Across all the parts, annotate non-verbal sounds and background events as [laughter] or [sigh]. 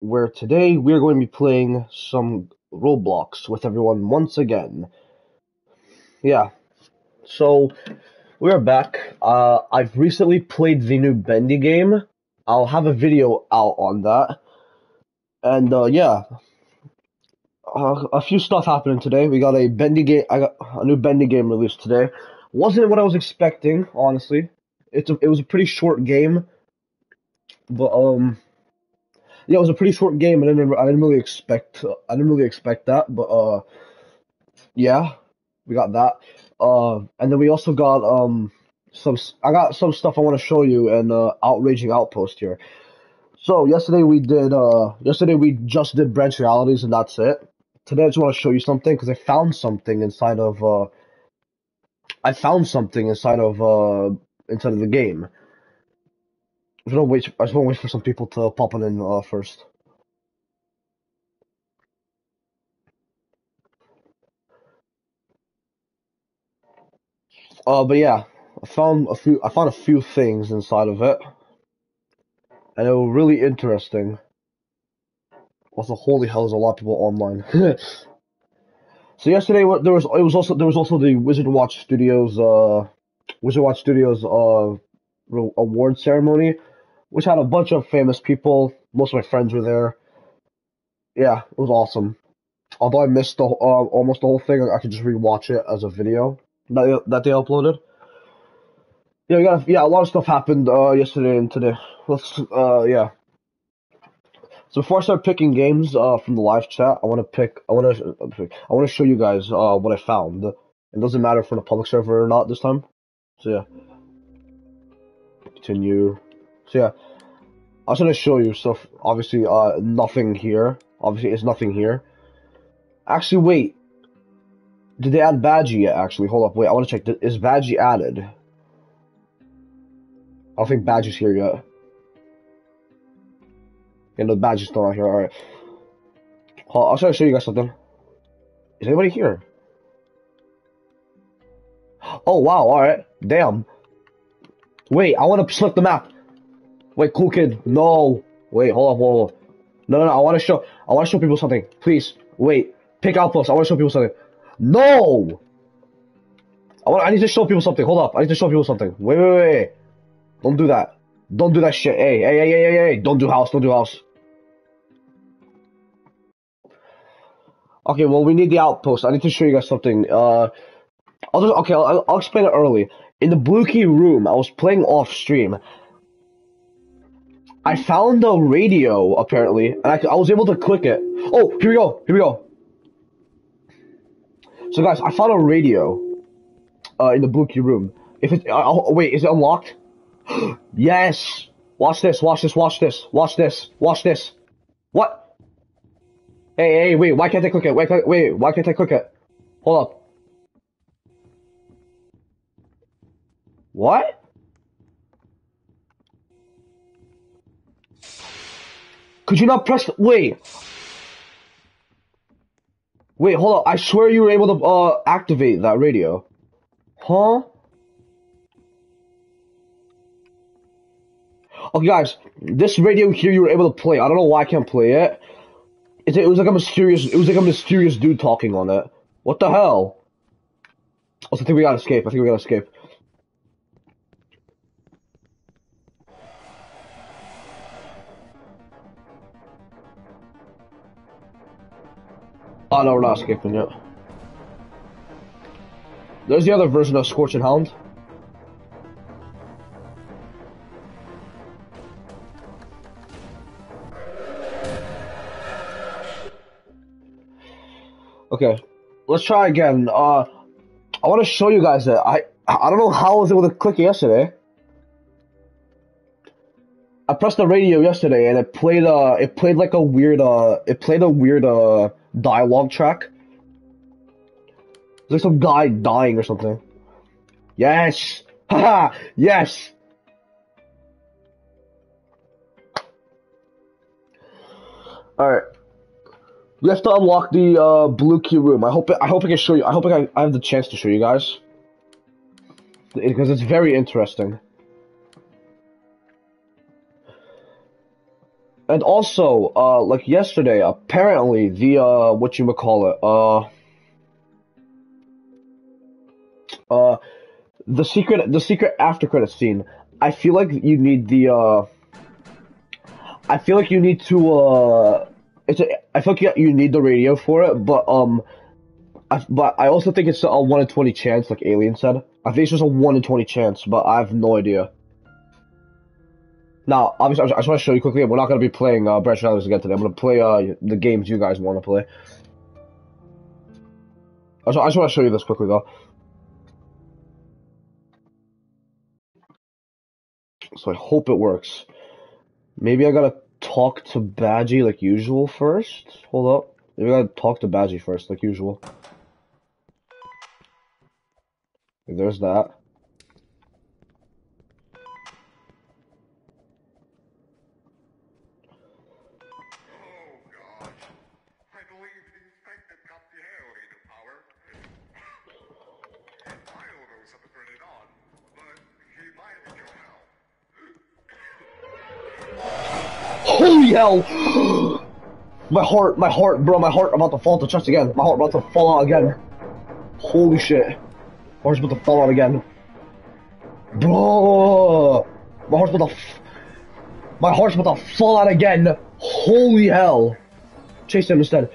where today we're going to be playing some Roblox with everyone once again. Yeah, so we're back. Uh, I've recently played the new Bendy game. I'll have a video out on that. And uh, yeah, uh, a few stuff happening today. We got a Bendy game. I got a new Bendy game released today. Wasn't what I was expecting, honestly. It's a, it was a pretty short game, but um, yeah, it was a pretty short game. I didn't I didn't really expect I didn't really expect that, but uh, yeah, we got that. Uh, and then we also got um some I got some stuff I want to show you and uh, outraging outpost here. So yesterday we did uh yesterday we just did Branched Realities and that's it. Today I just want to show you something because I found something inside of uh I found something inside of uh inside of the game. I just wait. I just want to wait for some people to pop it in uh, first. Uh, but yeah, I found a few. I found a few things inside of it, and they were really interesting. Also, holy hell, there's a lot of people online. [laughs] so yesterday there was it was also there was also the Wizard Watch Studios uh Wizard Watch Studios uh award ceremony, which had a bunch of famous people. Most of my friends were there. Yeah, it was awesome. Although I missed the, uh, almost the whole thing, I could just rewatch it as a video that they, that they uploaded. Yeah, we got a, yeah, a lot of stuff happened uh, yesterday and today. Let's uh, yeah. So before I start picking games uh, from the live chat, I want to pick. I want to. I want to show you guys uh, what I found. It doesn't matter if we're in a public server or not this time. So yeah, continue. So yeah, I was gonna show you stuff. Obviously, uh, nothing here. Obviously, it's nothing here. Actually, wait. Did they add Badgie yet? Actually, hold up. Wait, I want to check. Is Badgie added? I don't think Badgie's here yet. Yeah, no, Badgie's still not here. All right. Hold- I'll try to show you guys something. Is anybody here? Oh wow! All right. Damn. Wait, I want to select the map. Wait, cool kid. No. Wait, hold up, hold up. No, no, no. I want to show. I want to show people something. Please. Wait. Pick outpost. I want to show people something. No. I want. I need to show people something. Hold up. I need to show people something. Wait, wait, wait. Don't do that. Don't do that shit. Hey, hey, hey, hey, hey, hey. Don't do house. Don't do house. Okay. Well, we need the outpost. I need to show you guys something. Uh, I'll just. Okay. I'll, I'll explain it early. In the blue key room, I was playing off stream. I found a radio apparently, and I, I was able to click it. Oh, here we go. Here we go. So guys, I found a radio uh, in the blue key room. If it, uh, oh, wait, is it unlocked? [gasps] yes. Watch this. Watch this. Watch this. Watch this. Watch this. What? Hey, hey, wait. Why can't I click it? Wait, wait. Why can't I click it? Hold up. What? Could you not press? Wait. Wait, hold on. I swear you were able to uh activate that radio. Huh? Okay, guys, this radio here you were able to play. I don't know why I can't play it. It, it was like a mysterious. It was like a mysterious dude talking on it. What the hell? Also, I think we gotta escape. I think we gotta escape. Oh no, we're not escaping yet. There's the other version of Scorching Hound. Okay, let's try again. Uh, I want to show you guys that I I don't know how I was able to click it yesterday. I pressed the radio yesterday and it played uh it played like a weird uh it played a weird uh dialogue track. Like some guy dying or something. Yes! [laughs] Haha! yes! Alright. We have to unlock the uh, blue key room. I hope it, I hope I can show you. I hope I, can, I have the chance to show you guys because it's very interesting. And also, uh, like yesterday, apparently the uh, what you would call it, uh, uh, the secret, the secret after credit scene. I feel like you need the, uh, I feel like you need to, uh, it's a, I feel like you need the radio for it, but um, I, but I also think it's a one in twenty chance, like Alien said. I think it's just a one in twenty chance, but I have no idea. Now, obviously, I just want to show you quickly. We're not going to be playing uh, Branch Islands again today. I'm going to play uh, the games you guys want to play. I just, I just want to show you this quickly, though. So I hope it works. Maybe I gotta talk to Badgie like usual first. Hold up. Maybe I gotta talk to Badgie first, like usual. There's that. Hell! [gasps] My heart, my heart, bro, my heart about to fall to chest again. My heart about to fall out again. Holy shit. My heart's about to fall out again. Bro! My heart's about to My heart's about to fall out again. Holy hell. Chase him instead.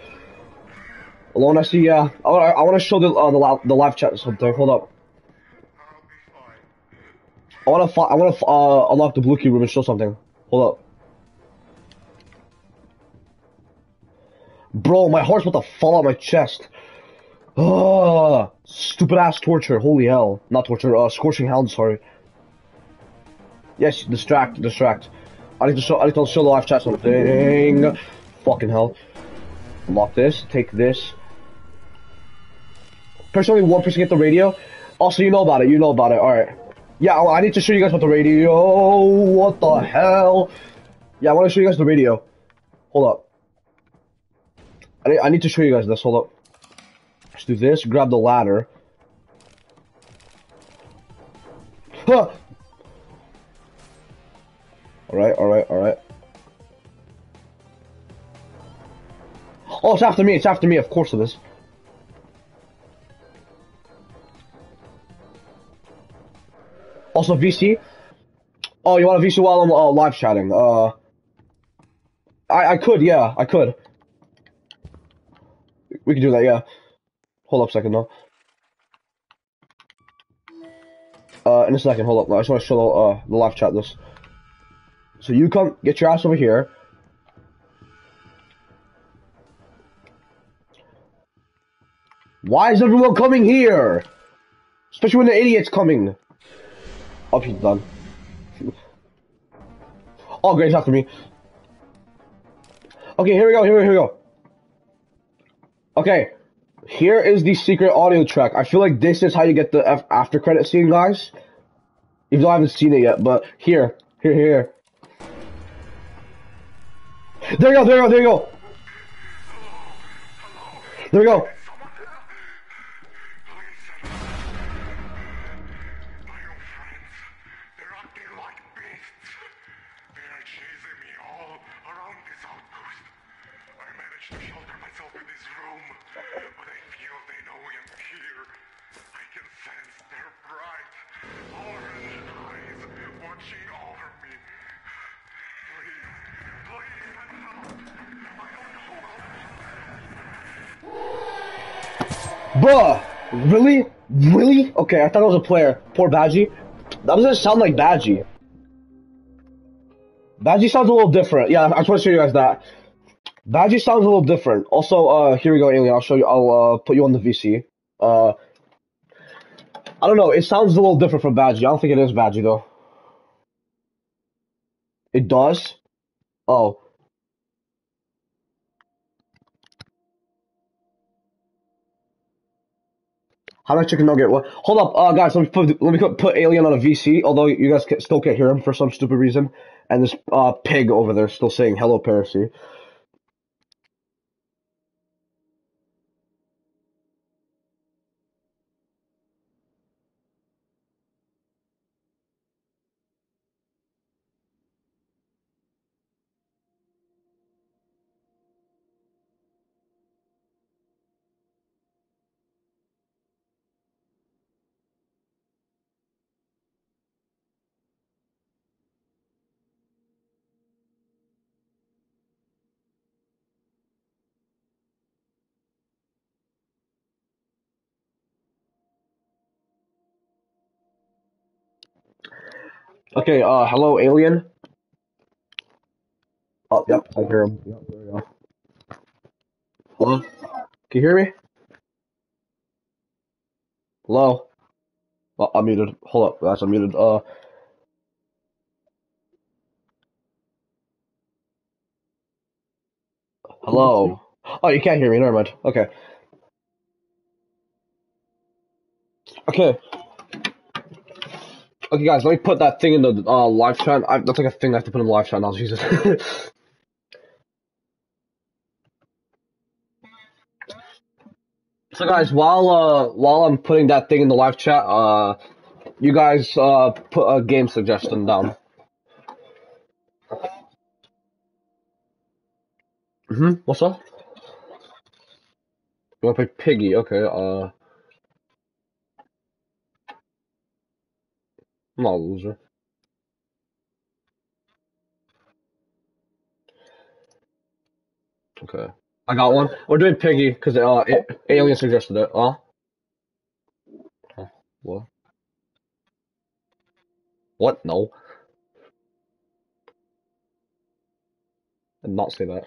Alone, I see, yeah. I, I, I want to show the, uh, the, live, the live chat something. Hold up. I want to I want to uh, unlock the blue key room and show something. Hold up. Bro, my heart's about to fall out my chest. Ah, stupid ass torture. Holy hell. Not torture, uh, scorching hound, sorry. Yes, distract, distract. I need to show, I need to show the live chat something. Fucking hell. Lock this, take this. Personally, one person get the radio. Also, you know about it, you know about it, alright. Yeah, I I need to show you guys about the radio. What the hell? Yeah, I want to show you guys the radio. Hold up. I need, to show you guys this. Hold up. Let's do this. Grab the ladder. Huh. Alright, alright, alright. Oh, it's after me. It's after me. Of course it is. Also, VC. Oh, you want a VC while I'm uh, live chatting? Uh, I I could, yeah, I could. We can do that, yeah. Hold up a second, though. Uh, in a second, hold up. I just want to show the, uh, the live chat this. So you come, get your ass over here. Why is everyone coming here? Especially when the idiot's coming. Oh, he's done. [laughs] Oh, great, he's after me. Okay, here we go, here we, go, here we go. Okay, here is the secret audio track. I feel like this is how you get the F after credit scene, guys. Even though I haven't seen it yet, but here, here, here. There you go, there you go, there you go. There we go. Okay, I thought it was a player. Poor Badgie. That doesn't sound like Badgie. Badgie sounds a little different. Yeah, I just want to show you guys that. Badgie sounds a little different. Also, uh, here we go, Alien. I'll show you. I'll uh, put you on the VC. Uh, I don't know. It sounds a little different from Badgie. I don't think it is Badgie though. It does. Oh. How much chicken nugget? What? Hold up, uh, guys. Let me put let me put, Alien on a VC. Although you guys can, still can't hear him for some stupid reason, and this uh pig over there still saying hello, Parasee. Okay, uh, hello, alien. Oh, yep, I hear him. Yep, there we go. Hello? Can you hear me? Hello? Oh, I'm muted. Hold up, that's unmuted. Uh, hello? Oh, you can't hear me, never mind. Okay. Okay. Okay, guys, let me put that thing in the uh, live chat. I, that's like a thing I have to put in the live chat now, Jesus. [laughs] So guys, while uh while I'm putting that thing in the live chat, uh you guys uh put a game suggestion down. hmm What's up? You wanna play Piggy? Okay, uh I'm not a loser. Okay. I got one. We're doing Piggy because uh Alien suggested it. Uh huh? What? What? No. I did not say that.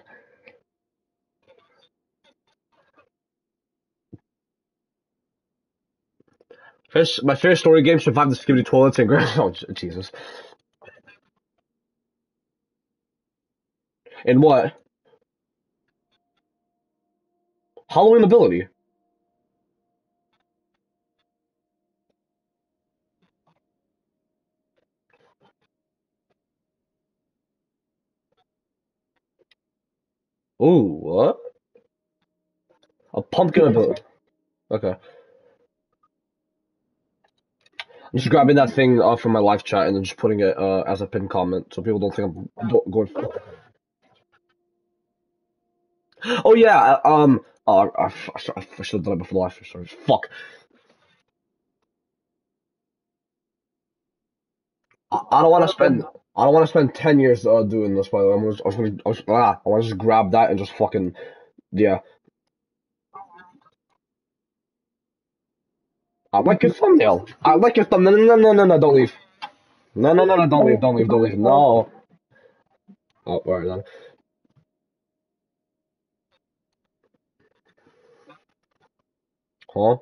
First, my first story game survived the skibidi toilets and. [laughs] Oh, Jesus. And what? Halloween ability. Ooh, what? A pumpkin [laughs] ability. Okay. I'm just grabbing that thing uh, from my live chat and then just putting it uh, as a pinned comment so people don't think I'm do- going. Oh yeah, uh, um, oh, I, I, I should have done it before the live started. Fuck. I, I don't want to spend. I don't want to spend ten years uh, doing this. By the way, I'm just, I was gonna. I, was, ah, I want to just grab that and just fucking. Yeah. I like your thumbnail. I like your thumbnail. No, no, no, no, no, don't leave. No, no, no, no, don't leave, don't leave, don't leave. No. Oh, alright then. Huh?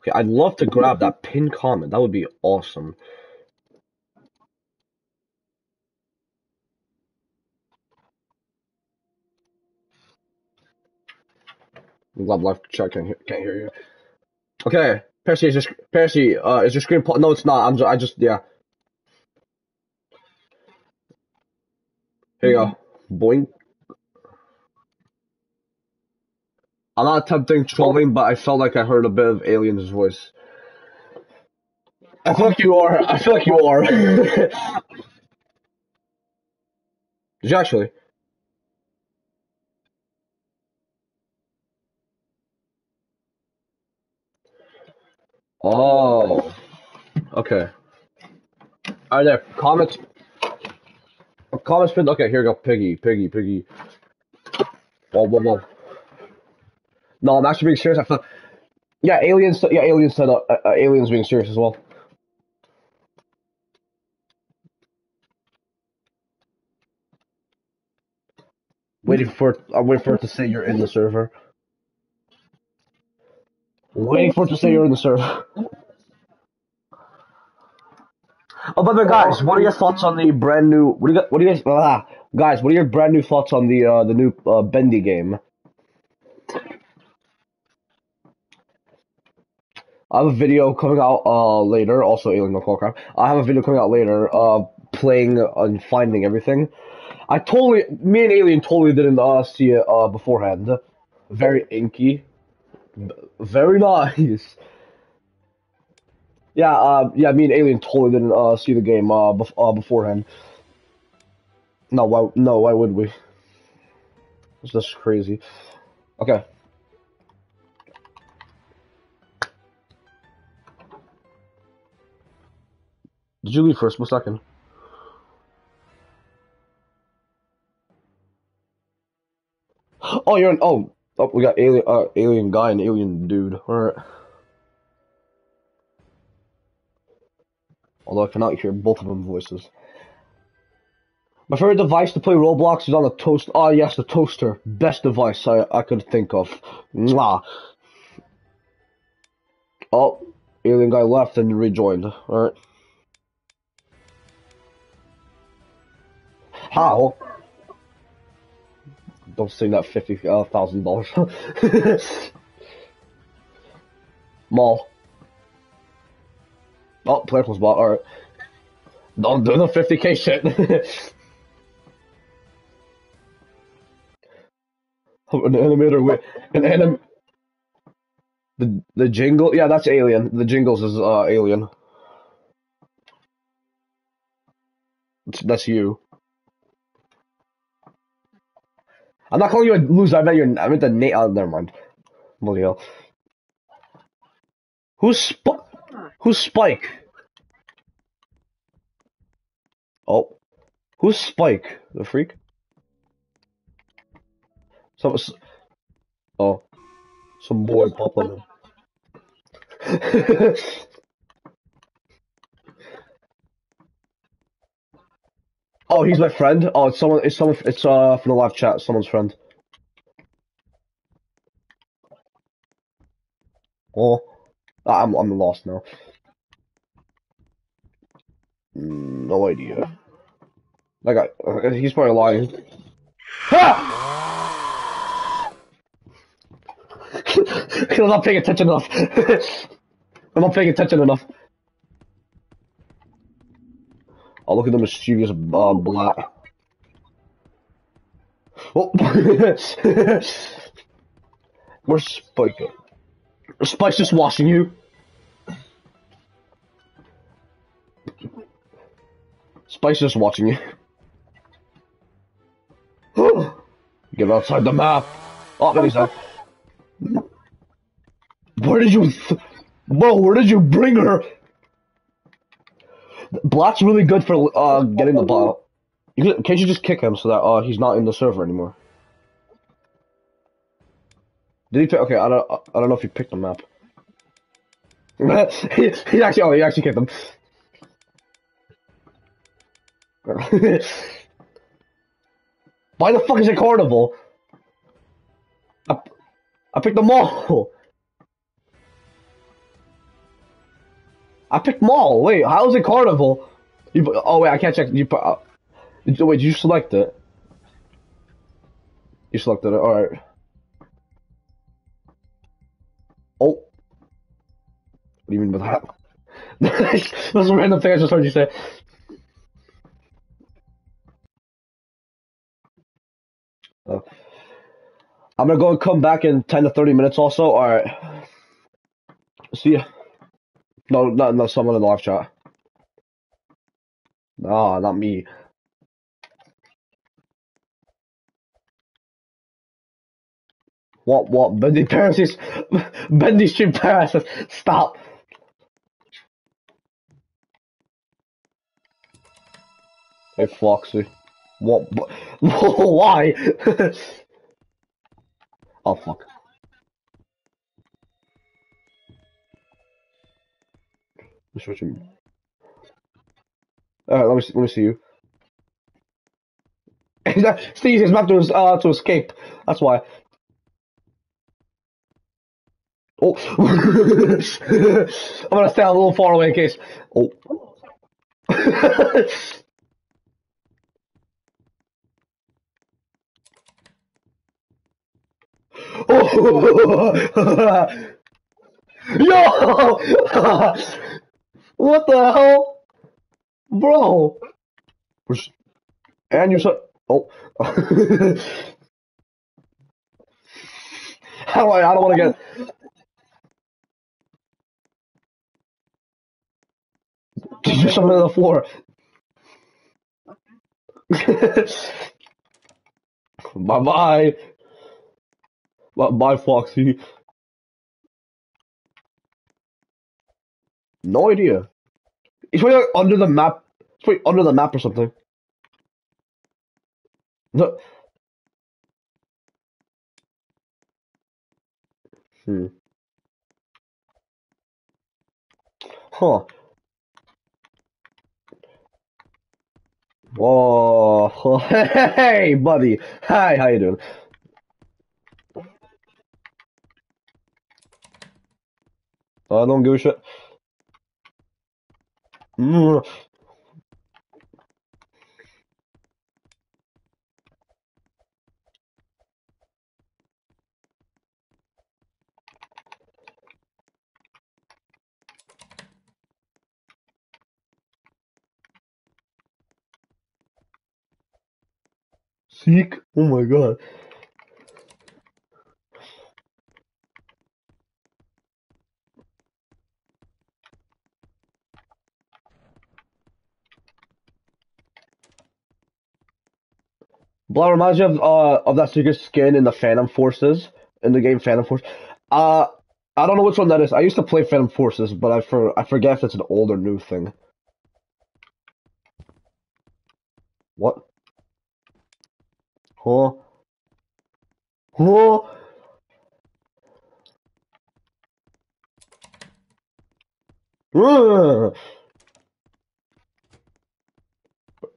Okay, I'd love to grab that pin comment. That would be awesome. I'm glad chat can't hear, can't hear you. Okay, Percy, is your, Percy, uh, is your screen? pl- No, it's not. I'm just, I just, yeah. Here you go. Boing. I'm not attempting trolling, but I felt like I heard a bit of Alien's voice. I feel like you are. I feel like you are. [laughs] Did you actually? Oh, okay. Alright, there. Comments. Comments. Okay, here we go. Piggy, piggy, piggy. Whoa, whoa, whoa. No, I'm actually being serious. I feel. Yeah, aliens. Yeah, aliens said. Uh, uh, aliens being serious as well. Waiting for. I'm waiting for it to say you're in the server. Waiting for it to say you're in the server. [laughs] Oh, by the way, guys, what are your thoughts on the brand new? What do you? What do you guys? Ah, guys, what are your brand new thoughts on the uh, the new uh, Bendy game? I have a video coming out uh later. Also, Alien Call I have a video coming out later. Uh, playing and finding everything. I totally, me and Alien totally didn't uh see it uh beforehand. Very inky. Very nice. [laughs] Yeah, uh, yeah, me and Alien totally didn't uh see the game uh, bef- uh beforehand. No, why? No, why would we? It's just crazy. Okay. Did you leave first? One second. [gasps] Oh, you're an. Oh, oh, we got alien, uh, alien guy and alien dude. All right. although I cannot hear both of them voices. My favorite device to play Roblox is on the toast. Oh yes, the toaster. Best device I, I could think of. Mwah. Oh, alien guy left and rejoined. Alright. How? Don't sing that fifty thousand dollars. [laughs] Mall. Oh, player was bought. Alright. Don't do the 50k shit. [laughs] an animator with an anim. The the jingle, yeah, that's Alien. The jingles is uh Alien. That's you. I'm not calling you a loser. I meant you. I meant the name. Oh, never mind. Bloody hell. Who's Sp- Who's Spike? Oh, who's Spike? The freak? Some. Oh, some boy pop on him. Oh, he's my friend. Oh, it's someone. It's someone. It's uh from the live chat. Someone's friend. Oh, I'm I'm lost now. No idea. Like I, uh, he's probably lying. Ah! [laughs] I'm not paying attention enough. [laughs] I'm not paying attention enough. Oh, look at the mischievous uh, black. Oh. [laughs] Where's Spike? Spike's just watching you. Spike's just watching you. [gasps] Get outside the map. Oh, there he's at. Where did you, bro? Where did you bring her? Black's really good for uh getting the ball. [laughs] You can, can't you just kick him so that uh he's not in the server anymore? Did he pick? Okay, I don't. I don't know if he picked the map. [laughs] he, he actually. Oh, he actually kicked him. [laughs] Why the fuck is it carnival? I, I picked the mall. I picked mall. Wait, how is it carnival? You, oh wait, I can't check. You. Uh, wait, you select it. You selected it. All right. Oh. What do you mean by that? [laughs] That's a random thing I just heard you say. Uh, I'm gonna go and come back in 10 to 30 minutes also. Alright. See ya. No, no, no, someone in the live chat. Nah, not me. What, what? Bendy Paris [laughs] Bendy Street Paris. Stop. Hey, Foxy. What? [laughs] Why? [laughs] oh, fuck. Let's switch him. Alright, let me see, let me see you. [laughs] Steve is about to uh to escape. That's why. Oh, [laughs] I'm gonna stay a little far away in case. Oh. oh. [laughs] Yo! What the hell? Bro! And you said. Oh. How do I? I don't want to get. Did you something on the floor? bye bye. Bye bye, Foxy. No idea. He's probably like under the map. He's probably under the map or something. No. Hmm. Huh. Oh, [laughs] hey, buddy. Hi, how you doing? I don't give a shit. Seek? Oh my god. Blood reminds you of uh of that secret skin in the Phantom Forces in the game Phantom Force. Uh, I don't know which one that is. I used to play Phantom Forces, but I for I forget if it's an old or new thing. What? Huh? Huh? Ugh.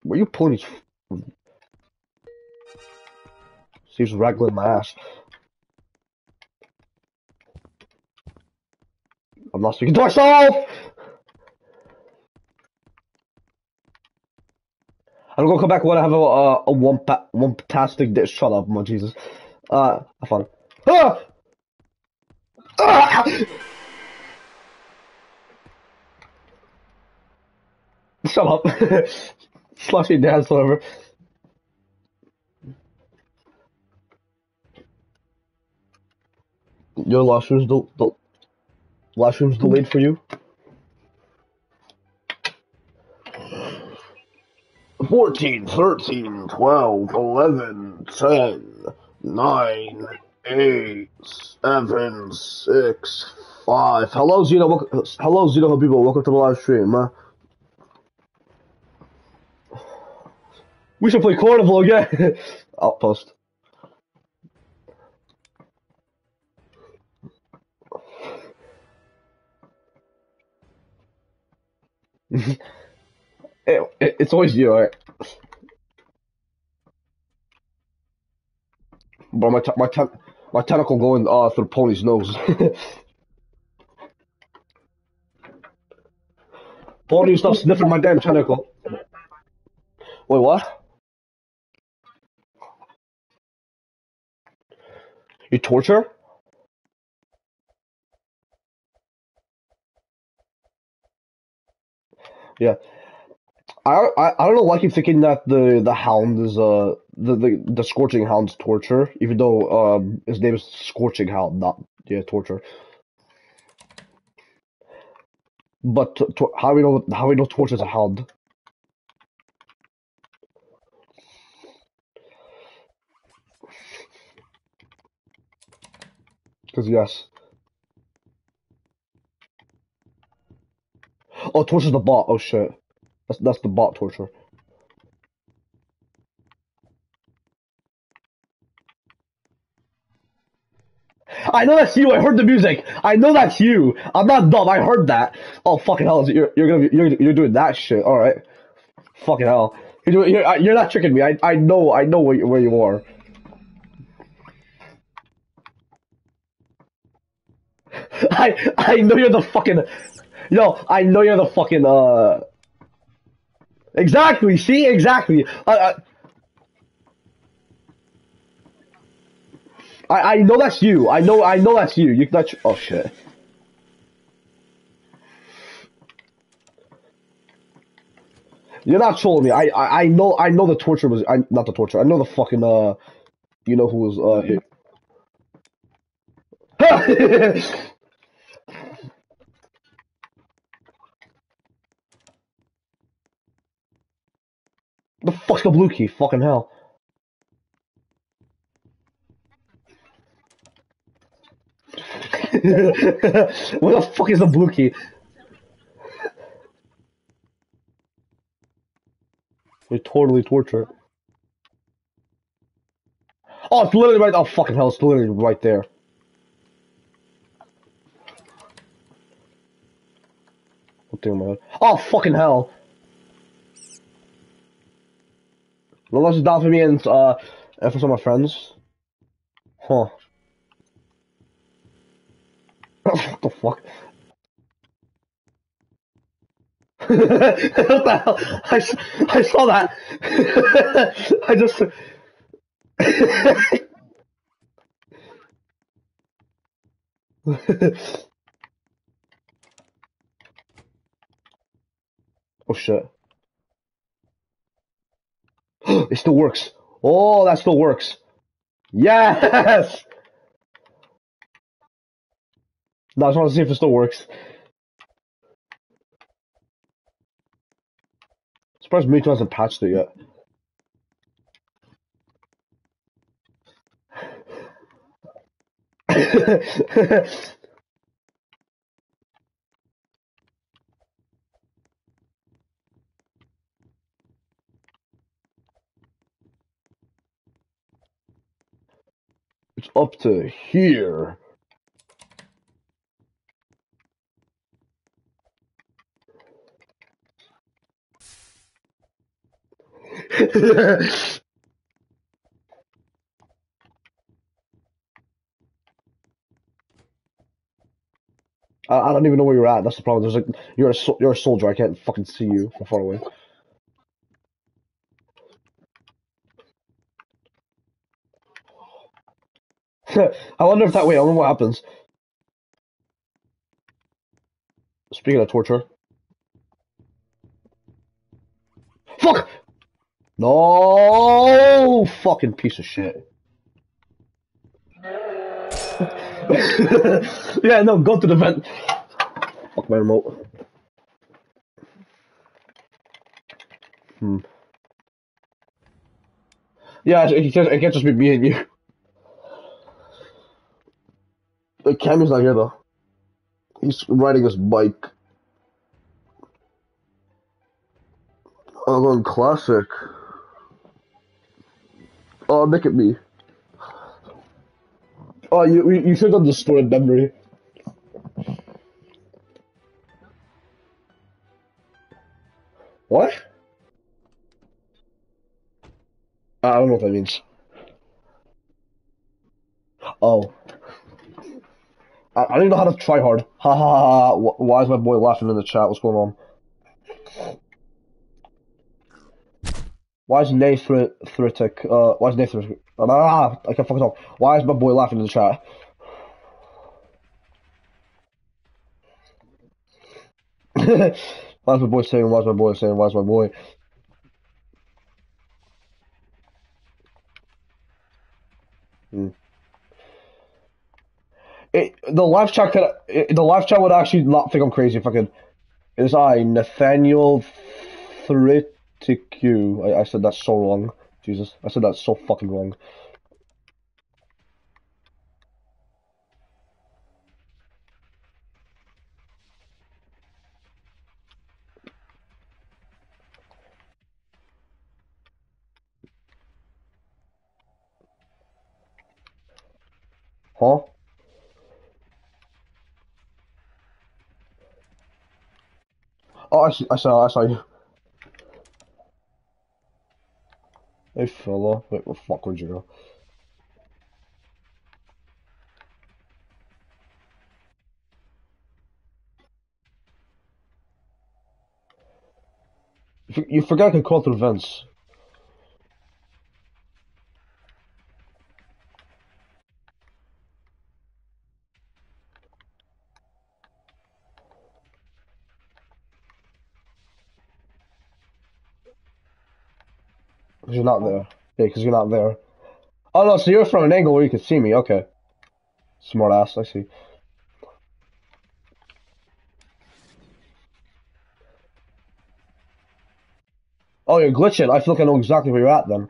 Where you pulling these? She's wrangling my ass. I'm not speaking to myself! I'm gonna come back when I have a uh, a one pa one fantastic day. Shut up, my Jesus. Uh, have fun. Ah! Ah! Shut up. [laughs] Slushy dance, whatever. Your last room's the, the last room's delayed for you. 14, 13, 12, 11, 10, 9, 8, 7, 6, 5. Hello, Zeno. Welcome, hello, Zeno people. Welcome to the live stream. Uh, we should play Carnival again. [laughs] Outpost. [laughs] it, it, it's always you, right? But my my my tentacle going uh through Pony's nose. [laughs] Pony, stop sniffing my damn tentacle. Wait, what? You torture? Yeah. I, I I don't know why I keep thinking that the the hound is uh the the, the scorching hound's torture, even though um his name is scorching hound, not yeah torture. But how do we know how do we know torture is a hound? Because yes. Oh, torture's the bot. Oh shit. That's that's the bot torture. I know that's you. I heard the music. I know that's you. I'm not dumb. I heard that. Oh fucking hell! You're you're gonna be, you're you're doing that shit. All right. Fucking hell. You're doing, you're, you're not tricking me. I I know I know where you, where you are. [laughs] I I know you're the fucking. Yo, I know you're the fucking uh. Exactly. See, exactly. I I I know that's you. I know I know that's you. You that's oh shit. You're not trolling me. I, I I know I know the torture was I not the torture. I know the fucking uh you know who was uh [laughs] [laughs] hit. The fuck's the blue key? Fucking hell. [laughs] what the fuck is the blue key? They totally torture. Oh, it's literally right. Oh, fucking hell! It's literally right there. What I on? Oh, fucking hell! Lunch is down for me and uh for some of my friends. Huh. [laughs] what the fuck? [laughs] what the hell? I, I saw that. [laughs] I just. oh shit. [clears throat] it still works. Oh, that still works. Yes! [laughs] No, I just want to see if it still works. Surprised Mewtwo hasn't patched it yet. [laughs] it's up to here. [laughs] I, I don't even know where you're at. That's the problem. There's like you're a you're a soldier. I can't fucking see you from far away. [laughs] I wonder if that way. I wonder what happens. Speaking of torture, fuck! No, fucking piece of shit. [laughs] yeah, no, go to the vent. Fuck my remote. Hmm. Yeah, it can't, just be me and you. The Cammy's not here though. He's riding his bike. I'm going classic. Oh, look at me. Oh, you you you should have the memory. What? I don't know what that means. Oh. I, I don't know how to try hard. [laughs] Ha ha ha. Why is my boy laughing in the chat? What's going on? Why is Nathritic, uh, why is Nathritic, ah, I can't fucking talk. Why is my boy laughing in the chat? [laughs] why is my boy saying, why is my boy saying, why is my boy? Hmm. The live chat could, it, the live chat would actually not think I'm crazy if I could. Is I Nathaniel Thriticu? I, I said that so wrong. Jesus, I said that so fucking wrong. Huh? Oh, I see, I saw, I saw you. Hey fella, wait, where the fuck would you go? You, forgot I could call through vents. Because you're not there. Yeah, because you're not there. Oh no, so you're from an angle where you can see me. Okay. Smart ass, I see. Oh, you're glitching. I feel like I know exactly where you're at then.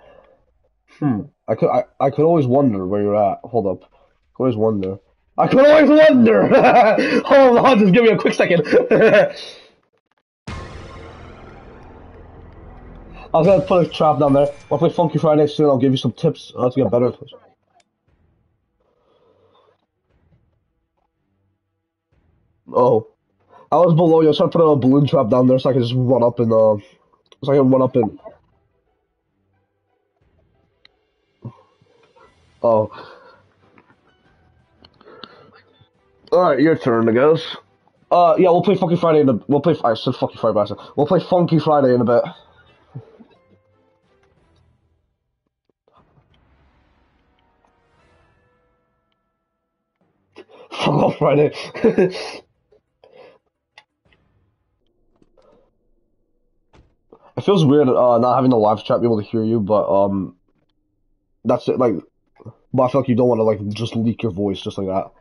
Hmm. I could I, I could always wonder where you're at. Hold up. I could always wonder. I could always wonder! [laughs] Hold on, just give me a quick second. [laughs] I was gonna put a trap down there. I'll play Funky Friday soon. I'll give you some tips on how to get better at. Oh. I was below you. I was trying to put a balloon trap down there so I could just run up and, uh, so I can run up and, Oh. Alright, your turn, I guess. Uh, yeah, we'll play Funky Friday in a... We'll play... I said Funky Friday, I said... We'll play Funky Friday in a bit. Off Friday. [laughs] It feels weird uh, not having the live chat be able to hear you, but um, that's it. Like, but I feel like you don't want to like just leak your voice just like that.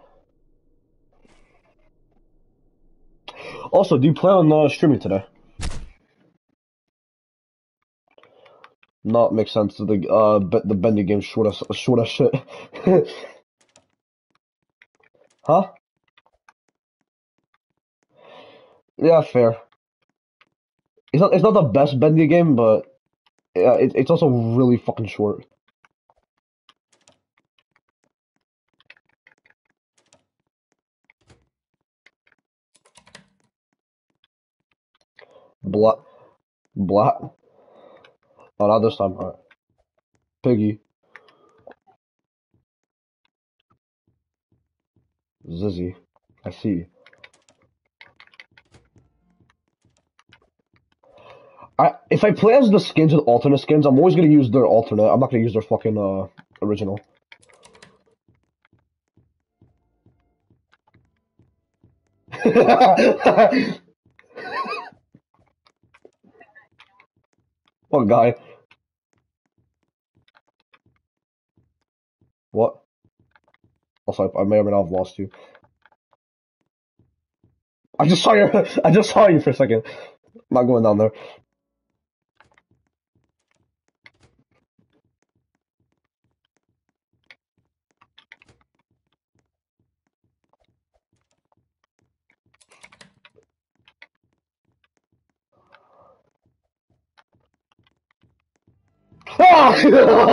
Also, do you plan on uh, streaming today? Not make sense. To the uh, the Bendy game short as short shit. [laughs] huh? Yeah, fair. It's not it's not the best bendy game, but yeah, it, it's also really fucking short. Black, black. Oh, not this time. Alright. Piggy, Zizzy. I see. I if I play as the skins with alternate skins, I'm always gonna use their alternate. I'm not gonna use their fucking uh original. [laughs] What guy? What? Also, I, I may or may not have lost you. I just saw you. [laughs] I just saw you for a second. I'm not going down there. Ah!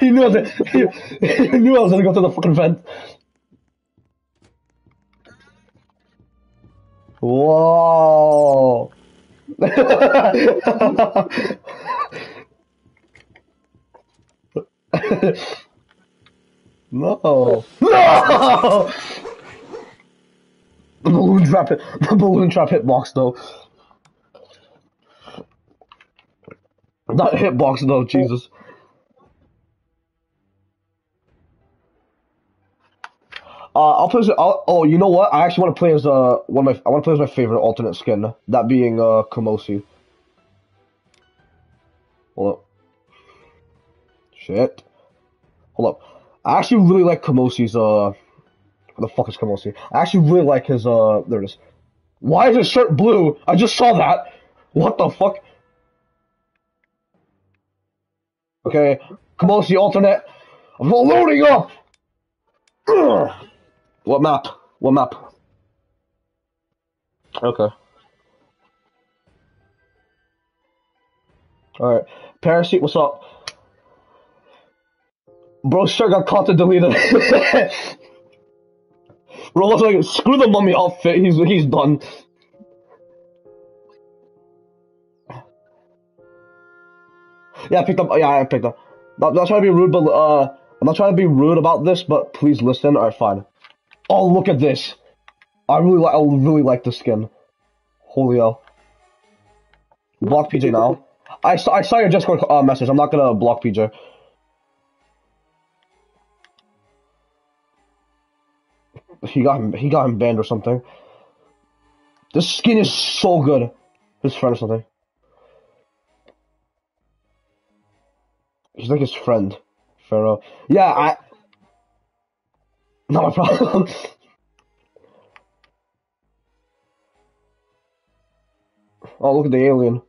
He knew it. He, he knew I was gonna go to the fucking vent. Whoa. [laughs] no. No! The balloon trap hit. The balloon trap hitbox though. Not hitbox though. Jesus. Uh, I'll play as. I'll, oh, you know what? I actually want to play as uh one of my. I want to play as my favorite alternate skin. That being uh Komosi. Hold up. Shit. Hold up. I actually really like Komosi's uh. What the fuck is Komosi? I actually really like his uh. There it is. Why is his shirt blue? I just saw that. What the fuck? Okay. Komosi alternate. I'm loading up. Ugh. What map? What map? Okay. Alright. Parasite, what's up? Bro sure got caught and deleted. [laughs] Bro was like, screw the mummy outfit, he's he's done. Yeah, I picked up yeah, I picked up. Not, not trying to be rude, but uh I'm not trying to be rude about this, but please listen. Alright, fine. Oh look at this. I really like I really like the skin. Holy hell. Block PJ now. I saw I saw your Discord uh, message. I'm not gonna block PJ. He got him. He got him banned or something. This skin is so good. His friend or something. He's like his friend. Pharaoh. Yeah, I. Not a problem. [laughs] oh, look at the alien.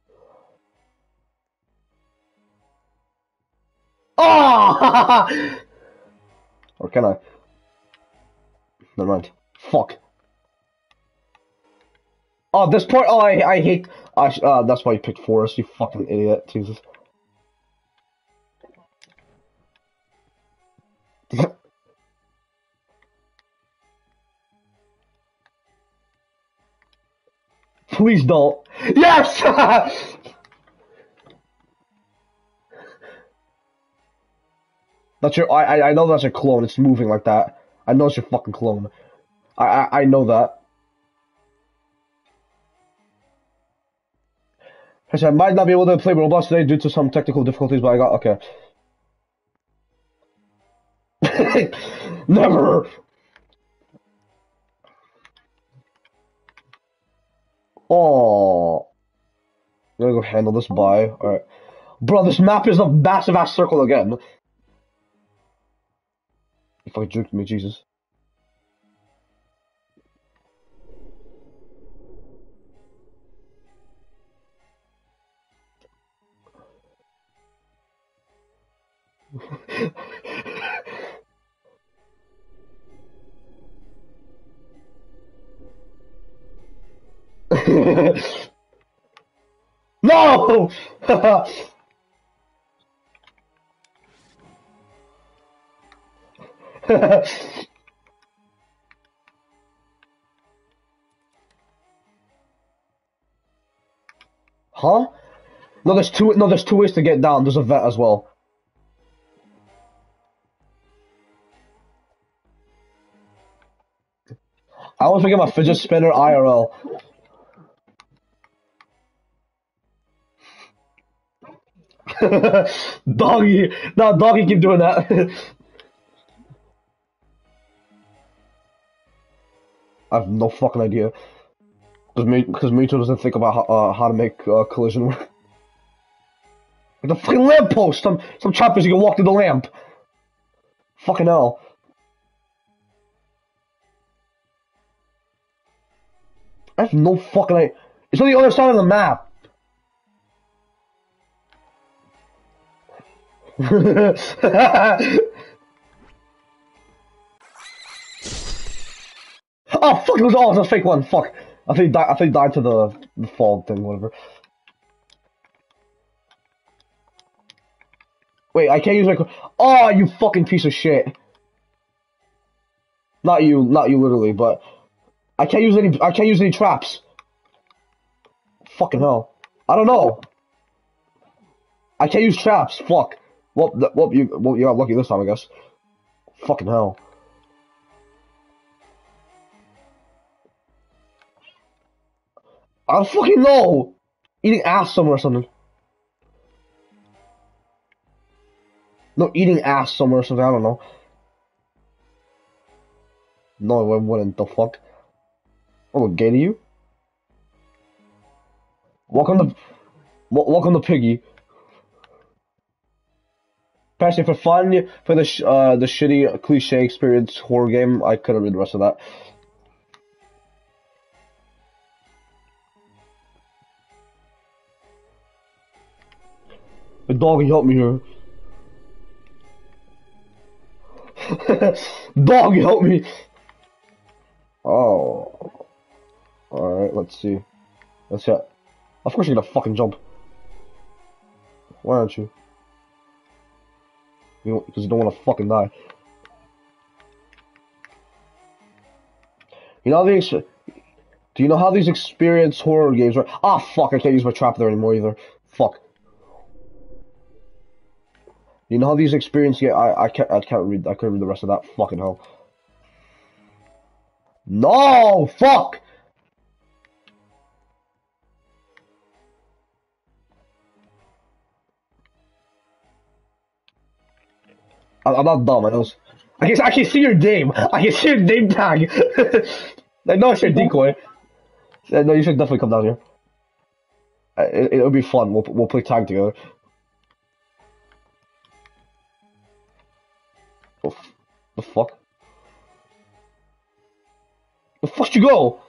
Oh! [laughs] or can I? Never mind. Fuck. Oh, this part. Oh, I, I hate. I, uh, that's why you picked Forest, you fucking idiot. Jesus. [laughs] Please don't. Yes! [laughs] That's your. I I know that's your clone. It's moving like that. I know it's your fucking clone. I I, I know that. Said I might not be able to play Roblox today due to some technical difficulties, but I got okay. [laughs] Never. Oh, gonna go handle this by. All right, bro. This map is a massive ass circle again. If I juked me, Jesus. [laughs] [laughs] no. [laughs] huh? No, there's two. No, there's two ways to get down. There's a vet as well. I always forget my fidget spinner IRL. [laughs] doggy, no, doggy, keep doing that. [laughs] I have no fucking idea. Because Mito doesn't think about how, uh, how to make uh, collision work. [laughs] The fucking lamppost! Some some choppers you can walk through the lamp. Fucking hell. I have no fucking idea. It's on the other side of the map. [laughs] oh fuck! It was oh, a fake one. Fuck. I think I think died to the the fall thing, whatever. Wait, I can't use my. Oh, you fucking piece of shit. Not you, not you, literally, but I can't use any. I can't use any traps. Fucking hell. I don't know. I can't use traps. Fuck. Well, th- well, you, well, you got lucky this time, I guess. Fucking hell. I don't fucking know. Eating ass somewhere or something. No, eating ass somewhere or something. I don't know. No, I wouldn't. The fuck? Oh, gay to you? Welcome to, wel- welcome to Piggy. Passion for fun, for the sh- uh, the shitty cliche experience horror game. I couldn't read the rest of that. The dog help me here. [laughs] dog help me. Oh. Alright, let's see. Let's see. Of course you're gonna fucking jump. Why aren't you? Because you don't want to fucking die. You know these. Do you know how these experience horror games are? Ah, fuck! I can't use my trap there anymore either. Fuck. You know how these experience get? I I can't I can't read. I couldn't read the rest of that. Fucking hell. No, fuck. I'm not dumb. I know. I can can see your name. I can see your name tag. [laughs] I know it's your decoy. No, you should definitely come down here. It, it'll be fun. We'll we'll play tag together. Oh, the fuck? The fuck you go?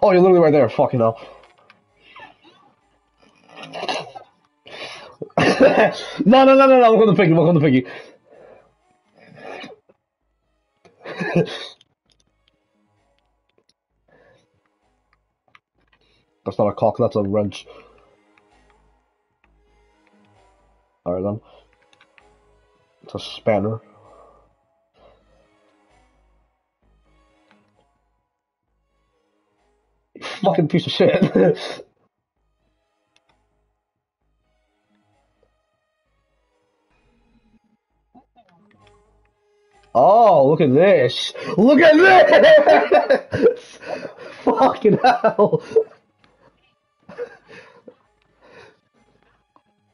Oh, you're literally right there. Fucking hell. [laughs] no, no, no, no, no. We're going to piggy. We're going to piggy. That's not a cock. That's a wrench. Alright then. It's a spanner. [laughs] Fucking piece of shit. [laughs] Oh, look at this! Look at this! [laughs] Fucking hell!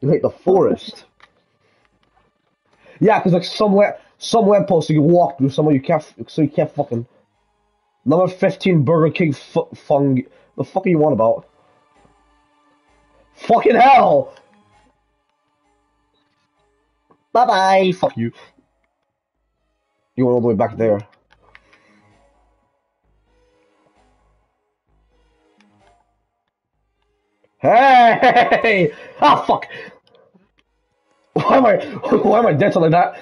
You hate the forest. Yeah, because like somewhere, somewhere some lampposts you walk through, some you can't, so you can't fucking. Number fifteen Burger King fu- fung. The fuck are you on about? Fucking hell! Bye bye. Fuck you. You went all the way back there. Hey! [laughs] Ah, fuck! Why am I? [laughs] Why am I dancing like that?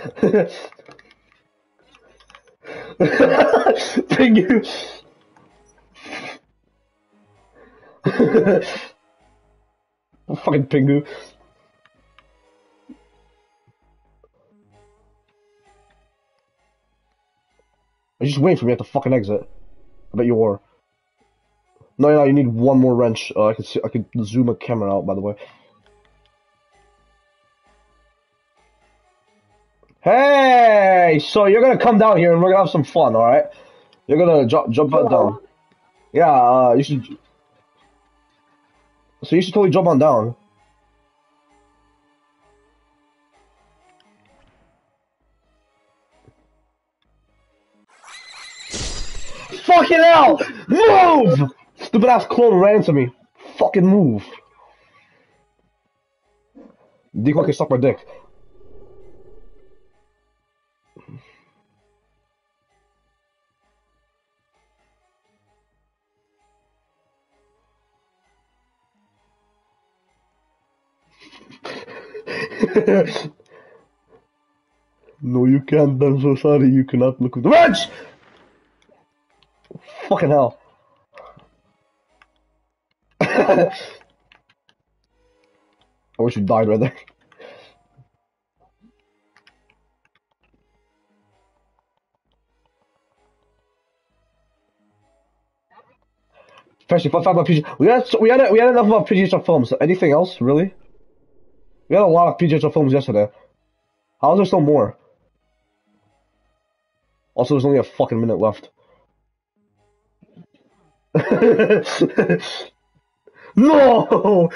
[laughs] Thank you. Fucking Pingu. I'm just waiting for me at the fucking exit. I bet you are. No, no, you need one more wrench. Uh, I can see. I can zoom a camera out. By the way. Hey, so you're gonna come down here and we're gonna have some fun, all right? You're gonna jump jump on down. Yeah, uh, you should. So you should totally jump on down. Hell! Move! Stupid ass clone ran to me. Fucking move. Decoy can suck my dick. [laughs] no, you can't. I'm so sorry. You cannot look at the wrench. Fucking hell. I wish you died right there. Especially PG. We had we had we had enough about PGHL films. Anything else really? We had a lot of PGHL films yesterday. How is there still more? Also, there's only a fucking minute left. [laughs] no!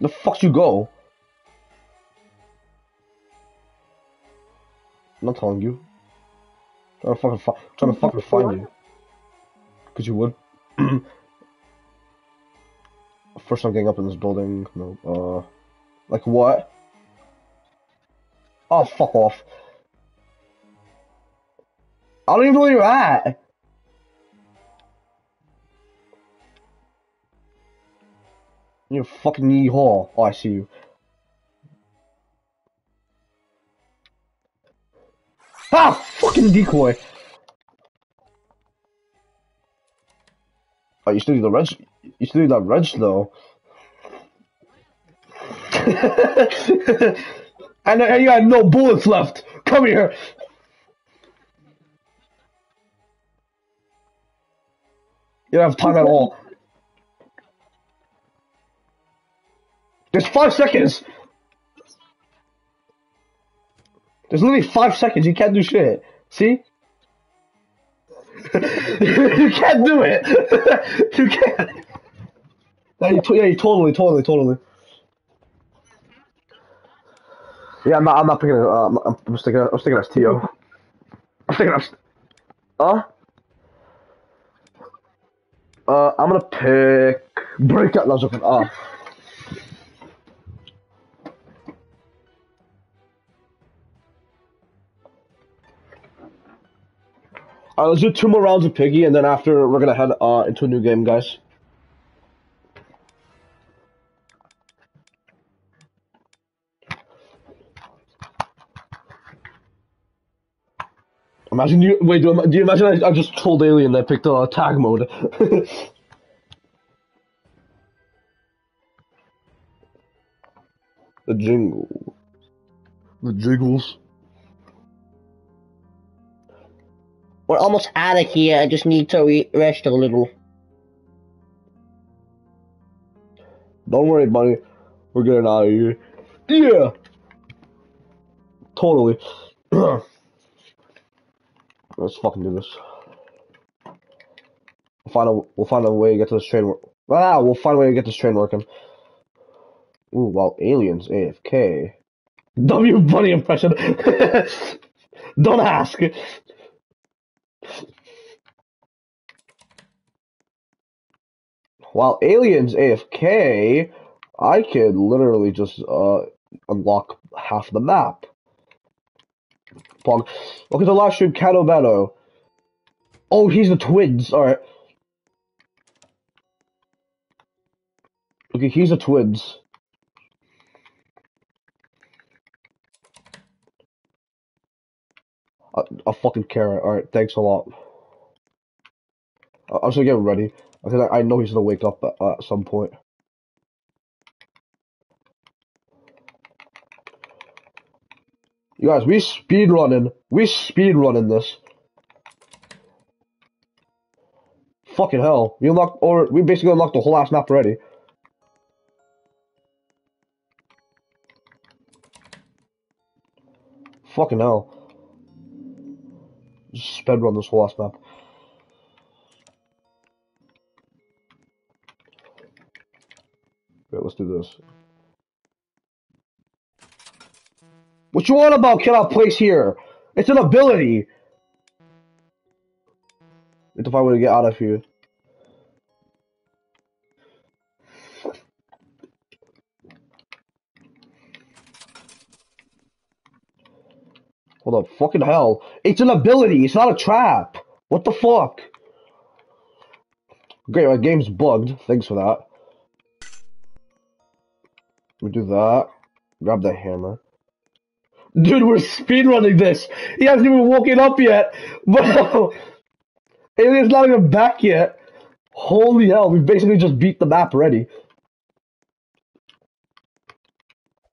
The fuck you go? I'm not telling you. I'm trying to fucking, fi- trying to fucking find you. Cause you would. [clears throat] First time getting up in this building. No. Uh, like what? Oh, fuck off. I don't even know where you're at. You're fucking yeehaw. Oh, I see you. Ah, fucking decoy. Oh, you still need the wrench. You still need that wrench though. [laughs] and, you had no bullets left. Come here. You don't have time at all. There's five seconds. There's literally five seconds. You can't do shit. See? [laughs] you can't do it. [laughs] you can't. Yeah, you, yeah, you totally, totally, totally. Yeah, I'm not. I'm not picking. it, Uh, I'm, I'm sticking. I'm sticking as To. I'm sticking as. Huh? Uh, I'm gonna pick breakout. Was joking. Uh, uh, let's do two more rounds of Piggy, and then after we're gonna head uh into a new game, guys. Imagine you wait. Do, do you imagine I, I just told Alien that I picked uh, tag mode? [laughs] the jingle, the jiggles. We're almost out of here. I just need to re- rest a little. Don't worry, buddy. We're getting out of here. Yeah. Totally. [clears throat] Let's fucking do this. We'll find a we'll find a way to get to this train. Ah, we'll find a way to get this train working. Ooh, while aliens AFK. W bunny impression. [laughs] Don't ask. While aliens AFK, I could literally just uh unlock half the map. Pog. Look at the live stream, Beto. Oh, he's the twins. Alright. Okay, he's the twins. A, a fucking carrot. Alright, thanks a lot. I- I'm just gonna get ready. Because I, I know he's gonna wake up at, at some point. You guys, we speed running. We speed running this. Fucking hell. We unlocked, or we basically unlocked the whole ass map already. Fucking hell. Just run this whole ass map. Okay, let's do this. What you want about cannot place here? It's an ability. Need to find a way to get out of here. Hold up, fucking hell. It's an ability, it's not a trap. What the fuck? Great, my game's bugged. Thanks for that. We do that. Grab the hammer. Dude, we're speedrunning this. He hasn't even woken up yet. [laughs] Bro, Alien's not even back yet. Holy hell, we basically just beat the map already.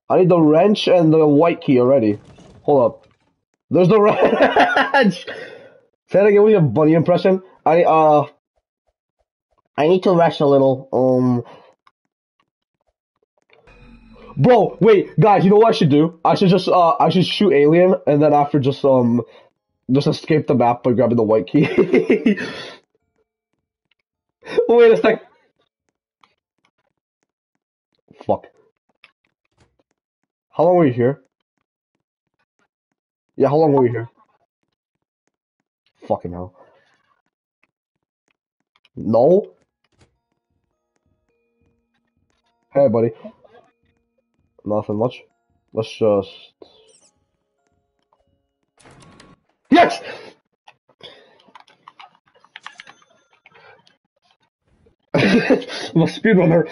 I need the wrench and the white key already. Hold up. There's the [laughs] wrench! Say that again with your bunny impression. I, uh, I need to rest a little. Um, Bro, wait, guys, you know what I should do? I should just uh I should shoot alien and then after just um just escape the map by grabbing the white key. [laughs] wait a sec. Fuck. How long were you here? Yeah, how long were you here? Fucking hell. No? Hey buddy. Nothing much. Let's just. Yes! [laughs] I'm a speedrunner.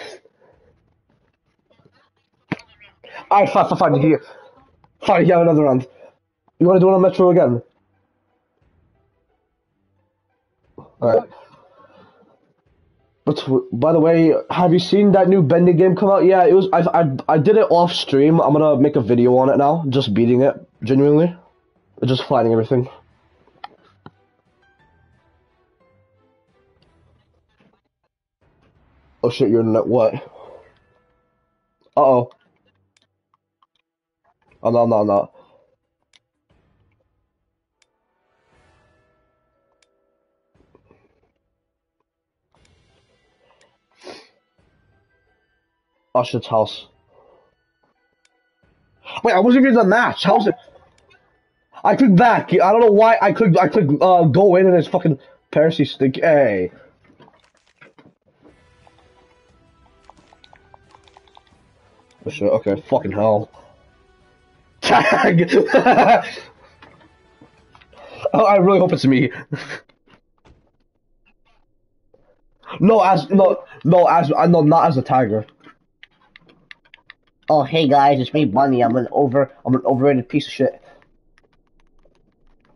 Alright, fine, fine, fine, here. Fine, you have another round. You wanna do it on Metro again? Alright. But by the way, have you seen that new Bendy game come out? Yeah, it was. I I I did it off stream. I'm gonna make a video on it now, just beating it genuinely, just fighting everything. Oh shit, your internet what? Uh oh. Oh no no no. Usher's house. Wait, I wasn't even in the match. How's it? I clicked back. I don't know why I clicked. I clicked uh, go in and it's fucking Percy stick. Hey. Oh, shit, okay, fucking hell. Tag! [laughs] oh, I really hope it's me. [laughs] no, as no, no, as I no, not as a tiger. Oh, hey guys, it's me, Bunny. I'm an over, I'm an overrated piece of shit.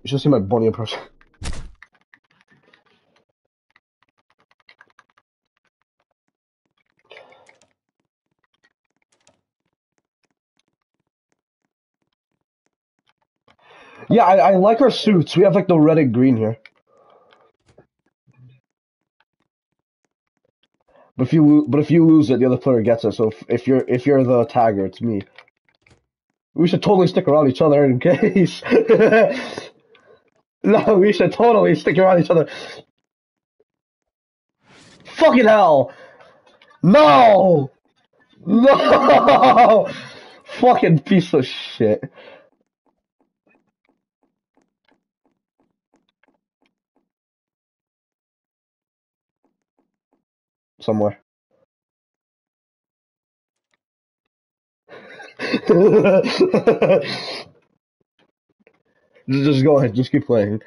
You should see my bunny impression. Yeah, I, I like our suits. We have like the red and green here. But if you but if you lose it, the other player gets it. So if, if you're if you're the tagger, it's me. We should totally stick around each other in [laughs] case. no, we should totally stick around each other. Fucking hell! No! No! [laughs] Fucking piece of shit. Somewhere. [laughs] just, go ahead, just keep playing.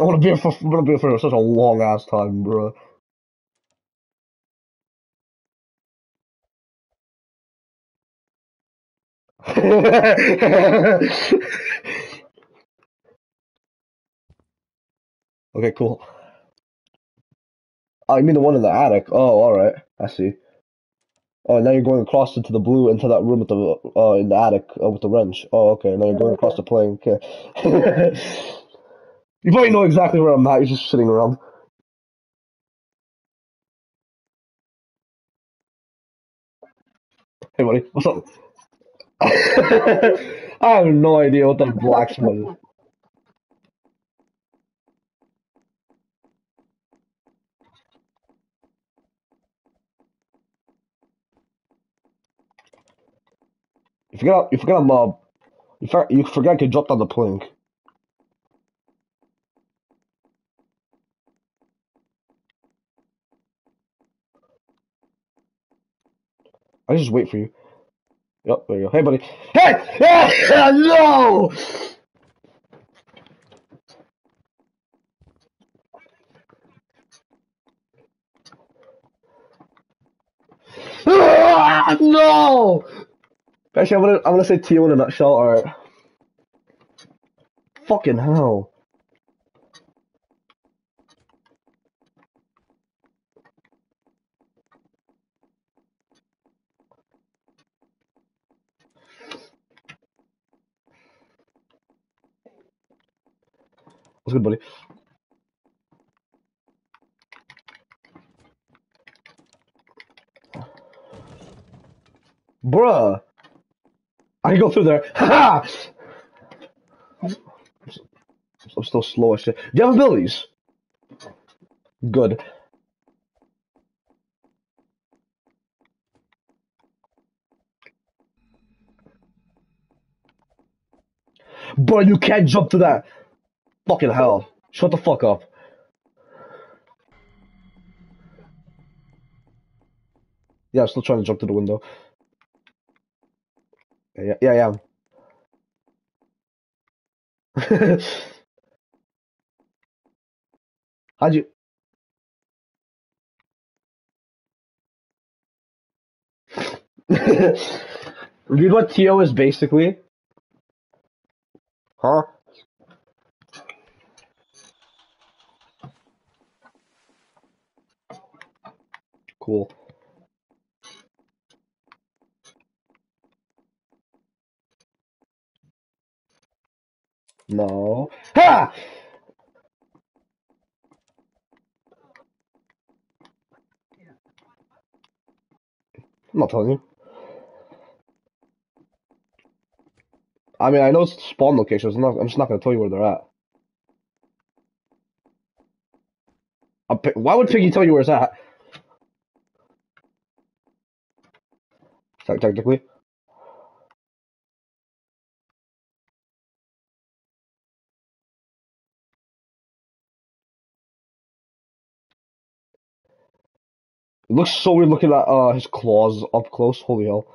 I want to be here for, I want to be here for such a long ass time, bro. [laughs] okay, cool. Oh, you mean the one in the attic? Oh, all right. I see. Oh, now you're going across into the blue into that room with the uh in the attic uh, with the wrench. Oh, okay. Now you're going across the plane. Okay. [laughs] you probably know exactly where I'm at. You're just sitting around. Hey, buddy. What's up? [laughs] I have no idea what that black smudge is. Forgot. You forgot. I'm. Uh, you, you forgot to drop down the plank. I just wait for you. Yep, there you go. Hey, buddy. Hey! hey! [laughs] No! [laughs] No! Actually, I'm gonna I'm gonna say Tio in a nutshell. All right. Fucking hell. What's good, buddy? Bruh. I go through there. [laughs] Ha I'm still slow as shit. Do you have abilities? Good. But you can't jump to that. Fucking hell. Shut the fuck up. Yeah, I'm still trying to jump to the window. Yeah, yeah. I am. [laughs] How'd you? [laughs] Read what Tio is basically. Huh? Cool. No. Ha! I'm not telling you. I mean, I know spawn locations. I'm not. I'm just not gonna tell you where they're at. i pi- why would Piggy tell you where it's at? Te- Technically. It looks so weird looking at uh, his claws up close. Holy hell.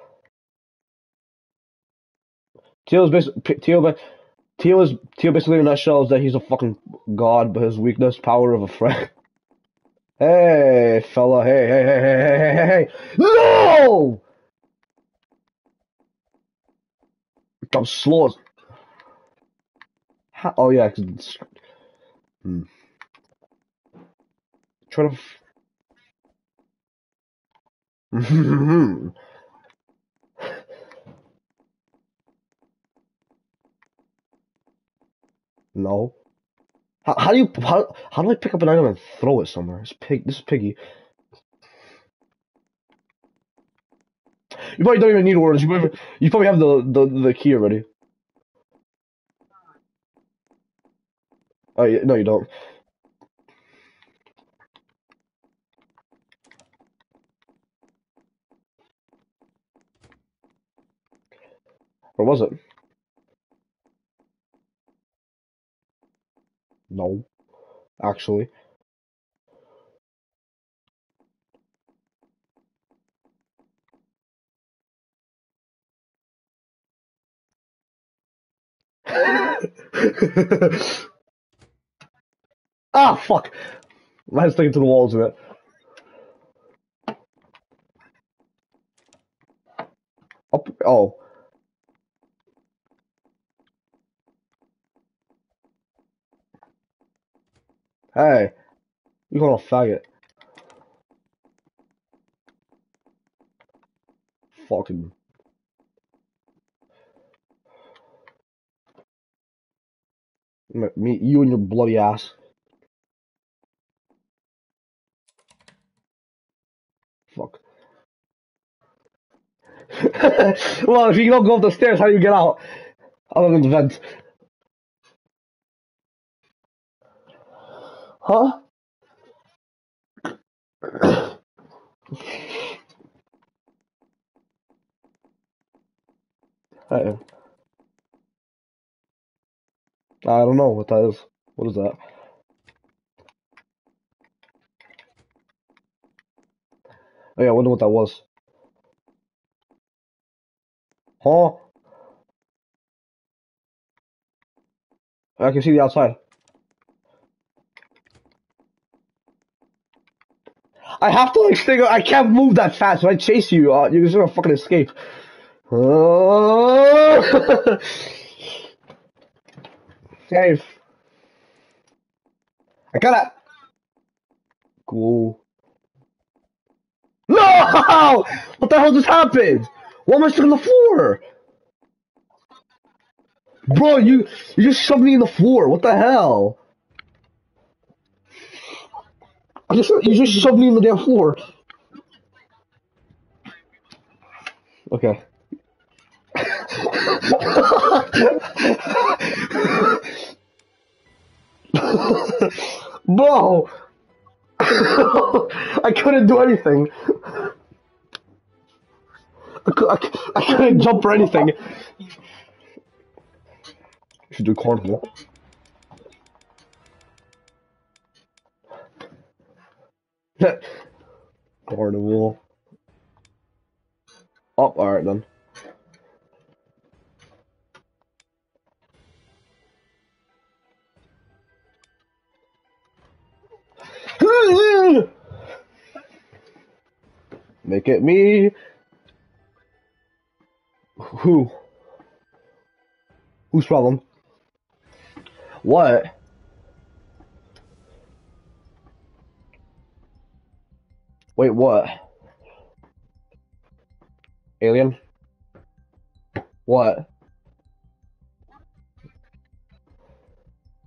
Teal's basically, Teal, Teal is Teal basically in that shell is that he's a fucking god, but his weakness, power of a friend. [laughs] hey, fella, hey, hey, hey, hey, hey, hey, hey, no! I'm slow. How, oh yeah, hmm. try to [laughs] no. How, how do you how, how do I pick up an item and throw it somewhere? It's pig. This is piggy. You probably don't even need orders. You probably, you probably have the, the the key already. Oh yeah, no, you don't. Or was it? No, actually. [laughs] ah, fuck! My head's sticking to the walls of it. Up. Oh. Hey, you a faggot. Fucking. Me- you and your bloody ass. Fuck. [laughs] well, if you don't go up the stairs, how do you get out? Other than the vent. Huh? Hey, I don't know what that is. What is that? Oh yeah, I wonder what that was. Huh? I can see the outside. I have to like stay. I can't move that fast. If I chase you, uh, you're just gonna fucking escape. [laughs] Oh! Dave, I gotta go. No! [laughs] What the hell just happened? Why am I stuck on the floor? Bro, you you just shoved me in the floor. What the hell? I just you just shoved me in the damn floor. Okay. [laughs] Bro, [laughs] I couldn't do anything. I, cou- I, I couldn't jump or anything. You should do cornhole. [laughs] Carnival. Oh, alright then. [laughs] Make it me. Who? Whose problem? What? Wait, what? Alien? What?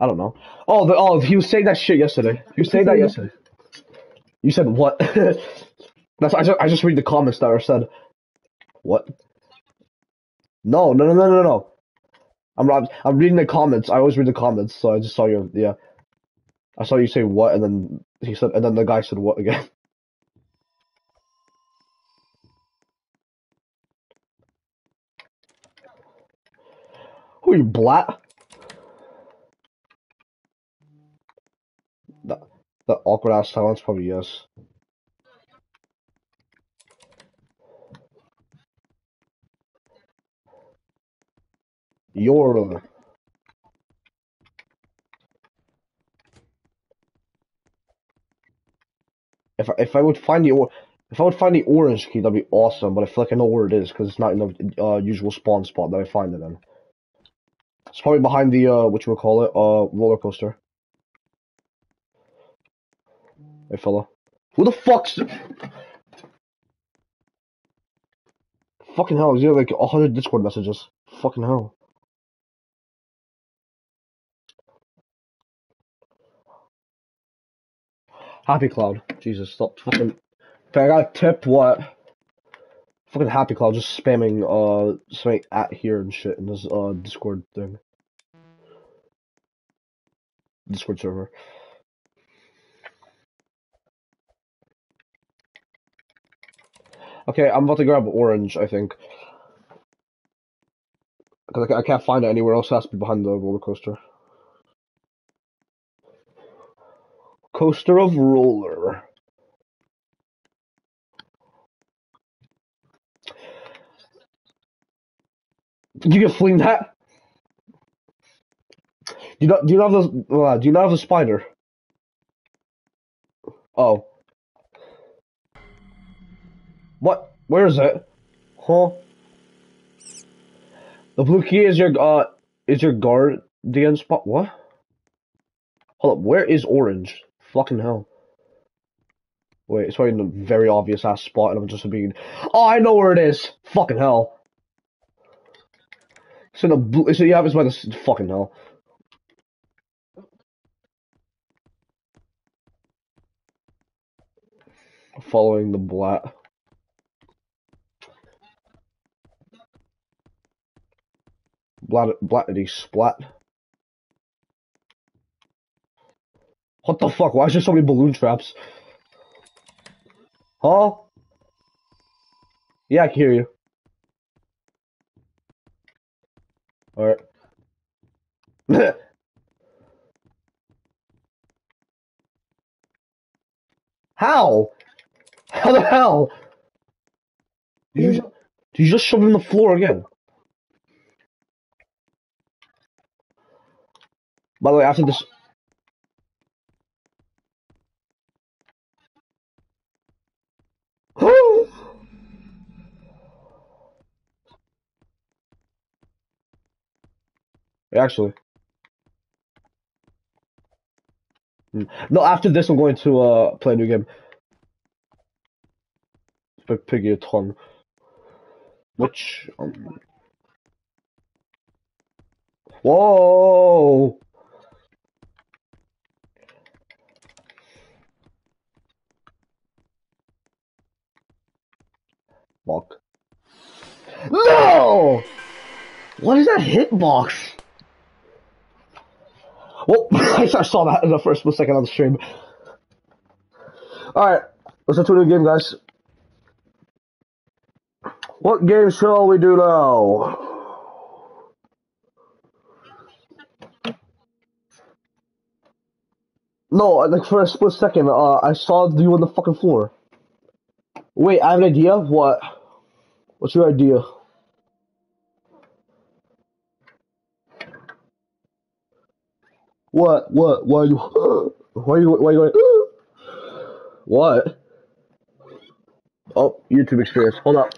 I don't know. Oh, the, oh, he was saying that shit yesterday. He was saying that yesterday. You said what? [laughs] That's I just I just read the comments that are said. What? No, no, no, no, no, no. I'm I'm reading the comments. I always read the comments, so I just saw your yeah. I saw you say what, and then he said, and then the guy said what again. [laughs] Are you, Blat? The, the awkward ass silence, probably yes. Your if I, if I would find the or if I would find the orange key, that'd be awesome. But I feel like I know where it is because it's not in the uh, usual spawn spot that I find it in. It's probably behind the uh, what you would call it, uh, roller coaster. Hey, fella. Who the fuck's fucking hell? Is there like a hundred Discord messages? Fucking hell. Happy Cloud. Jesus, stop fucking. I got a tip. What? Fucking Happy Cloud just spamming uh spamming at here and shit in this uh Discord thing. Discord server. Okay, I'm about to grab orange. I think. Cause I I can't find it anywhere else. It has to be behind the roller coaster. Coaster of roller. You can fling that. Do you not? Do you not have the? Uh, do you not have the spider? Oh, what? Where is it? Huh? The blue key is your uh is your guardian spot. What? Hold up. Where is orange? Fucking hell. Wait, it's probably in a very obvious ass spot, and I'm just being. Oh, I know where it is. Fucking hell. In the blue. It's, yeah, it's by the fucking hell. Following the blat. Blat, blatity splat. What the fuck? Why is there so many balloon traps? Huh? Yeah, I can hear you. Alright. [coughs] How? How the hell? Did you, did you just shove him the floor again? By the way, after this. Actually. Hmm. No, after this, I'm going to uh play a new game. Piggy a ton. Which. Um... Whoa! No! What is that hitbox? Well, [laughs] I saw that in the first split second on the stream. Alright, let's get to a new game, guys. What game shall we do now? No, like for a split second, uh, I saw you on the fucking floor. Wait, I have an idea. What? What's your idea? What? What? Why you? [gasps] Why you? Why are you going? [gasps] What? Oh, YouTube experience. Hold up.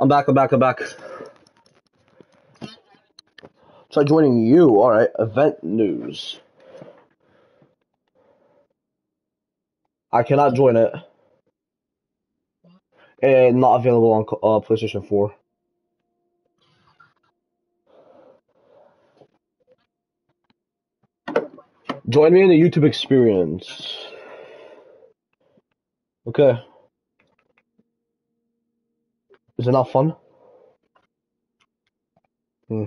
I'm back, I'm back, I'm back. Try joining you. Alright, event news. I cannot join it. And not available on uh, PlayStation 4. Join me in the YouTube experience. Okay. Is not fun? Hmm.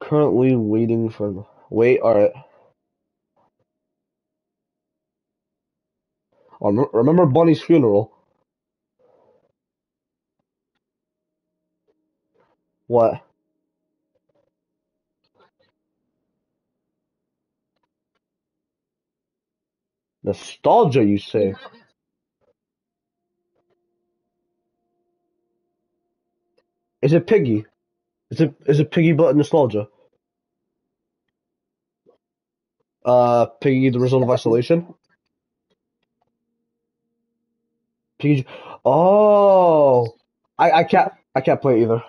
Currently waiting for. Wait, alright. Oh, remember Bunny's funeral? What? Nostalgia, you say? Is it Piggy? Is it is it Piggy but nostalgia? Uh, Piggy, the result of isolation. Piggy. Oh, I I can't I can't play either.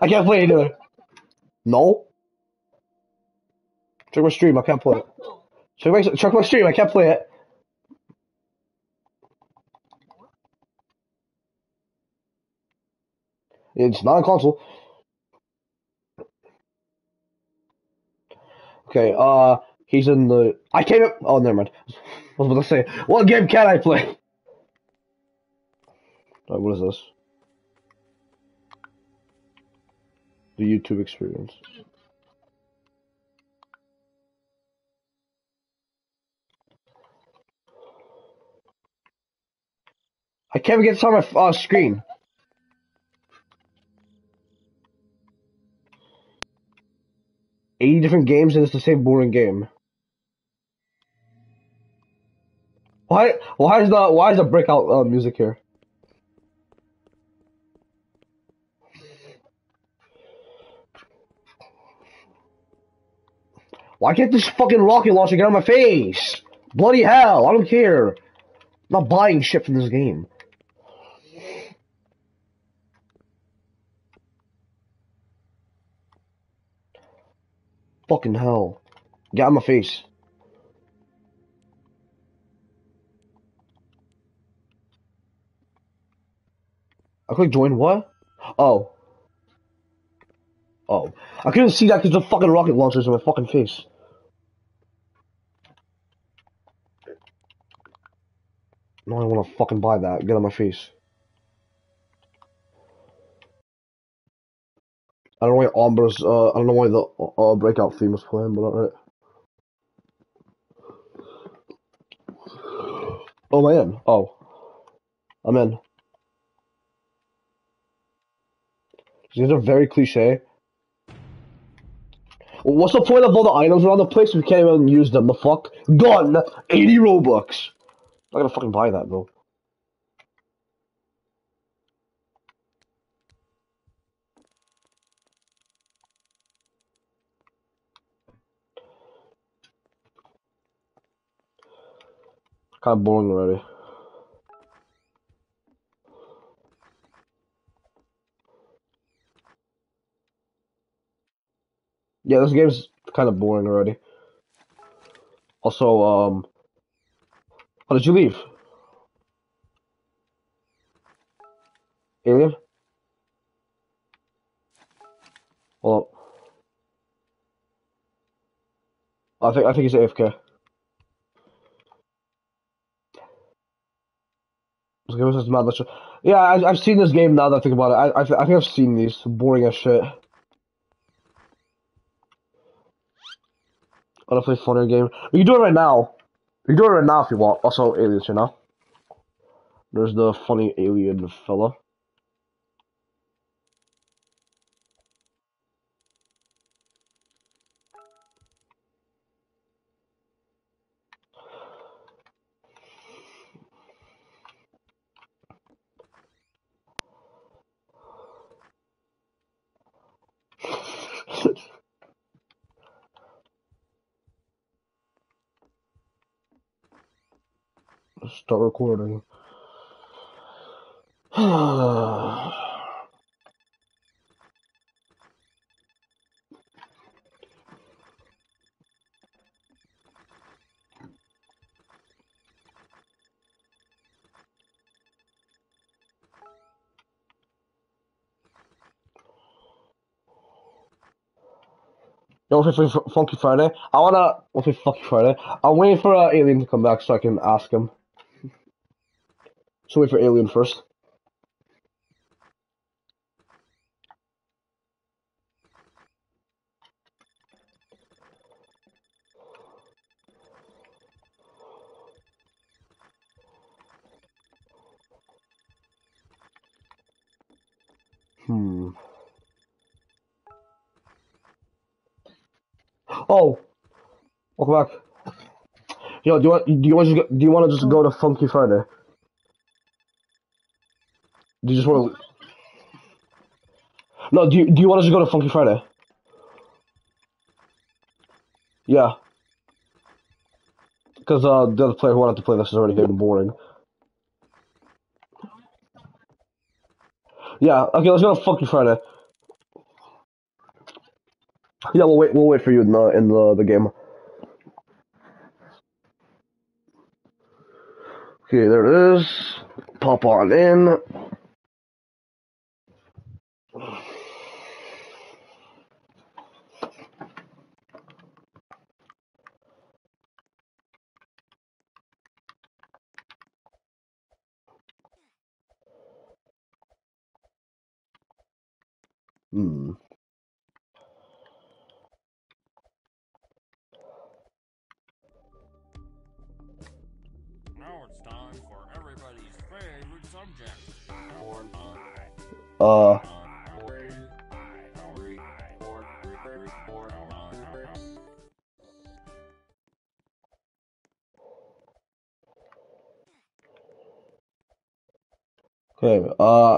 I can't play either. No, check my stream. I can't play it. Check my check my stream. I can't play it. It's not a console. Okay. Uh, he's in the. I can't. Oh, never mind. [laughs] I was about to say, what game can I play? Alright, what is this? The YouTube experience. I can't even get this on my uh, screen. Eighty different games and it's the same boring game. Why? Why is the Why is the breakout uh, music here? Why can't this fucking rocket launcher get on my face? Bloody hell! I don't care. I'm not buying shit from this game. Fucking hell! Get on my face. I click join. What? Oh. Oh. I couldn't see that because the fucking rocket launcher's in my fucking face. No, I want to fucking buy that. Get on my face. I don't know why Amber's, uh, I don't know why the, uh, breakout theme was playing, but alright. Oh, am I in? Oh. I'm in. These are very cliche. What's the point of all the items around the place if we can't even use them? The fuck? Gun! 80 Robux! I'm not gonna fucking buy that though. Kinda boring already. Yeah, this game's kind of boring already. Also, um, how did you leave? Alien? Well, I think I think he's AFK. This game is mad. Yeah, I, I've seen this game now that I think about it. I, I, I think I've seen these. Boring as shit. I want to play funner game. You can do it right now. You can do it right now if you want. Also, aliens, you know. There's the funny alien fella. Start recording. [sighs] Yo, play Funky Friday. I wanna let's Funky Friday. I'm waiting for uh, Alien to come back so I can ask him. So wait for Alien first. Hmm. Oh, welcome back. Yo, do you want do you want to do you want to just go to Funky Friday? Do you just want to? No, do you do you want to just go to Funky Friday? Yeah, because uh, the other player who wanted to play this is already getting boring. Yeah, okay, let's go to Funky Friday. Yeah, we'll wait. We'll wait for you in the in the the game. Okay, there it is. Pop on in.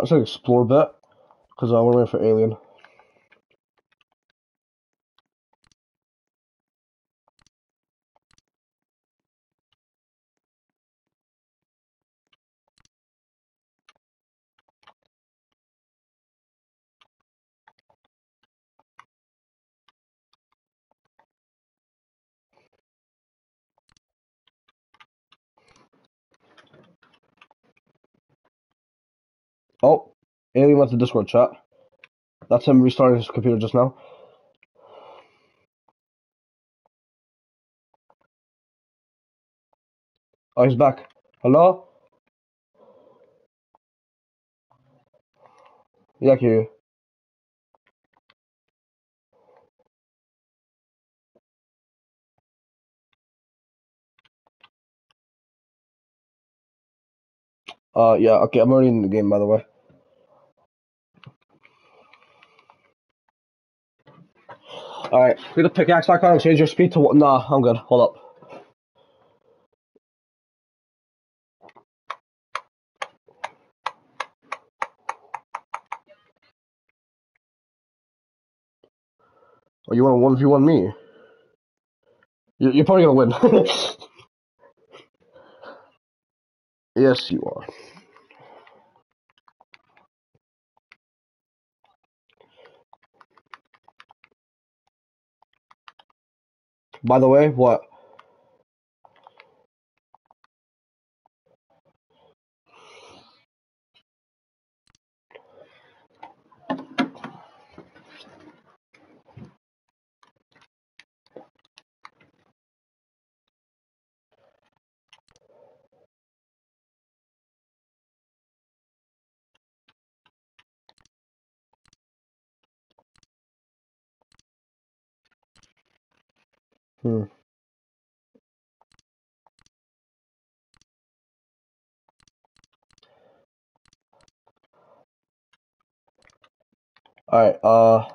Let's like explore bit because we're waiting for Alien. Alien left the Discord chat. That's him restarting his computer just now. Oh, he's back. Hello? Yeah, you. Uh, yeah, okay, I'm already in the game, by the way. Alright, get the pickaxe back on and change your speed to what? Nah, I'm good. Hold up. Oh, you want to 1v1 me? You're, you're probably gonna win. [laughs] yes, you are. By the way, what? Hmm. Alright, uh,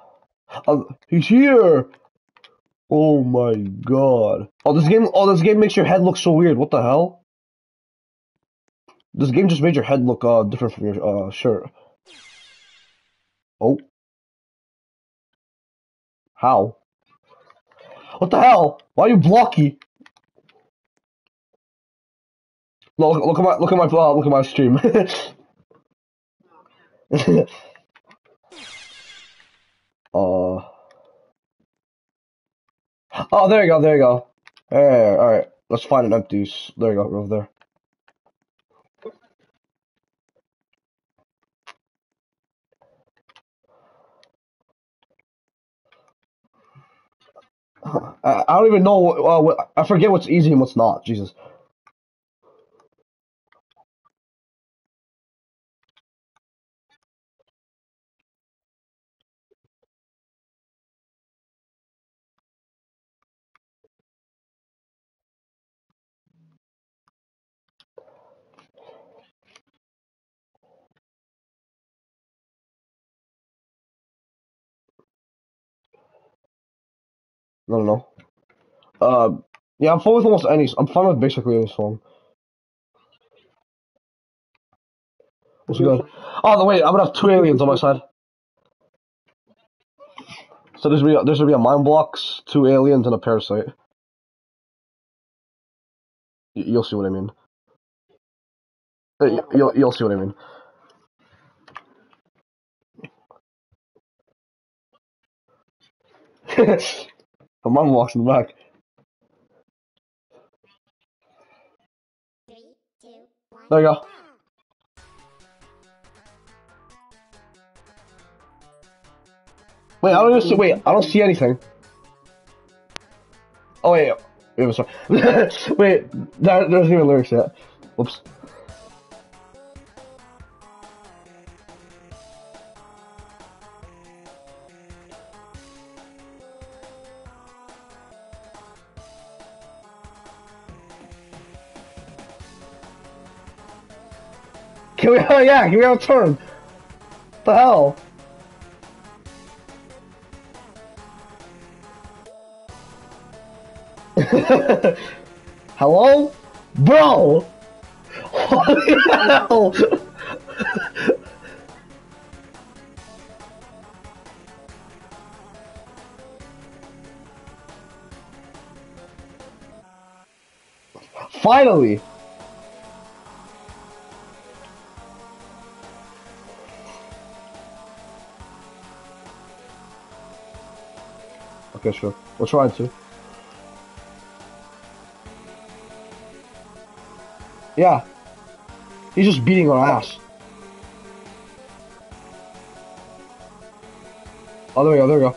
oh, he's here! Oh my god. Oh, this game, oh, this game makes your head look so weird. What the hell? This game just made your head look, uh, different from your, uh, shirt. Oh. How? What the hell? Why are you blocky? Look, look at my look at my uh, look at my stream. [laughs] uh. Oh, there you go. There you go. Hey, all right. Let's find an empty. There you go. Over there. I, don't even know. Uh, I forget what's easy and what's not. Jesus. No, no, no. Uh, yeah, I'm fine with almost any. I'm fine with basically any song. What's good? Oh, the wait. I'm gonna have two aliens on my side. So there's gonna be there's gonna be a mind blocks, two aliens, and a parasite. Y- You'll see what I mean. Uh, You'll you'll see what I mean. [laughs] a mind blocks in the back. There you go. Wait, I don't see. Wait, I don't see anything. Oh wait, wait, sorry. [laughs] wait, there, there's even lyrics yet. Whoops. We? [laughs] Oh yeah, have a turn? The hell? [laughs] Hello, bro? What the hell? Finally. Okay, sure. We're trying to. Yeah. He's just beating our ass. Oh, there we go, there we go.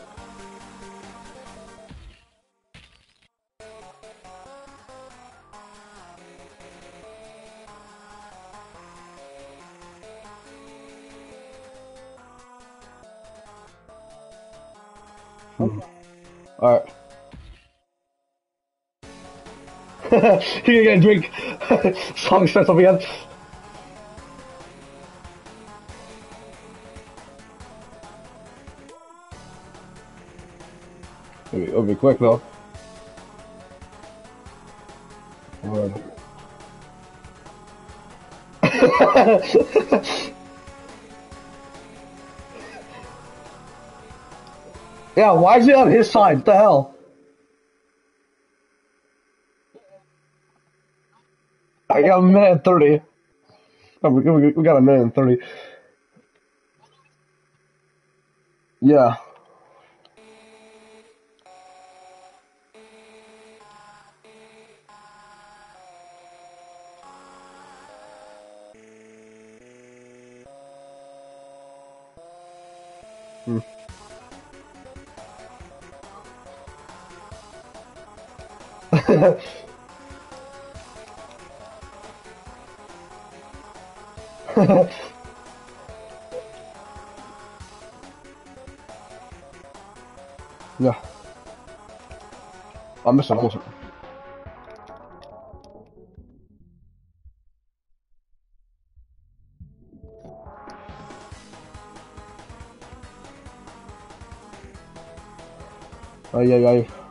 [laughs] Here you a drink. [laughs] Song starts up again. It'll be, it'll be quick though. [laughs] Yeah, why is he on his side? What the hell? I got a minute and 30. Oh, we, we, we got a minute and 30. Yeah. Hmm. [laughs] yeah. I'm missing closer. Ay, ay, ay.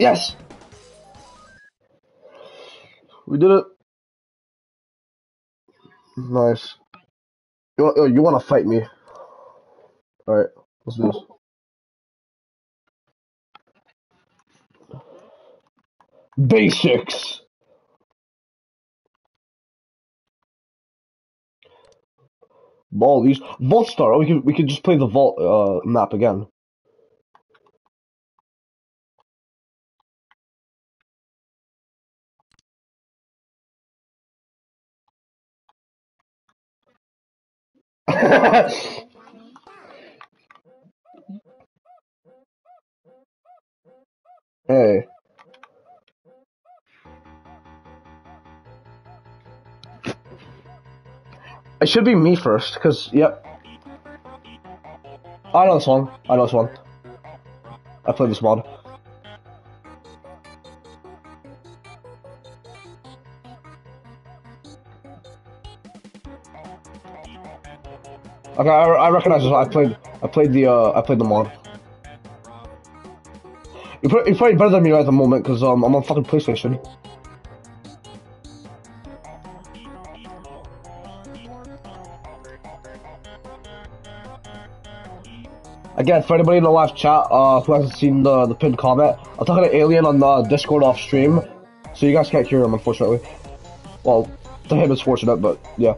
Yes! We did it. Nice. You, wa- oh, you want to fight me? Alright, let's do this. Basics! Baldi's. Vault Star. We could we could just play the vault uh, map again. Hey. It should be me first, cause yep. I know this one. I know this one. I played this mod. Okay, I, I recognize this. I played. I played the. Uh, I played the mod. You're, you're probably better than me at the moment because um, I'm on fucking PlayStation. Again, for anybody in the live chat uh, who hasn't seen the the pinned comment, I'm talking to Alien on the Discord off stream, so you guys can't hear him unfortunately. Well, to him it's fortunate, but yeah.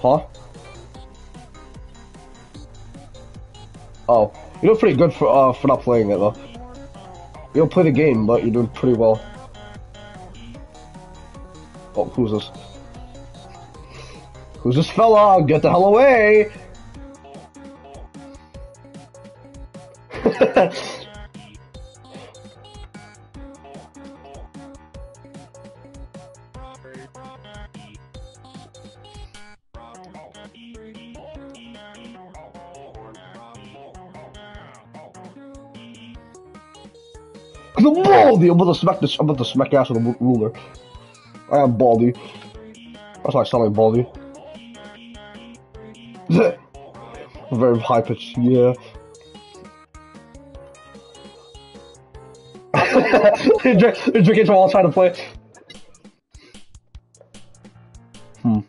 Huh? Oh, you're doing pretty good for uh for not playing it though. You don't play the game, but you're doing pretty well. Oh, who's this? Who's this fella? Get the hell away! [laughs] [laughs] Baldi! I'm about to smack this. I'm about to smack ass with a ruler. I am Baldi. That's why I sound like Baldi. [laughs] Very high pitched, yeah. Drink- you're drinking from all trying to play. Hmm.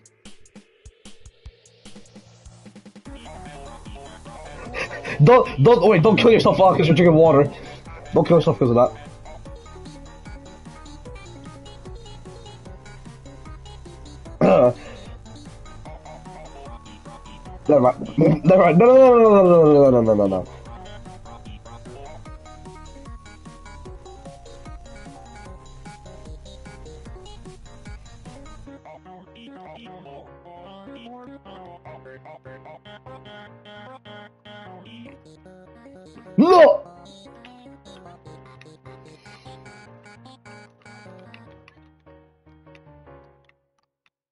Don't, don't, wait, don't kill yourself because you're drinking water. Don't kill yourself because of that. no, [laughs] no, no, no, no, no, no, no. No!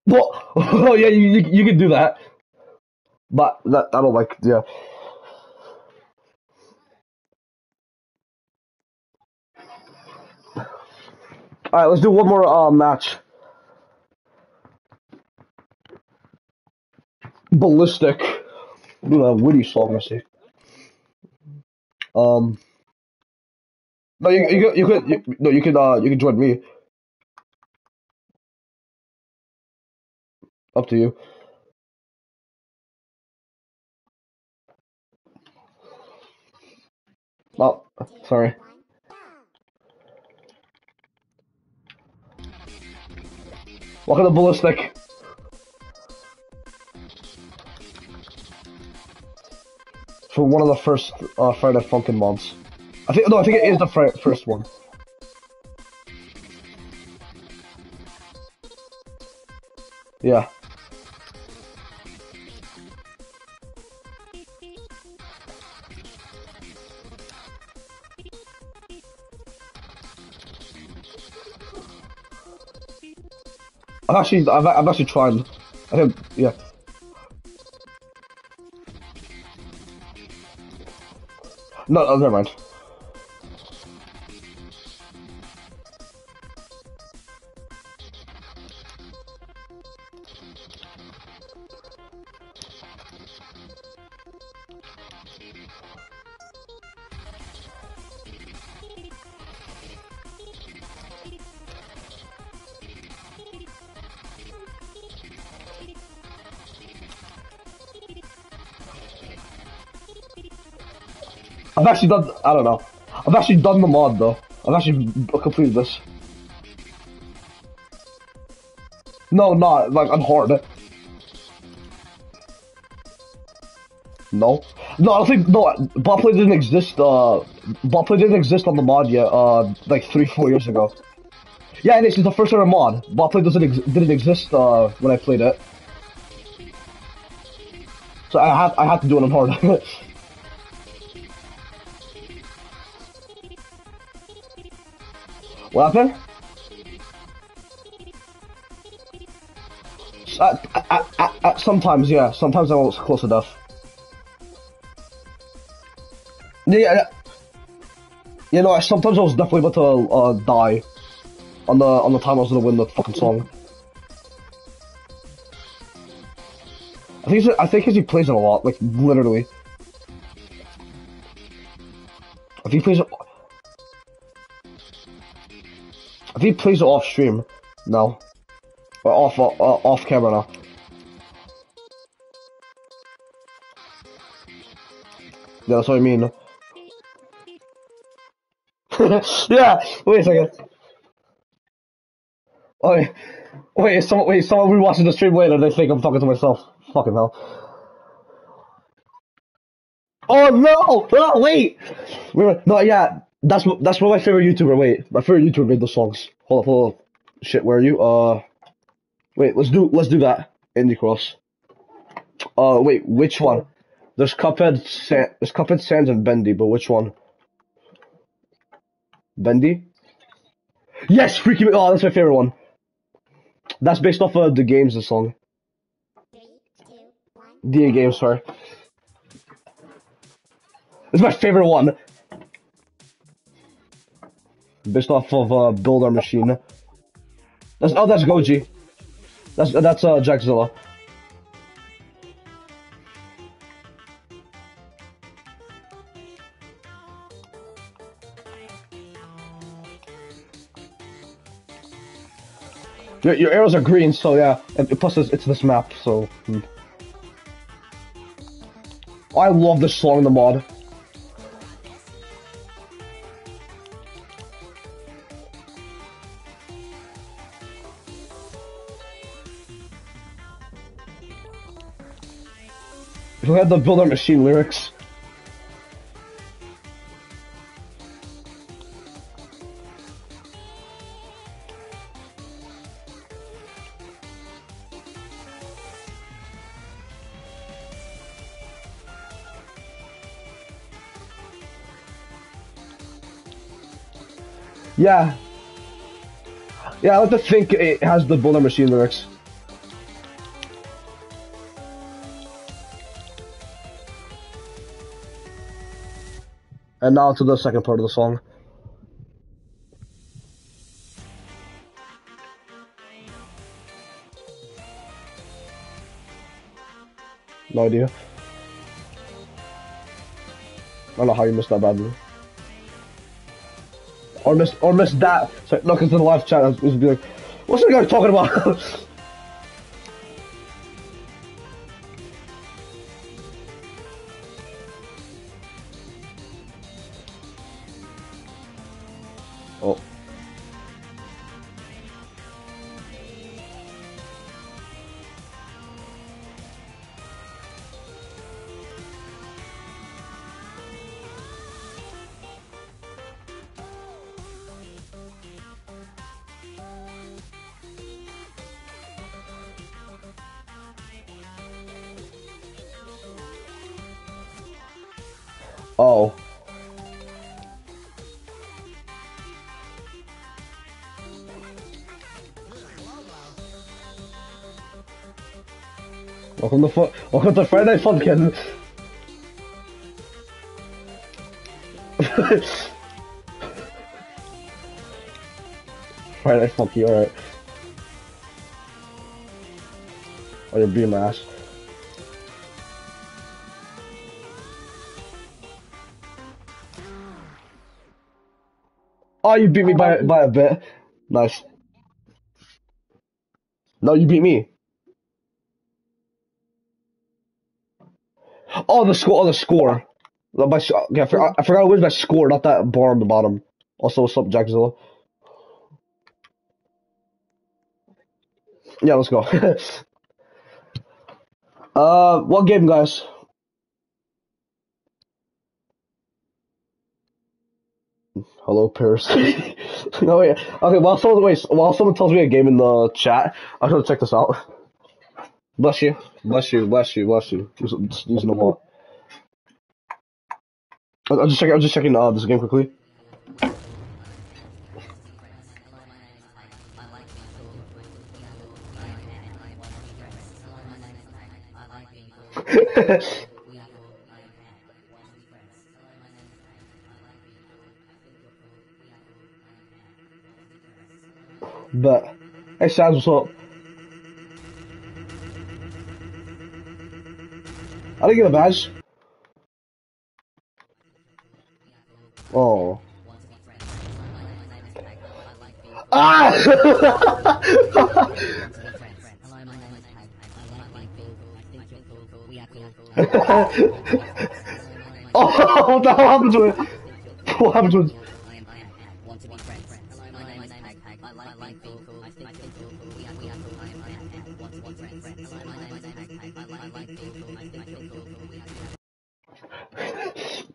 What? Oh yeah, you, you, you can do that but that I don't like. Yeah. All right, let's do one more uh, match. Ballistic. Do a Whitty song, I see. Um. No, you you you could no you can uh you can join me. Up to you. Oh, sorry. Look at the Ballistic. For one of the first uh, Friday Funkin' mods. I think no, I think it is the fri- first one. Yeah. I've actually, I've, I've actually tried. I think, yeah. No, oh, never mind. Actually done. I don't know. I've actually done the mod though. I've actually completed this. No, not like I'm hard. No, no. I don't think no. Bot play didn't exist. Uh, bot play didn't exist on the mod yet. Uh, like three, four years ago. Yeah, is. It's the first ever mod. Bot play doesn't ex- didn't exist uh when I played it. So I have I have to do it on hard. [laughs] what happened? Uh, uh, uh, sometimes, yeah. Sometimes I was close enough. Yeah. You know, sometimes I was definitely about to uh, die on the on the time I was gonna win the fucking song. I think I think he plays it a lot, like literally. If he plays it, if he plays it off stream, no, or off uh, off camera now. Yeah, that's what I mean. [laughs] yeah, wait a second. Wait, wait, is someone, wait, someone rewatching the stream later, they think I'm talking to myself. Fucking hell. Oh no! Oh wait! Wait, wait, no, yeah, that's that's what my favorite YouTuber. Wait, my favorite YouTuber made those songs. Hold up, hold up. Shit, where are you? Uh, wait, let's do let's do that. Indie Cross. Uh, wait, which one? There's Cuphead, Sa- there's Cuphead, Sans, and Bendy, but which one? Bendy? Yes, Freaky. Oh, that's my favorite one. That's based off of the games. The song. DA games, sorry. It's my favorite one. Based off of uh, Build Our Machine. That's oh, that's Goji. That's that's uh, Jackzilla. Your, your arrows are green, so yeah. And plus, it's, it's this map, so. hmm. I love this song in the mod. Who had the Builder Machine lyrics? Yeah. Yeah, I like to think it has the Builder Machine lyrics. And now to the second part of the song. No idea. I don't know how you missed that badly. Or missed, or missed that. Sorry, no, because in the live chat, I was going be like, what's the guy talking about? [laughs] Welcome to fu- Welcome to Friday Funkin. [laughs] Friday Funky, alright. Oh, you're my ass. Oh, you beat me by by a bit. Nice. No, you beat me. Oh, the score. Oh, the score. My, okay, I, forgot, I forgot where's my score, not that bar on the bottom. Also, what's up, Jackzilla? Yeah, let's go. [laughs] uh, what game, guys? Hello, Paris. [laughs] no, wait. Okay, while someone wait, while someone tells me a game in the chat, I'm gonna check this out. Bless you, bless you, bless you, bless you. Use, just using the wall. I'll just checking. I'm just checking uh, this game quickly. [laughs] but hey, Sam, what's up? I didn't get a badge. Oh. Ah! [laughs] oh, what the hell happened to it? What happened to it?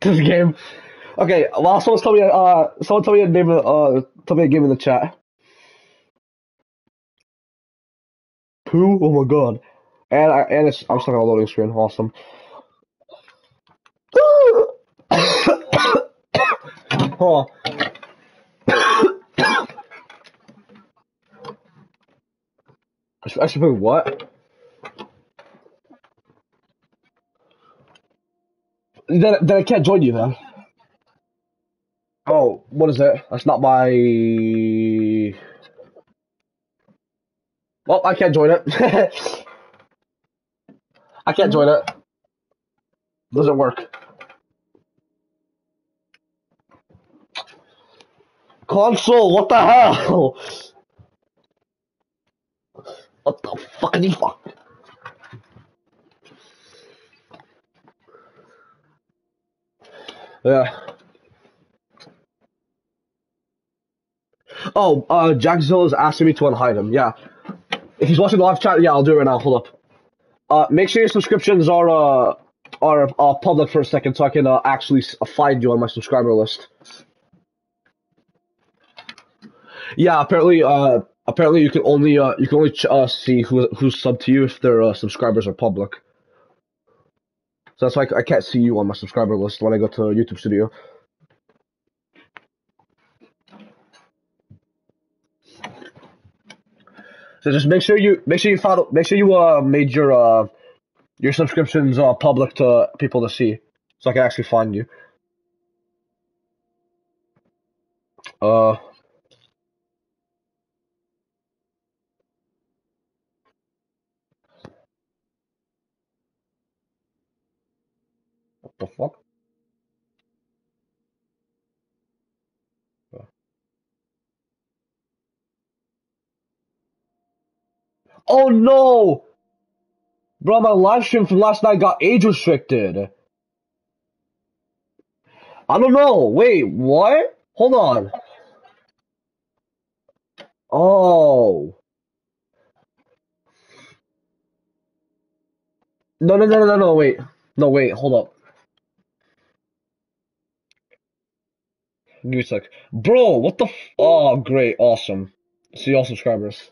This game. Okay, well, someone tell me, uh, someone tell me a name, of- uh, tell me a game in the chat. Who? Oh my god. And I, and it's, I'm stuck on a loading screen. Awesome. [coughs] oh. [coughs] I should, I should put what? Then, then I can't join you then. Oh, what is it? That's not my. Well, I can't join it. [laughs] I can't join it. Doesn't work. Console, what the hell? What the fuck? Yeah. Oh, uh, Jackzilla is asking me to unhide him. Yeah. If he's watching the live chat, yeah, I'll do it right now. Hold up. Uh, make sure your subscriptions are uh are uh public for a second, so I can uh, actually find you on my subscriber list. Yeah, apparently, uh, apparently you can only uh you can only uh see who who's sub to you if their uh, subscribers are public. That's why I, I can't see you on my subscriber list when I go to YouTube Studio. So just make sure you make sure you follow make sure you uh made your uh your subscriptions uh public to people to see, so I can actually find you. Uh, the fuck? Oh no, bro! My live stream from last night got age restricted. I don't know. Wait, what? Hold on. Oh. No, no, no, no, no, no, wait. No, wait, hold up. A sec. Bro, what the Oh, great, awesome. See all subscribers.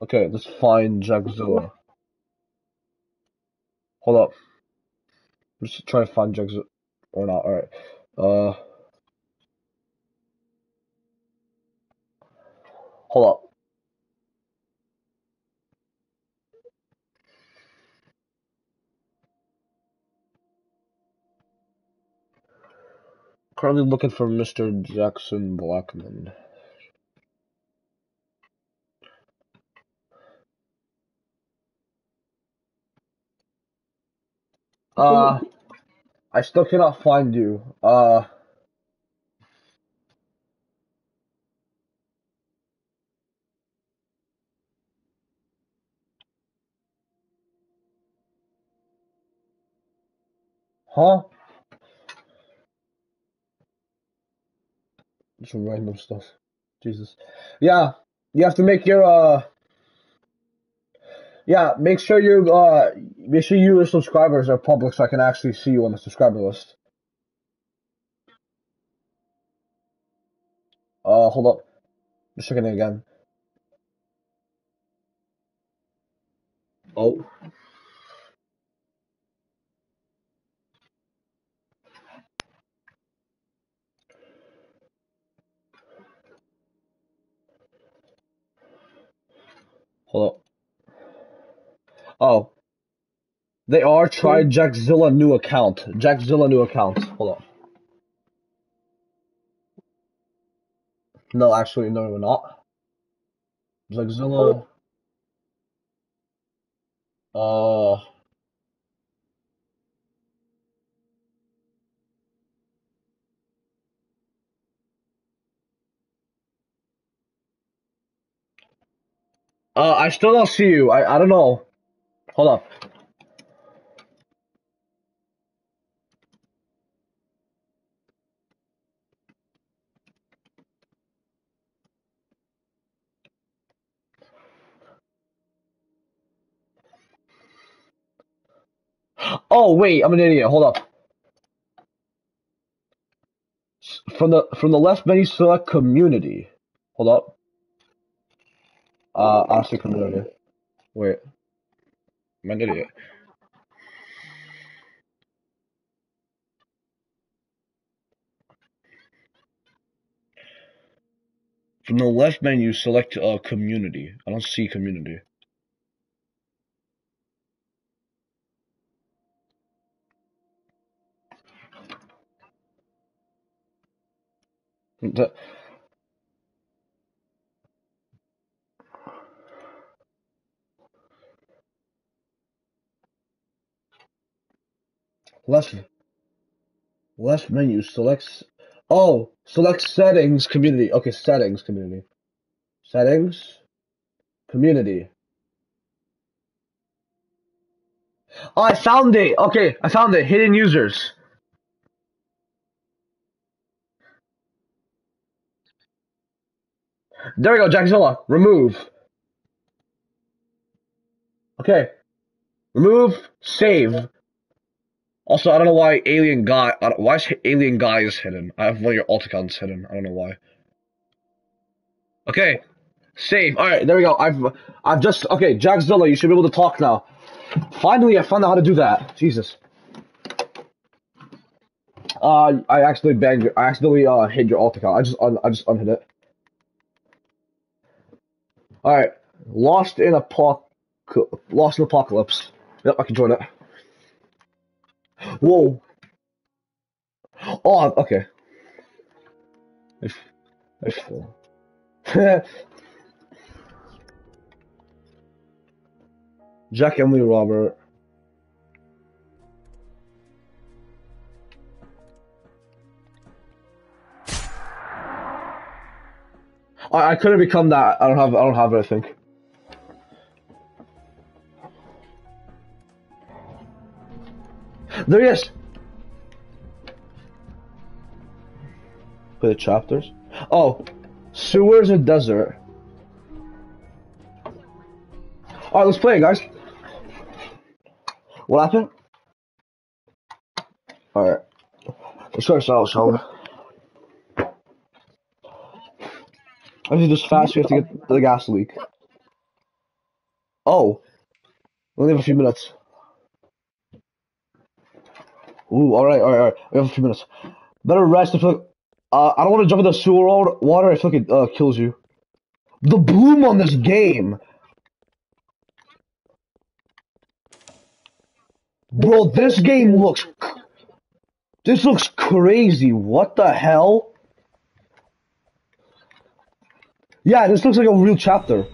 Okay, let's find Jackzilla. Hold up. Let's try to find Jackzilla. Or not, alright. Uh. Hold up. Currently looking for Mr. Jackson Blackman. Uh, I still cannot find you. Uh, huh? Some random stuff. Jesus. Yeah, you have to make your uh. Yeah, make sure you uh make sure your subscribers are public so I can actually see you on the subscriber list. Uh, hold up. Just checking it again. Oh, hold up. Oh, they are. Try Jackzilla new account. Jackzilla new account. Hold up. No, actually, no, we're not. Jackzilla. Uh, uh, I still don't see you. I I don't know. Hold up. Oh wait, I'm an idiot. Hold up. From the from the left menu, select community. Hold up. Uh, I see community. Wait, I'm an idiot. From the left menu, select uh, community. I don't see community. The left left menu, select. Oh, select settings, community. Okay, settings, community. Settings, community. Oh, I found it. Okay, I found it. Hidden users. There we go, Jackzilla. Remove. Okay. Remove. Save. Also, I don't know why Alien Guy. Why is Alien Guy is hidden? I have one of your alt accounts hidden. I don't know why. Okay. Save. All right. There we go. I've I've just okay. Jackzilla, you should be able to talk now. Finally, I found out how to do that. Jesus. Uh, I accidentally banged your. I accidentally uh hid your alt account. I just un, I just unhid it. All right. Lost in apoc. Lost in apocalypse. Yep, I can join it. Whoa. Oh, okay. If, if, [laughs] Jack Emily Robert. I, I couldn't become that. I don't have. I don't have it. I think. There he is. For the chapters. Oh, sewers and desert. All right, let's play it, guys. What happened? All right, let's this out, shall we? I need to this fast. We have to get the gas leak. Oh, we only have a few minutes. Ooh, all right, all right, all right. We have a few minutes. Better rest. I like, uh, I don't want to jump in the sewer wa- water. I feel like it uh, kills you. The bloom on this game, bro. This game looks. This looks crazy. What the hell? Yeah, this looks like a real chapter.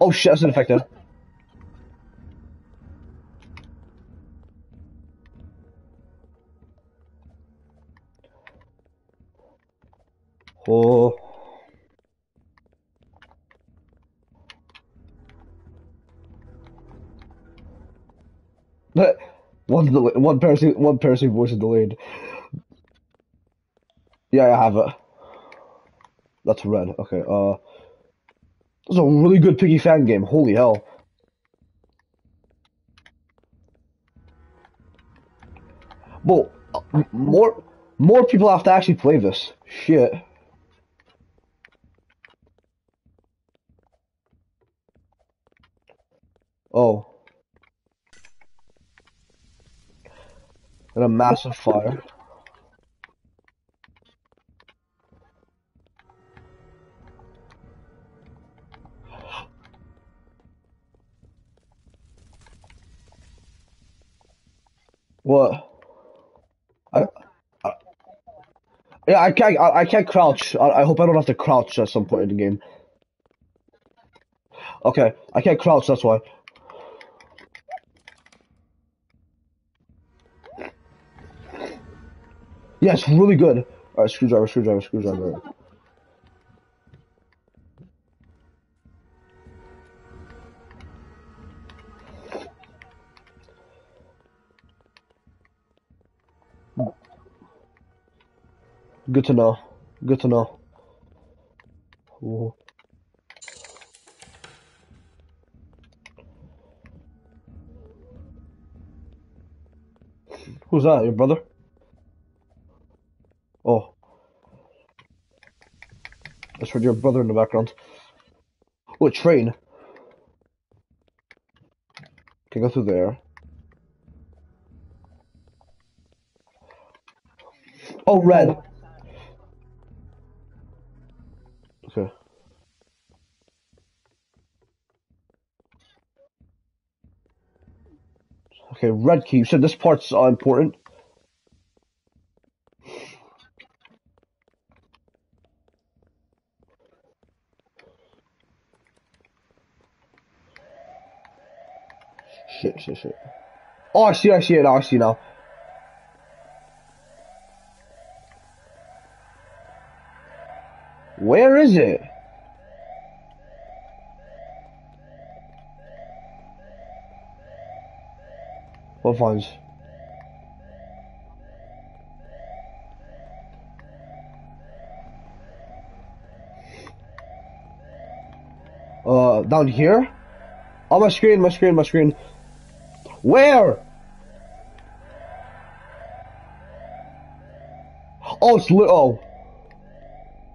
Oh shit, that's infected. Oh. One delay, one parasite, one parasite voice is delayed. Yeah, I have it. That's red. Okay. Uh, this is a really good Piggy fan game. Holy hell. Well, uh, more more people have to actually play this. Shit. Oh, and a massive fire. What? I, I yeah, I can't. I, I can't crouch. I, I hope I don't have to crouch at some point in the game. Okay, I can't crouch. That's why. Yeah, it's really good. All right, screwdriver, screwdriver, screwdriver. Good to know. Good to know. Ooh. Who's that? Your brother? Oh, that's heard your brother in the background. Oh, train. Can go through there. Oh, red. Okay. Okay, red key. You said this part's uh, important. Shit, shit, shit. Oh, I see, I see it now. I see now. Where is it? What finds? Uh, down here? On my screen, my screen, my screen. Where? Oh, it's lit. Oh.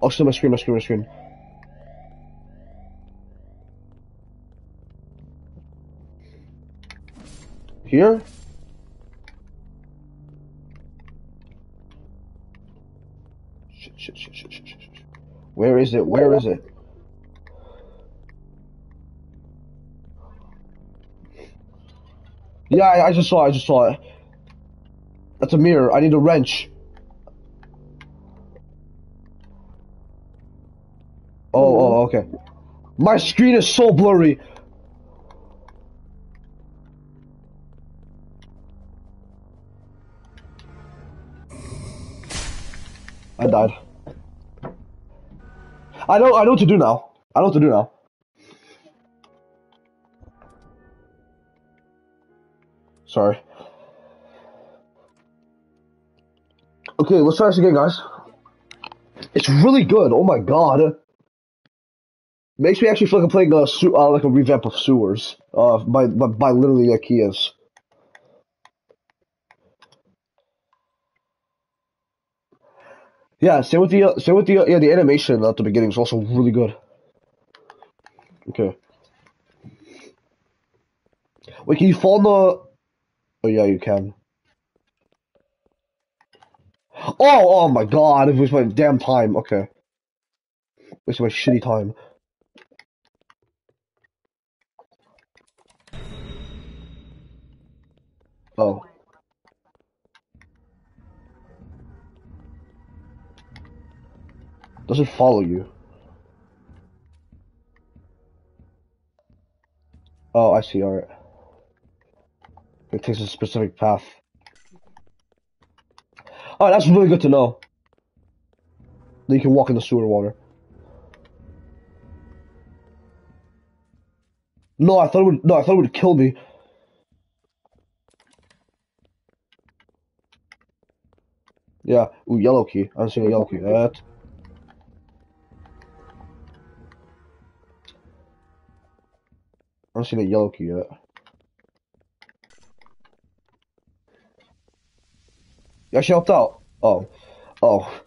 Oh, still my screen, my screen, my screen. Here? Shit, shit, shit, shit, shit, shit. Where is it? Where is it? Yeah, I, I just saw it, I just saw it. That's a mirror. I need a wrench. Oh, oh, okay. My screen is so blurry. I died. I know, I know what to do now. I know what to do now. Sorry. Okay, let's try this again, guys. It's really good. Oh my god. Makes me actually feel like I'm playing a uh, like a revamp of Sewers. Uh, by by, by literally is. Yeah, same with the uh, same with the uh, yeah the animation at the beginning is also really good. Okay. Wait, can you fall in the? Oh yeah, you can. Oh, oh my god, it was my damn time. Okay. It's my shitty time. Oh. Does it follow you. Oh, I see, alright. It takes a specific path. Oh, that's really good to know. That you can walk in the sewer water. No, I thought it would. No, I thought it would kill me. Yeah. Ooh, yellow key. I haven't seen a yellow key yet. I haven't seen a yellow key yet. Yeah, she helped out. Oh. Oh.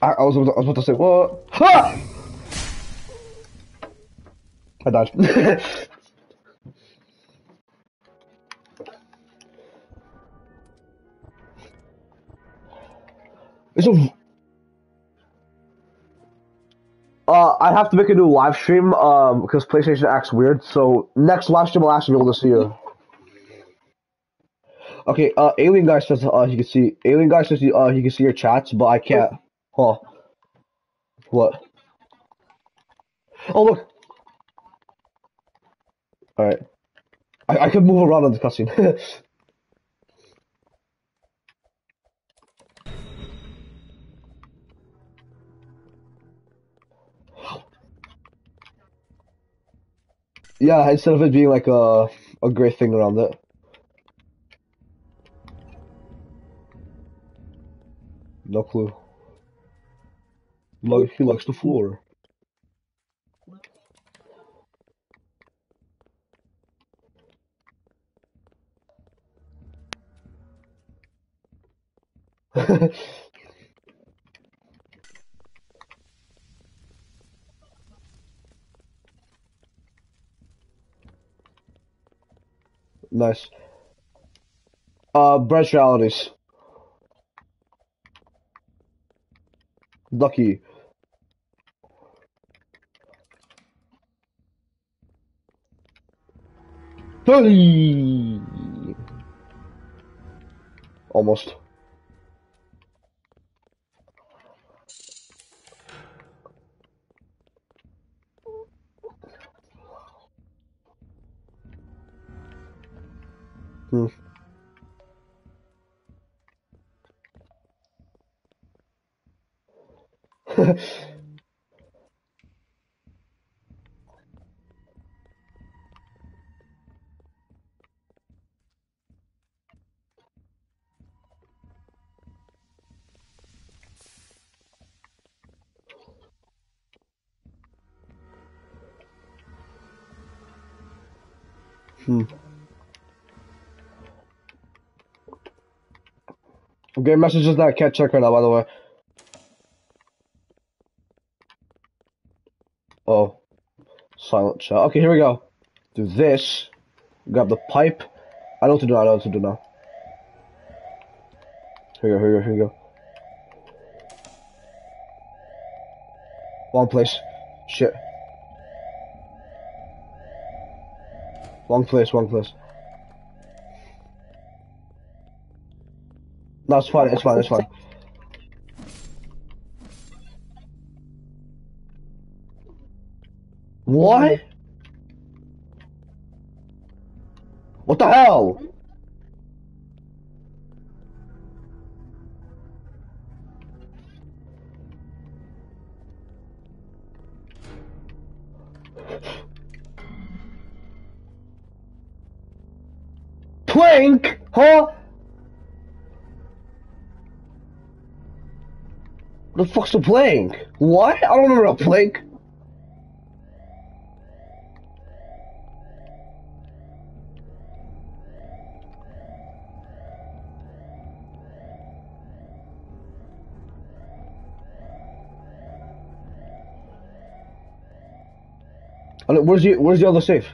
I, I was I was about to say, what? Ha! I died. It's a Uh, I have to make a new live stream um, because PlayStation acts weird. So next live stream, I'll actually be able to see you. Okay, uh, Alien Guy says uh, he can see. Alien Guy says uh, he can see your chats, but I can't. Huh? What? Oh look! All right, I I could move around on the cutscene. [laughs] yeah, instead of it being like a a gray thing around it. No clue. Like he likes the floor. [laughs] Nice. Uh, Branched Realities. Lucky. Hey! Almost. Hmm. Hmm. Okay, messages that I can't check right now, by the way. Oh, silent chat. Okay, here we go. Do this. Grab the pipe. I know what to do. I know what to do now. Here we go. Here we go. Here we go. Wrong place. Shit. Wrong place. Wrong place. No, fine. It's fine. It's fine. What? What the hell? Plank? Huh? The fuck's a plank? What? I don't remember a plank. I don't- Where's the Where's the other safe?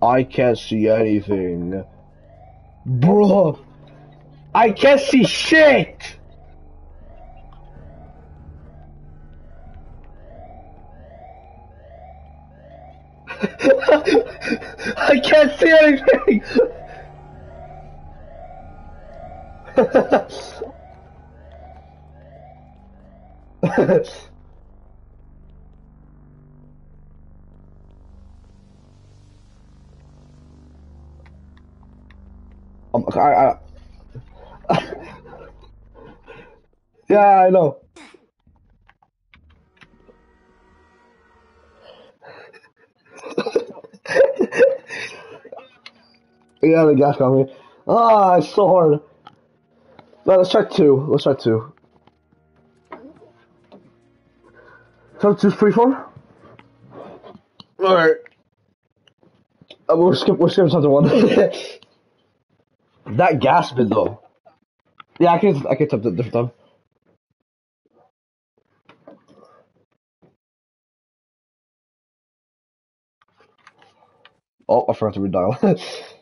I can't see anything. Bro, I can't see shit! I can't see anything! [laughs] Um, I, I, [laughs] yeah, I know. Yeah, the gas got me. Ah, it's so hard. Let's try two. Let's try two. So two, three, four. All right. Uh, we'll skip. We'll skip something one. [laughs] that gas bit though. Yeah, I can. I can attempt it different time. Oh, I forgot to redial. [laughs]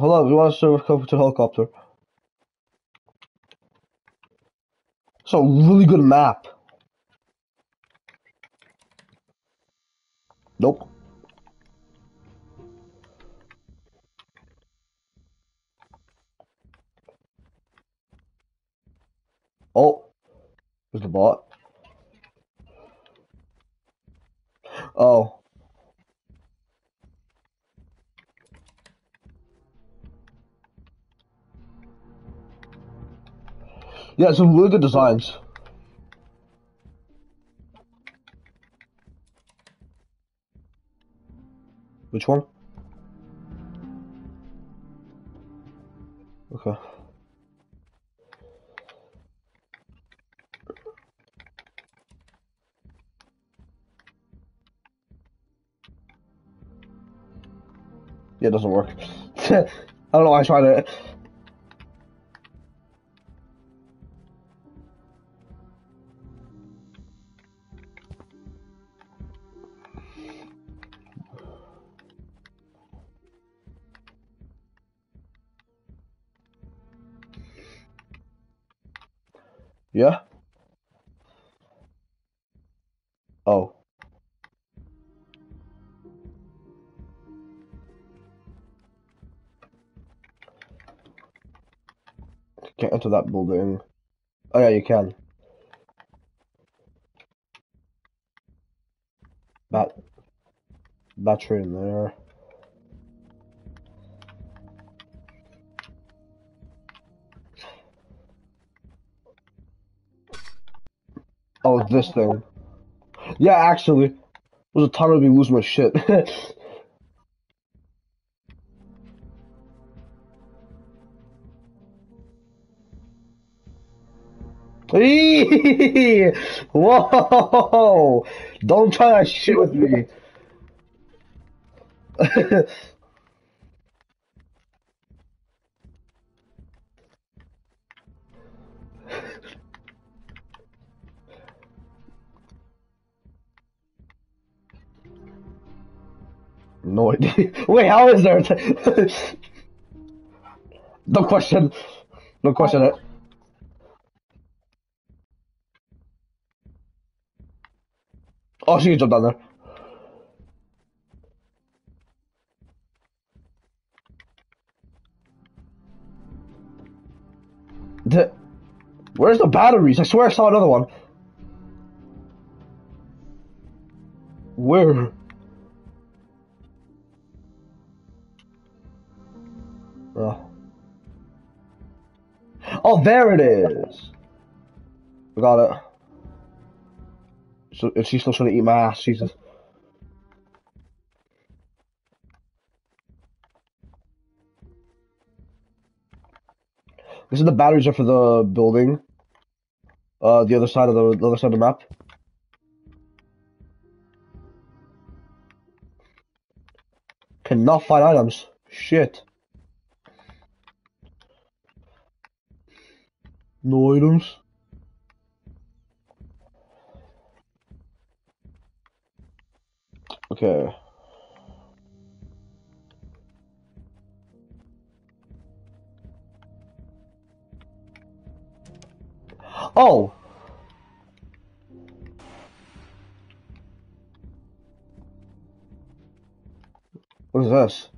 Hold on, we want to serve cover to helicopter. It's a really good map. Nope. Oh, there's the bot. Oh, yeah, some really good designs. Which one? Okay. Yeah, it doesn't work. [laughs] I don't know why I tried it. Yeah? Oh. Can't enter that building. Oh yeah, you can. Bat battery in there. Oh, this thing. Yeah, actually. It was a time I'd be losing my shit. [laughs] Whoa! Don't try that shit with me. [laughs] No idea. [laughs] Wait, how is there? [laughs] Don't question. Don't question it. Oh, she can jump down there. The, where's the batteries? I swear I saw another one. Where? Oh. Oh, there it is. I got it. So, is she still trying to eat my ass? Jesus. This is the batteries are for the building. Uh, the other side of the, the other side of the map. Cannot find items. Shit. No items. Okay. Oh! What is this?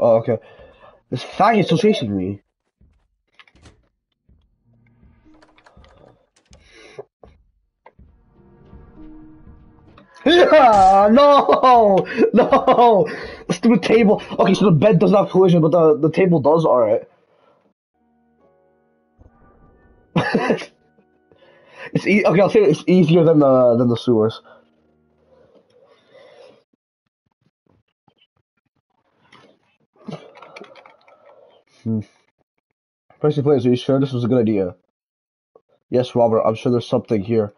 Oh, okay. This fag is still chasing me. Yeah, [laughs] no, [laughs] no. Do a table. Okay, so the bed does not collision, but the the table does. All right. [laughs] It's e- okay. I'll say it's easier than the than the sewers. Hmm. Percy Players, are you sure this was a good idea? Yes, Robert. I'm sure there's something here.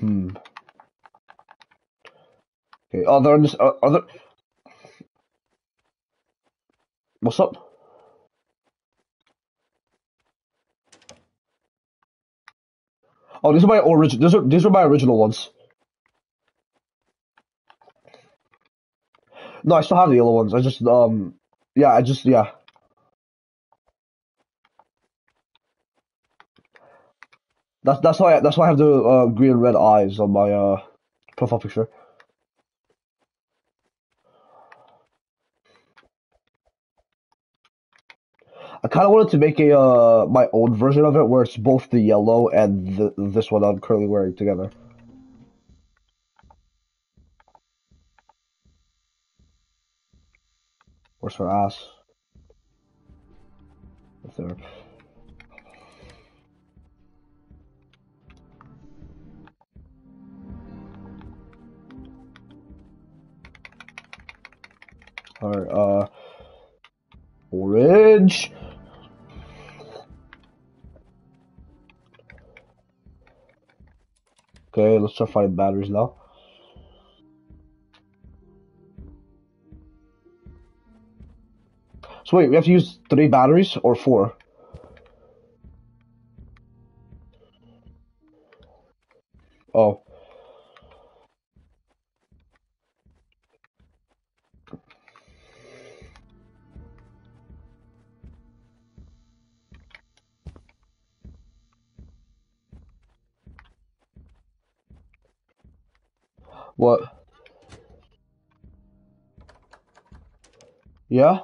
Hmm. Okay. Are there? Are, are there? What's up? Oh, these are my origin. These are these are my original ones. No, I still have the yellow ones. I just um, yeah, I just yeah. That's that's why that's why I have the uh, green and red eyes on my uh profile picture. I kind of wanted to make a uh my own version of it where it's both the yellow and the, this one I'm currently wearing together. Where's her ass? Right there. Alright, uh, orange. Okay, let's try find batteries now. So wait, we have to use three batteries or four? Oh, what? Yeah?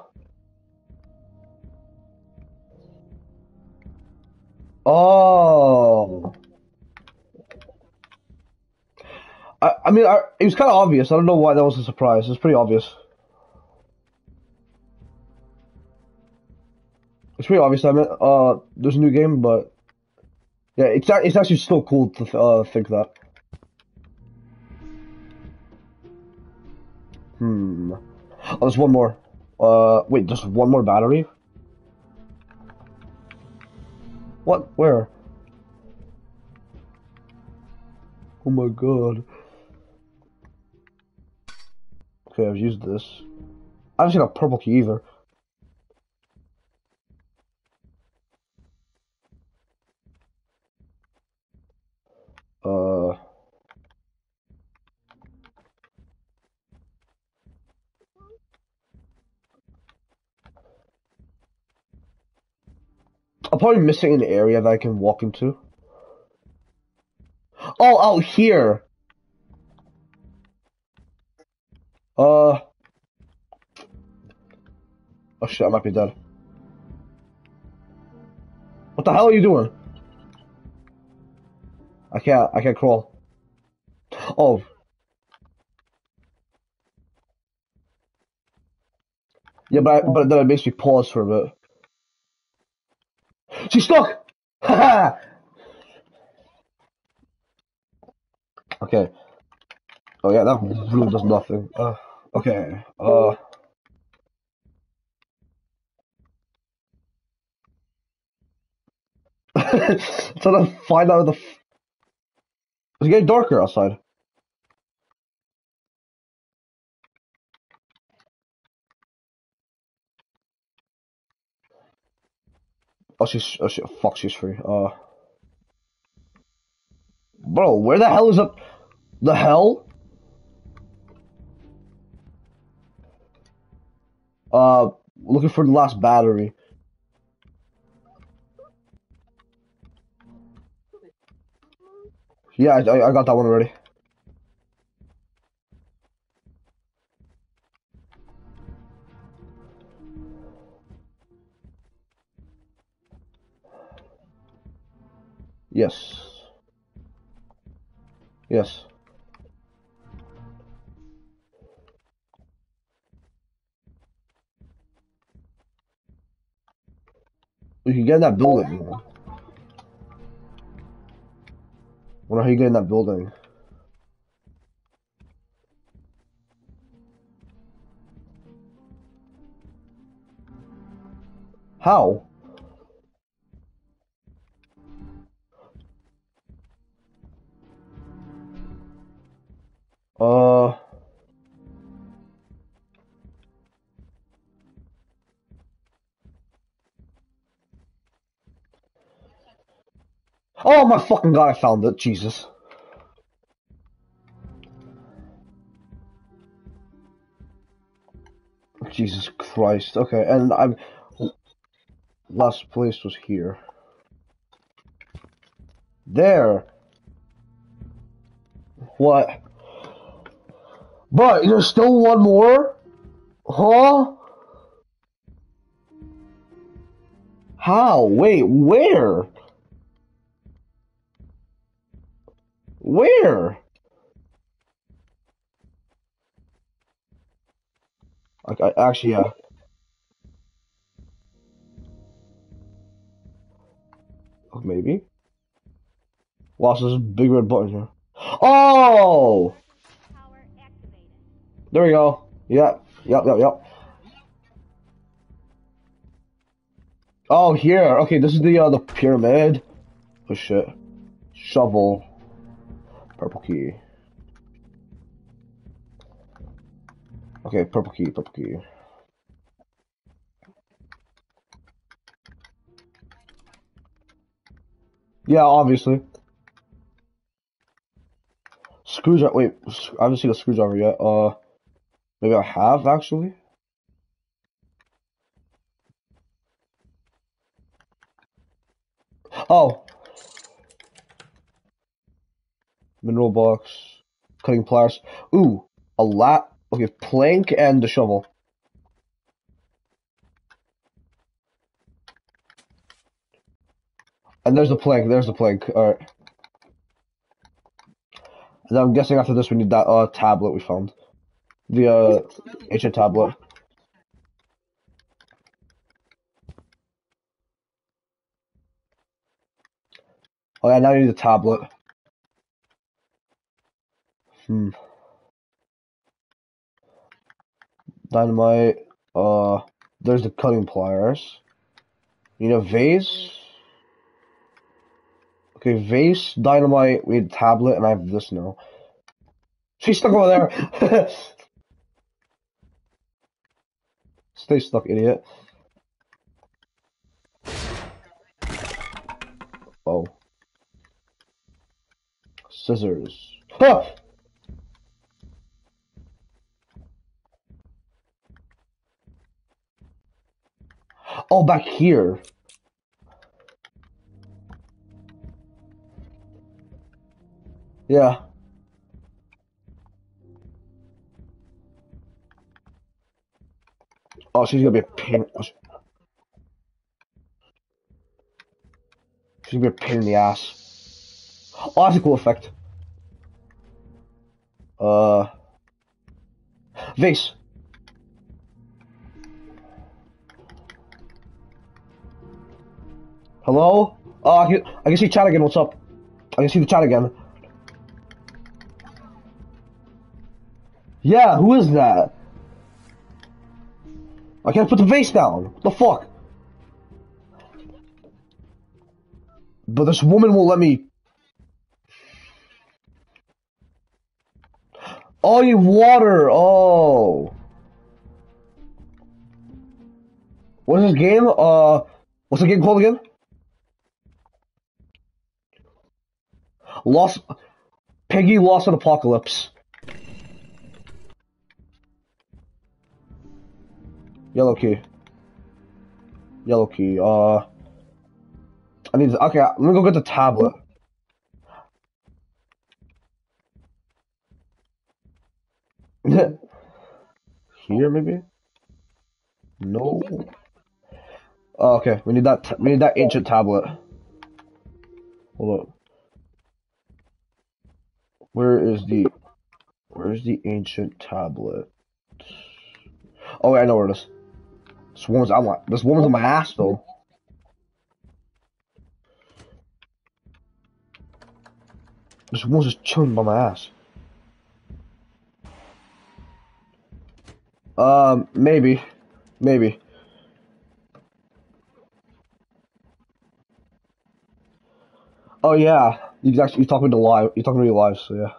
Oh. I, I mean, I, it was kind of obvious. I don't know why that was a surprise. It's pretty obvious. It's pretty obvious. I mean, uh, there's a new game, but yeah, it's it's actually still cool to th- uh, think that. Hmm. Oh, there's one more. Uh, wait, just one more battery? What? Where? Oh my god. Okay, I've used this. I haven't seen a purple key either. Uh, I'm probably missing an area that I can walk into. Oh, out here. Uh, oh shit, I might be dead. What the hell are you doing? I can't, I can't crawl. Oh, yeah, but I, but then it makes me pause for a bit. She's stuck! [laughs] Okay. Oh yeah, that really does nothing. Uh, okay. Uh, [laughs] trying to find out the. F- it's getting darker outside. Oh, she's. Oh shit! Fuck, she's free. Uh, bro, where the hell is up? The hell? Uh, looking for the last battery. Yeah, I I got that one already. Yes. Yes. We can get in that building. You wonder how you get in that building. How? My fucking god, I found it. Jesus. Jesus Christ. Okay, and I'm. Last place was here. There. What? But there's still one more? Huh? How? Wait, where? Where? Like, I actually, yeah. Oh, maybe. There's a big red button here. Oh! There we go. Yep, yep, yep, yep. Oh, here. Okay, this is the uh, the pyramid. Oh shit. Shovel. Purple key. Okay, purple key, purple key. Yeah, obviously. Screwdriver. Wait, I haven't seen a screwdriver yet. Uh, maybe I have actually. Oh, mineral box, cutting pliers. Ooh, a lat. Okay, plank and the shovel. And there's the plank. There's the plank. All right. And I'm guessing after this we need that uh tablet we found. The uh ancient tablet. Oh yeah, now you need the tablet. Hmm. Dynamite. Uh, there's the cutting pliers. You know, vase. Okay, vase, dynamite. We need tablet, and I have this now. She's stuck over there. [laughs] Stay stuck, idiot. Oh. Scissors. Ah! Oh, back here. Yeah. Oh, she's gonna be a pain. She's gonna be a pain in the ass. Oh, that's a cool effect. Uh, vase. Hello? Oh, I can, I can see chat again. What's up? I can see the chat again. Yeah, who is that? I can't put the vase down. What the fuck? But this woman won't let me. Oh, you water. Oh. What is this game? Uh, what's the game called again? Lost. Peggy Lost in Apocalypse. Yellow key. Yellow key. Uh, I need. To, okay, I'm gonna go get the tablet. [laughs] Here, maybe. No. Oh, okay, we need that. We need that ancient tablet. Hold up. Where is the? Where is the ancient tablet? Oh, I know where it is. This woman's on my. This woman's on my ass though. This woman's just chilling by my ass. Um, maybe. Maybe. Oh yeah, you actually you're talking to live. You're talking to me live, so yeah.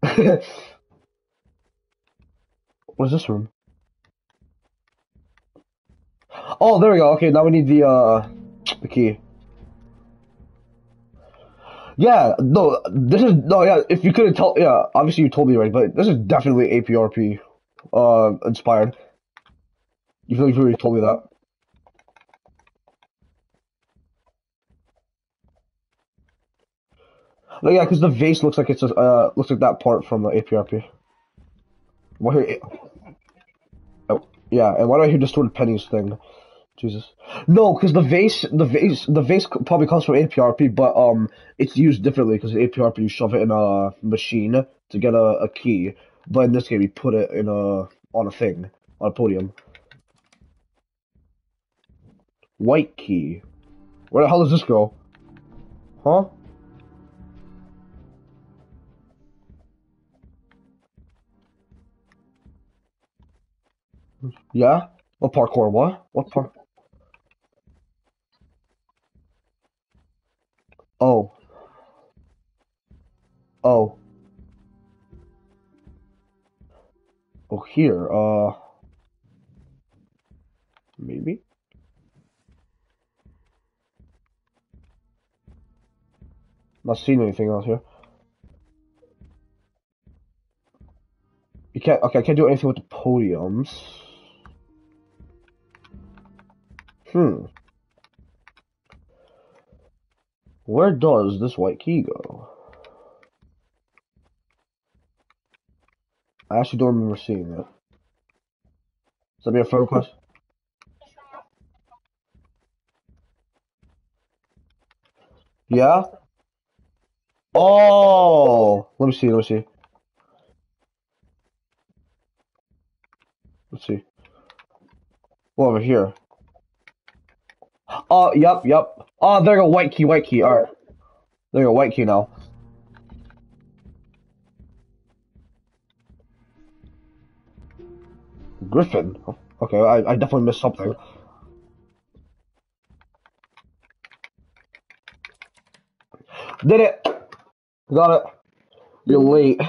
[laughs] what is this room? Oh, there we go. Okay, now we need the uh the key. Yeah, no, this is no, yeah. If you couldn't tell, yeah, obviously you told me right, but this is definitely APRP uh inspired. You feel like you already told me that. No, yeah, because the vase looks like it's a, uh looks like that part from the APRP. Hear- Oh, yeah, and why do I hear distorted pennies thing? Jesus. No, because the vase, the vase, the vase probably comes from APRP, but um, it's used differently because APRP you shove it in a machine to get a, a key, but in this game you put it in a on a thing on a podium. White key. Where the hell does this go? Huh? Yeah? What parkour? What? What park? Oh. Oh. Oh, here. Uh. Maybe? Not seeing anything else here. You can't. Okay, I can't do anything with the podiums. Hmm. Where does this white key go? I actually don't remember seeing it. Does that be a friend request? Yeah? Oh! Let me see, let me see. Let's see. Over here. Oh, yep, yep. Oh, there go, white key, white key. Alright. There you go, white key now. Griffin. Okay, I, I definitely missed something. Did it! Got it. You're late.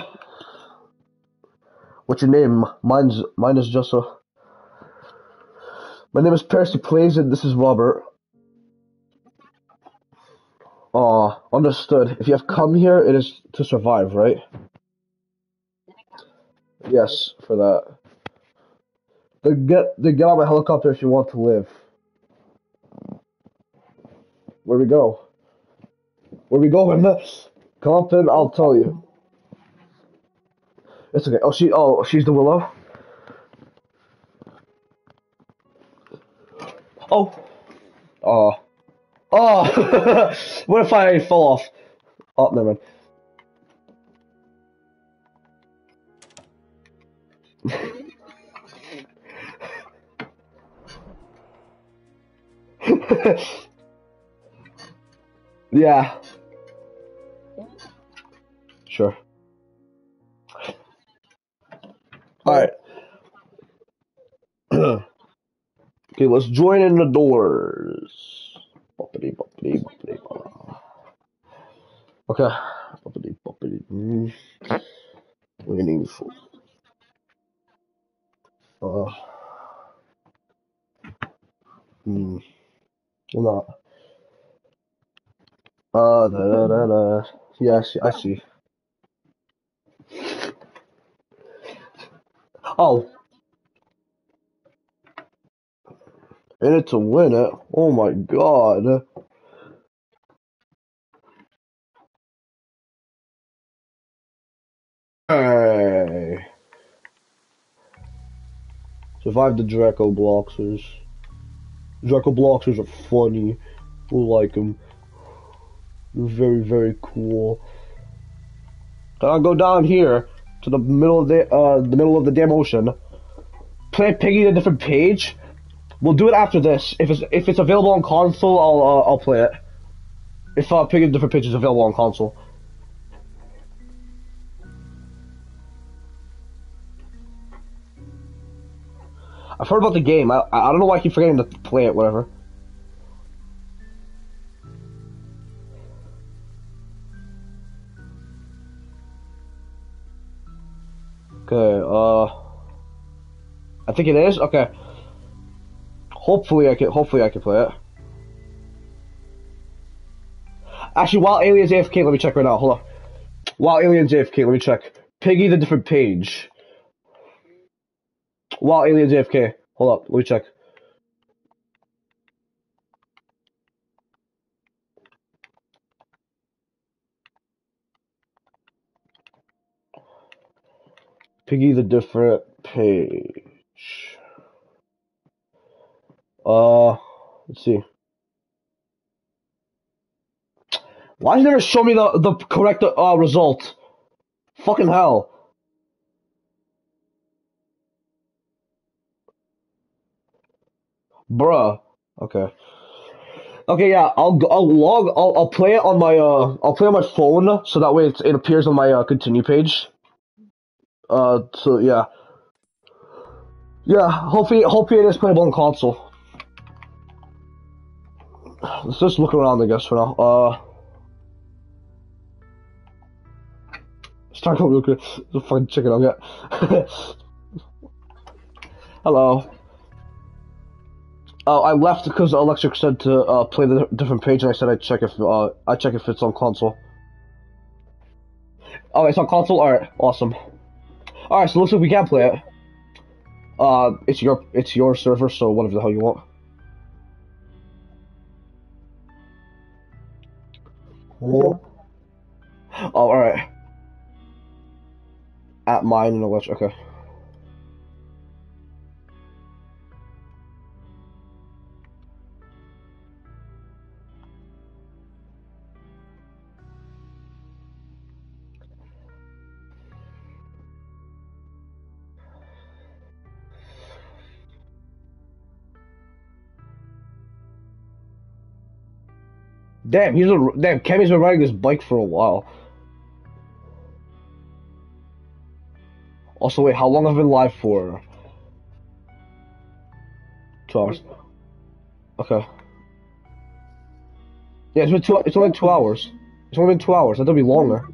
What's your name? Mine's mine is just a. My name is Parasee Plays and this is Robert. Uh, understood. If you have come here, it is to survive, right? Yes, for that. Then get then get on my helicopter if you want to live. Where we go? Where we go, going? Come up in, I'll tell you. It's okay. Oh, she. Oh, she's the willow. Oh. Oh. Oh. [laughs] what if I fall off? Oh, never mind. [laughs] yeah. Sure. All right. [clears throat] okay, let's join in the doors. Boppity, boppity, boppity, bop. Okay. Boppity, boppity. Waiting for. Uh. Hmm. Well, not. Uh, da, da, da, da. Yeah, I see. I see. Oh, And it's a win it. Oh my god. Hey. Survive the Draco Bloxers. Draco Bloxers are funny. We like them. They're very, very cool. Can I go down here to the middle of the uh the middle of the damn ocean? Plant Piggy a different page? We'll do it after this. If it's if it's available on console, I'll uh, I'll play it. If uh, picking different pitch is available on console. I've heard about the game. I I don't know why I keep forgetting to play it. Whatever. Okay. Uh, I think it is. Okay. Hopefully I can. Hopefully I can play it. Actually, while Alien's AFK, let me check right now. Hold on. While Alien's AFK, let me check. Piggy the different page. While Alien's AFK, hold up. Let me check. Piggy the different page. Uh, let's see. Why does it never show me the the correct uh result? Fucking hell. Bruh. Okay. Okay, yeah, I'll I'll log I'll I'll play it on my uh I'll play on my phone so that way it appears on my uh continue page. Uh so yeah. Yeah, hopefully hopefully it is playable on console. Let's just look around I guess for now. Uh start over real quick. A fucking chicken I'll [laughs] get. Hello. Oh, I left because Electric said to uh, play the different page, and I said I'd check if uh, I check if it's on console. Oh, it's on console. All right, awesome. All right, so looks like we can play it. Uh, it's your it's your server, so whatever the hell you want. Oh, all right. At mine and Electric. Okay. Damn, he's a damn. Kemi's been riding this bike for a while. Also, wait, how long have I been live for? Two hours. Okay. Yeah, it's been two. It's only two hours. It's only been two hours. That'll be longer.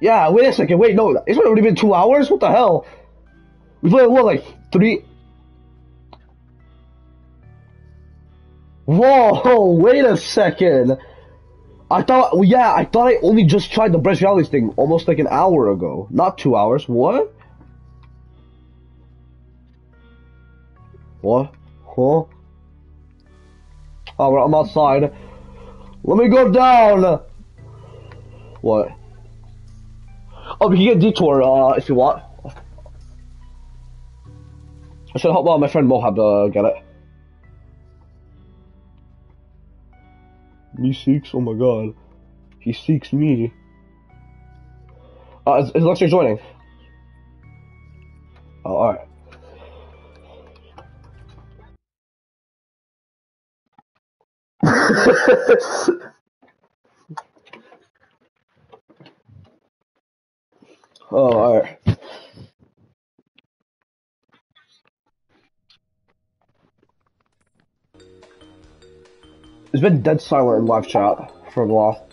Yeah, wait a second. Wait, no, it's already been two hours. What the hell? We played what, like three? Whoa! [laughs] Wait a second. I thought, yeah, I thought I only just tried the Branched Realities thing almost like an hour ago, not two hours. What? What? Huh? Oh, I'm outside. Let me go down. What? Oh, we can get detour uh, if you want. I should help uh, my friend Mohab uh, get it. Me seeks? Oh my god. He seeks me. Uh, is, is joining? Oh, alright. [laughs] oh, alright. It's been dead silent in live chat for a while.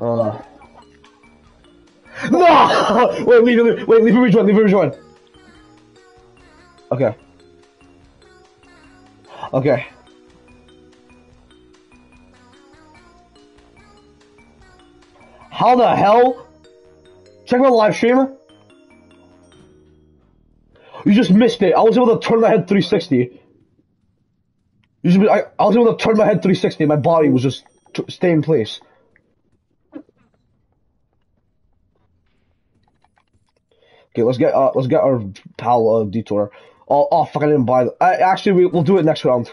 Uh. [laughs] No! Wait, leave it, wait, leave it rejoin, leave it rejoin. Okay. Okay. How the hell? Check my live stream. You just missed it. I was able to turn my head 360. You just, I, I was able to turn my head 360. My body was just stay in place. Okay, let's get uh, let's get our pal uh, detour. Oh, oh fuck! I didn't buy. The, I, actually, we, we'll do it next round.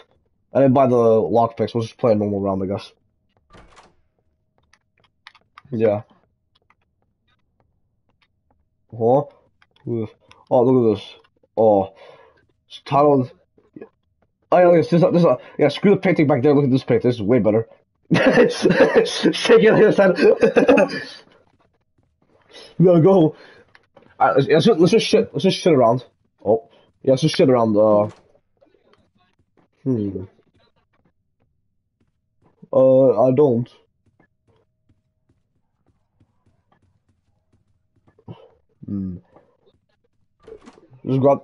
I didn't buy the lock lockpicks. We'll just play a normal round, I guess. Yeah. Huh? Oh, look at this. Oh, it's. Oh, yeah, look, this, this, this, yeah, screw the painting back there. Look at this painting. This is way better. [laughs] Shake this. [laughs] We gotta go. Uh, let's, let's, just, let's just shit. Let's just shit around. Oh, yeah, let's just shit around. Uh, hmm. Uh, I don't. Hmm. Just grab.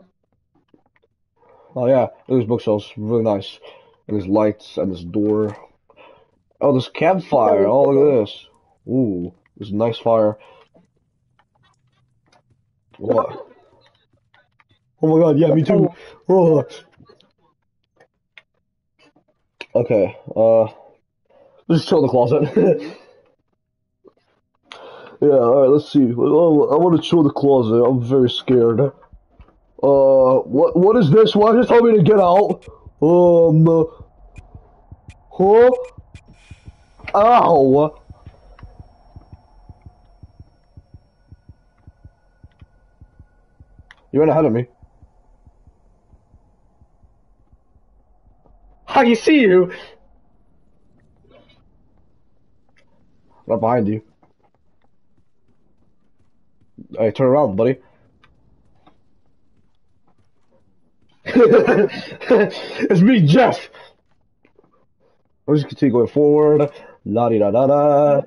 Oh yeah, this bookshelves, really nice. And there's lights and this door. Oh, this campfire. Oh, look at this. Ooh, this nice fire. What? Oh my god, yeah, me too. Oh. [laughs] Okay, uh, let's chill in the closet. [laughs] yeah, alright, let's see. Oh, I want to chill in the closet. I'm very scared. Uh, what, what is this? Why you tell me to get out? Um, uh, huh? Ow! You went ahead of me. How you see you? Right behind you. Hey, turn around, buddy. [laughs] it's me, Jeff. We'll just continue going forward. La di da da da.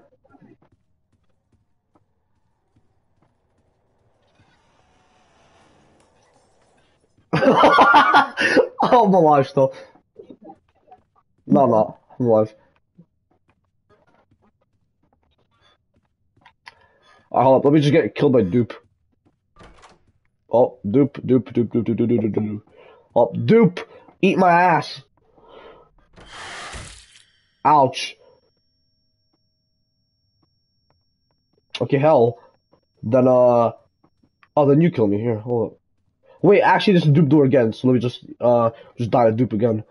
I'm alive still. No, I'm not. I'm alive. Alright, hold up. Let me just get killed by dupe. Oh, dupe, dupe, dupe, dupe, dupe, dupe, dupe, dupe, dupe. Oh, dupe! Eat my ass! Ouch. Okay, hell. Then, uh... Oh, then you kill me. Here, hold up. Wait, actually, this is dupe door again, so let me just, uh, just die to dupe again.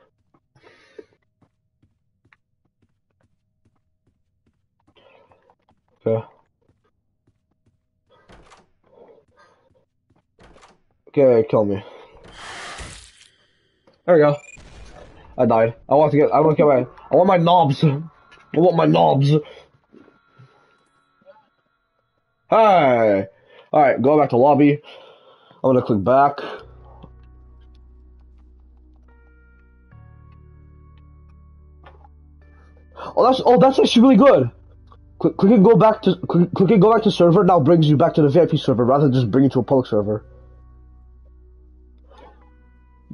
Okay. Okay, kill me. There we go. I died. I want to get. I want to get my. I want my knobs. I want my knobs. Hey. All right, go back to lobby. I'm gonna click back. Oh, that's oh, that's actually really good. Click, click and go back to click, click and go back to server. Now brings you back to the VIP server rather than just bring you to a public server.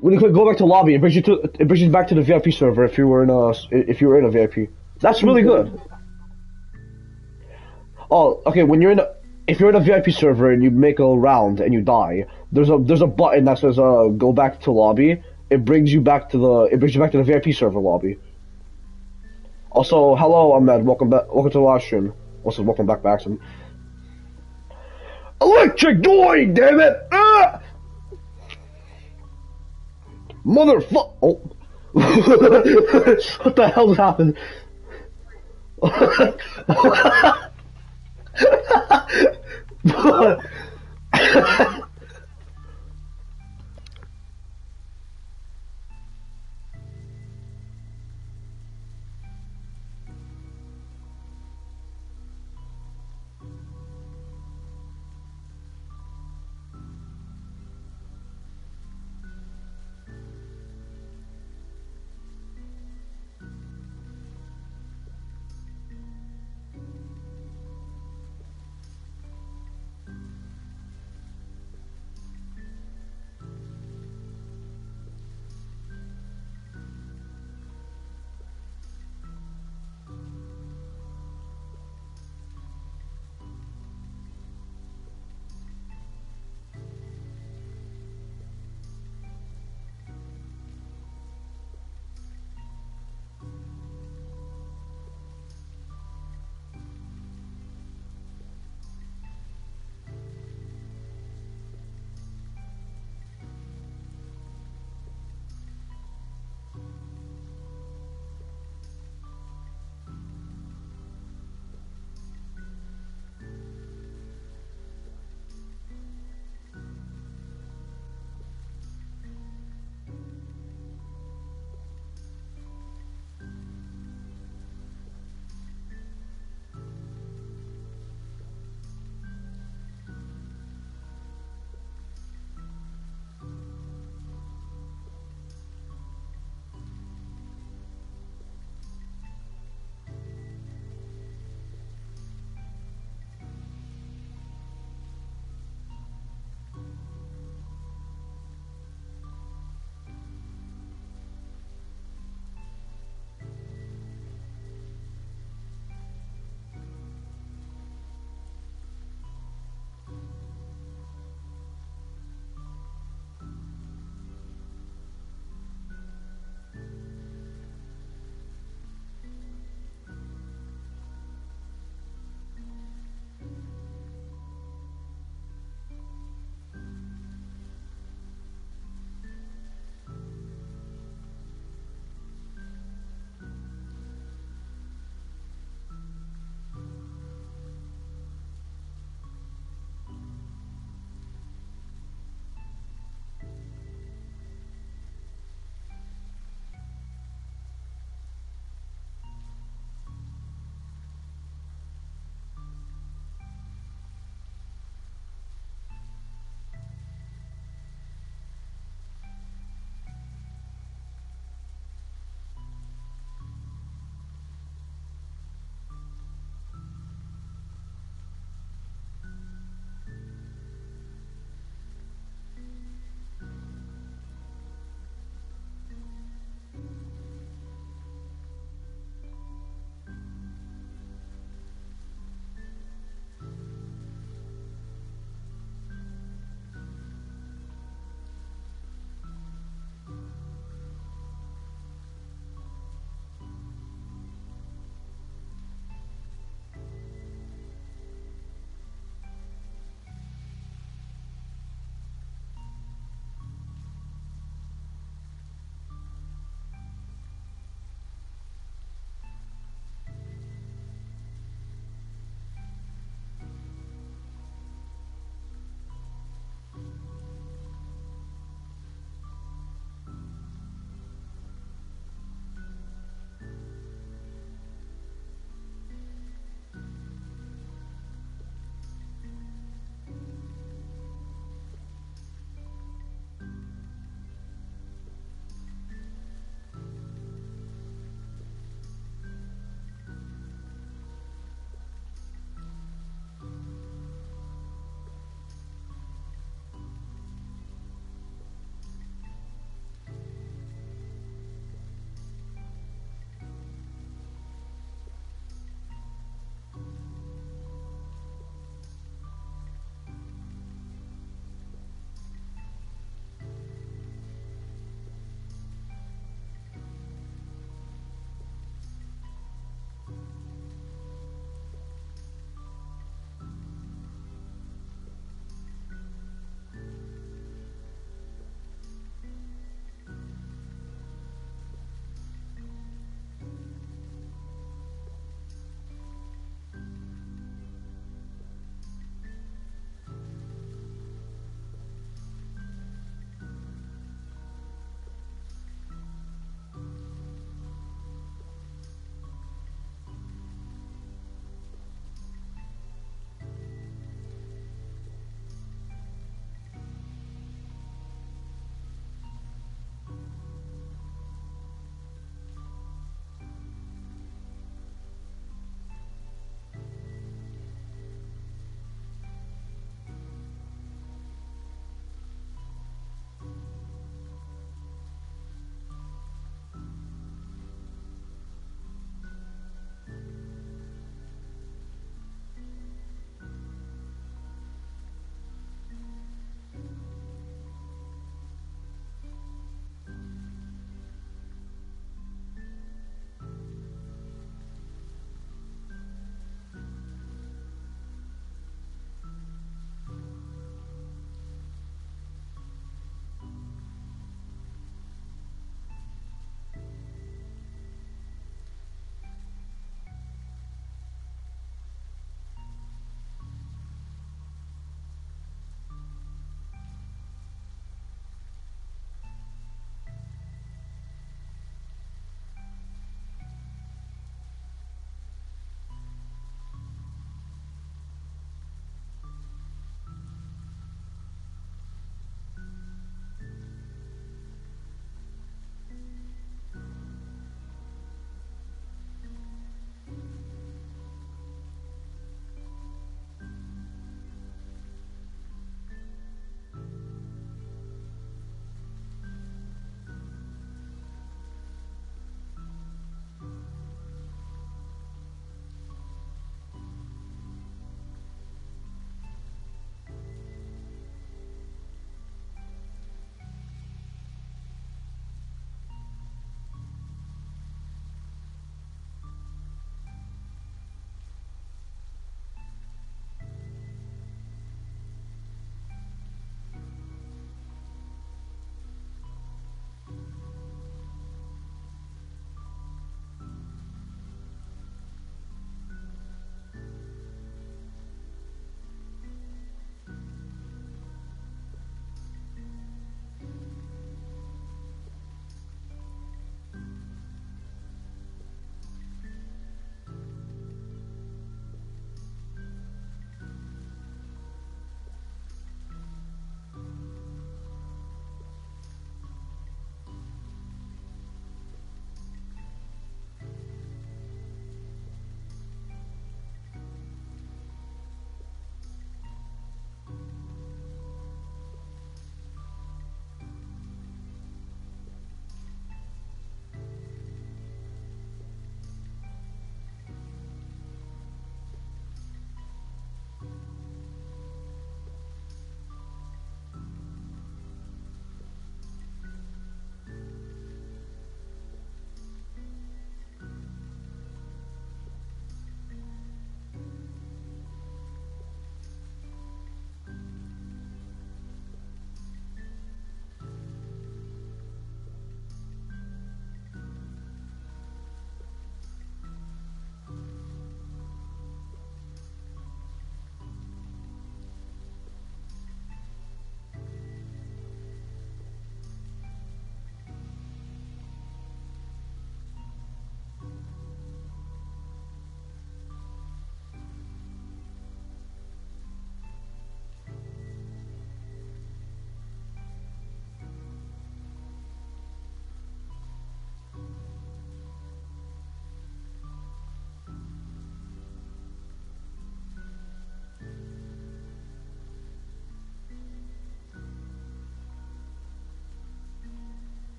When you click go back to lobby, it brings you to it brings you back to the VIP server if you were in a if you were in a VIP. That's really good. Oh, okay. When you're in a if you're in a VIP server and you make a round and you die, there's a there's a button that says uh go back to lobby. It brings you back to the it brings you back to the VIP server lobby. Also, hello Ahmed, welcome back welcome to the live stream. Also, welcome back back some Electric Doy, damn it! Ah! Motherfucker! Oh. [laughs] what the hell just happened? [laughs]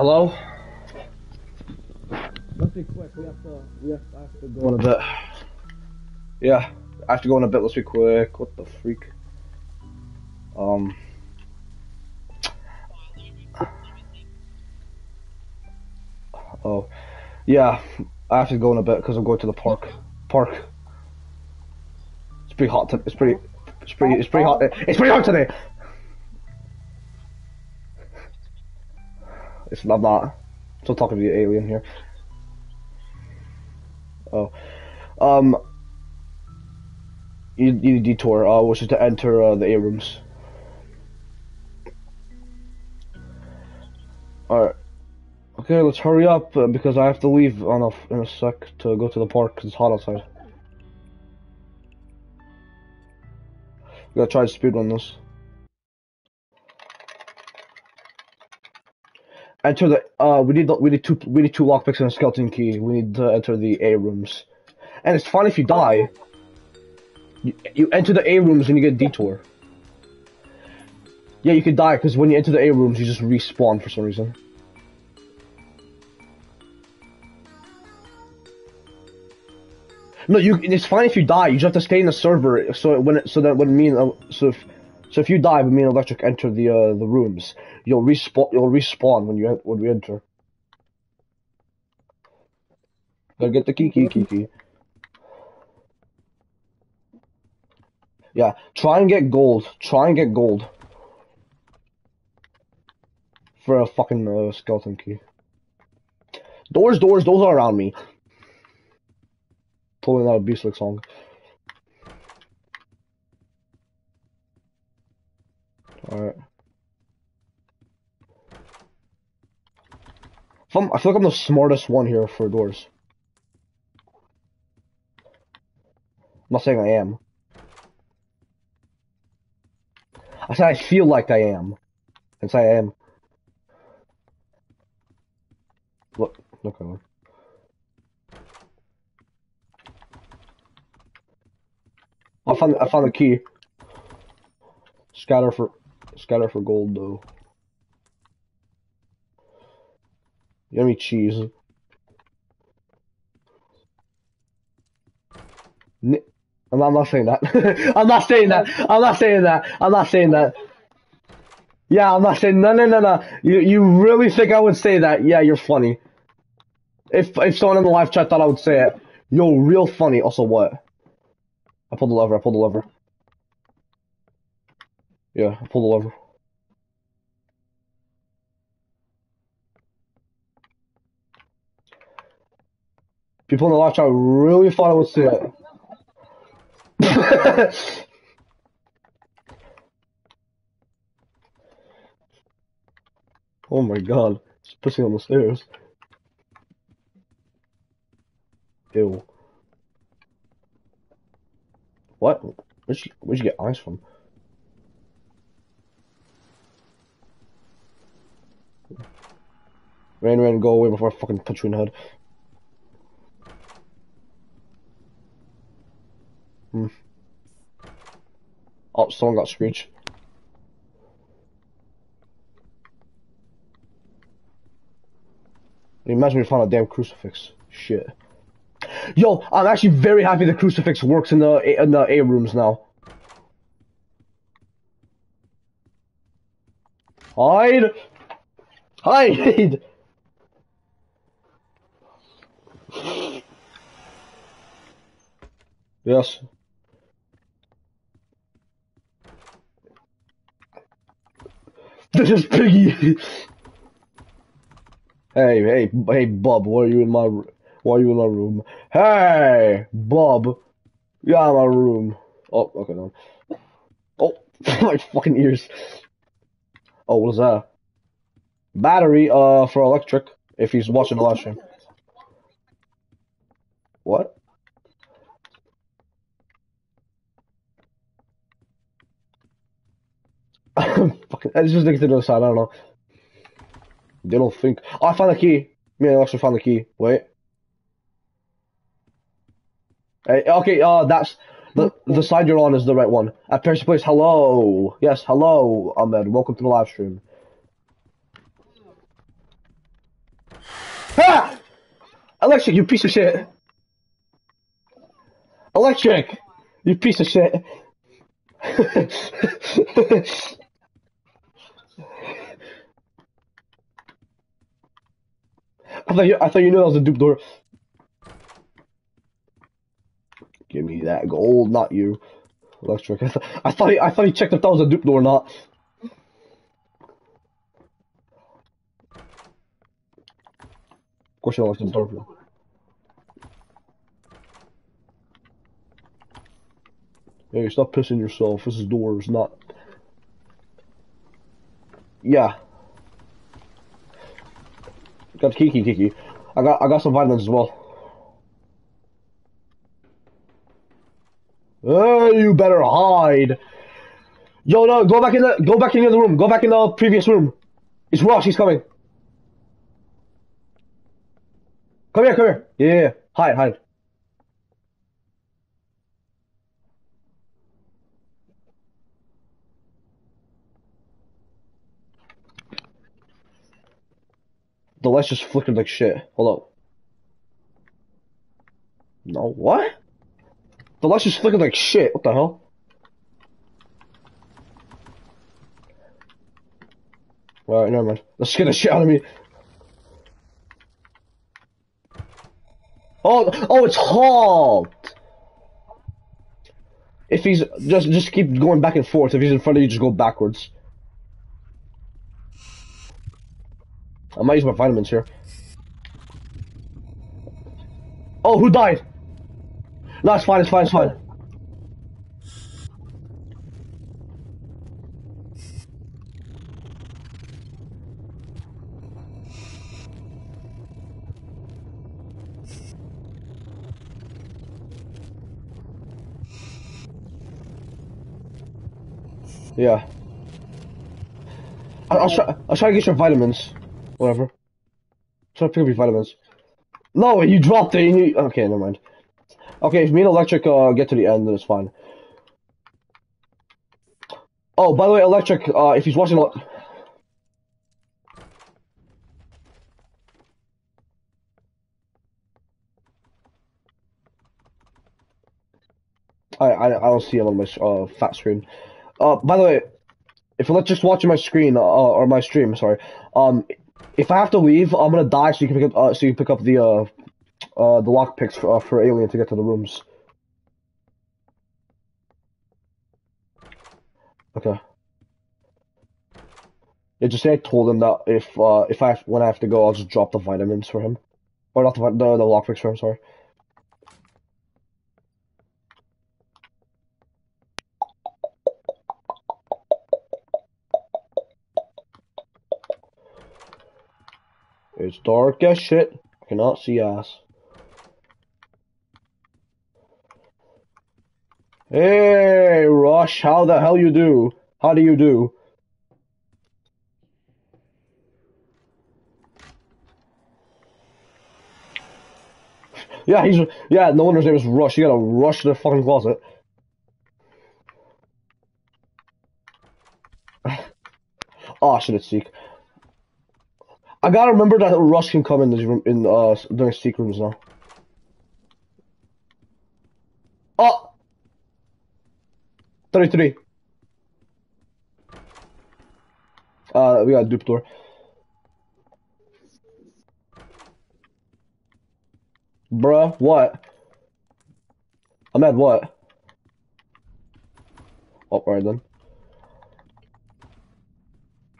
hello? Let's be quick. We have to. We have, I have to go in a bit. Yeah, I have to go in a bit. Let's be quick. What the freak? Um. Oh, yeah. I have to go in a bit because I'm going to the park. Park. It's pretty hot. To, it's pretty. It's pretty. It's pretty hot. It's pretty hot today. It's I'm not. Still talking to the alien here. Oh, um, you you need detour, uh, which is to enter uh, the A rooms. All right. Okay, let's hurry up uh, because I have to leave on a in a sec to go to the park 'cause it's hot outside. We gotta try to speedrun this. Enter the. Uh, we need we need two we need two lockpicks and a skeleton key. We need to enter the A rooms, and it's fine if you die. You, you enter the A rooms and you get detour. Yeah, you could die because when you enter the A rooms, you just respawn for some reason. No, you. It's fine if you die. You just have to stay in the server. So when so that when me and uh, so if so if you die, when me and Electric enter the uh, the rooms, you'll respawn. You'll respawn when you en- when we enter. Gotta get the key, key, key, key. Yeah, try and get gold. Try and get gold for a fucking uh, skeleton key. Doors, doors, those are around me. Totally not a Beastlick song. Alright. I'm- feel like I'm the smartest one here for doors. I'm not saying I am. I said I feel like I am. And say I am. Look, look at me. I found I found the key. Scatter for scatter for gold though. Yummy cheese. Ni- I'm not, I'm not saying that. [laughs] I'm not saying that. I'm not saying that. I'm not saying that. Yeah, I'm not saying no, no, no, no. You you really think I would say that? Yeah, you're funny. If if someone in the live chat thought I would say it, you're real funny. Also, what? I pulled the lever. I pulled the lever. Yeah, pull the lever. People in the live chat really thought I would see it. [laughs] oh my god, it's pissing on the stairs. Ew. What? Where'd you, where'd you get ice from? Rain, rain, go away before I fucking punch you in the head. Hmm. Oh, someone got screeched. Imagine we found a damn crucifix. Shit. Yo, I'm actually very happy the crucifix works in the in the A rooms now. Hide! Hide! [laughs] Yes. This is Piggy. hey, hey, hey, Bob, why are you in my, why are you in my room? Hey, Bob, yeah, in my room. Oh, okay, no. Oh, [laughs] my fucking ears. Oh, what is that? Battery, uh, for electric. If he's watching the live stream. What? Fucking, it's just thinking to the other side. I don't know. They don't think. Oh, I found the key. Me and Alexa found the key. Wait. Hey, okay. Uh, that's the the side you're on is the right one. At Percy Place. Hello. Yes. Hello, Ahmed. Welcome to the live stream. Ah! Electric, you piece of shit. Electric, you piece of shit. [laughs] I thought you, I thought you knew that was a dupe door. Give me that gold, not you. Electric. I, th- I thought he, I thought he checked if that was a dupe door or not. Of course, you don't the door. Hey, stop pissing yourself. This is doors, not. Yeah. Got Kiki, Kiki. I got, I got some vitamins as well. Hey, you better hide. Yo, no, go back in the, go back in the other room. Go back in the previous room. It's Rush. He's coming. Come here, come here. Yeah. hide, hide. The lights just flickered like shit. Hold up. No, what? The lights just flickered like shit. What the hell? Alright, never mind. Let's get the shit out of me. Oh, oh, it's halt. If he's just just keep going back and forth. If he's in front of you, just go backwards. I might use my vitamins here. Oh, who died? No, it's fine. It's fine. It's fine. Yeah. I, I'll try. I'll try to get your vitamins. Whatever. Try to pick up your vitamins. No, you dropped it. You, okay, never mind. Okay, if me and Electric uh, get to the end, then it's fine. Oh, by the way, Electric, uh, if he's watching, I, I I don't see him on my uh, fat screen. Uh, by the way, if you're just watching my screen uh, or my stream, sorry. Um, if I have to leave, I'm gonna die so you can pick up uh, so you pick up the uh uh the lock picks for, uh, for Alien to get to the rooms. Okay. Yeah, just say I told him that if uh if I when I have to go, I'll just drop the vitamins for him, or not the the the lock picks for him. Sorry. It's dark as shit. I cannot see ass. Hey, Rush, how the hell you do? How do you do? Yeah, he's yeah. No wonder his name is Rush. You gotta rush to the fucking closet. Oh [laughs] shit, it's Seek. I gotta remember that Rush can come in this room in uh during secret rooms now. Oh, 33. Uh, we got a dupe door. Bruh, what? I'm at what? Oh, alright then.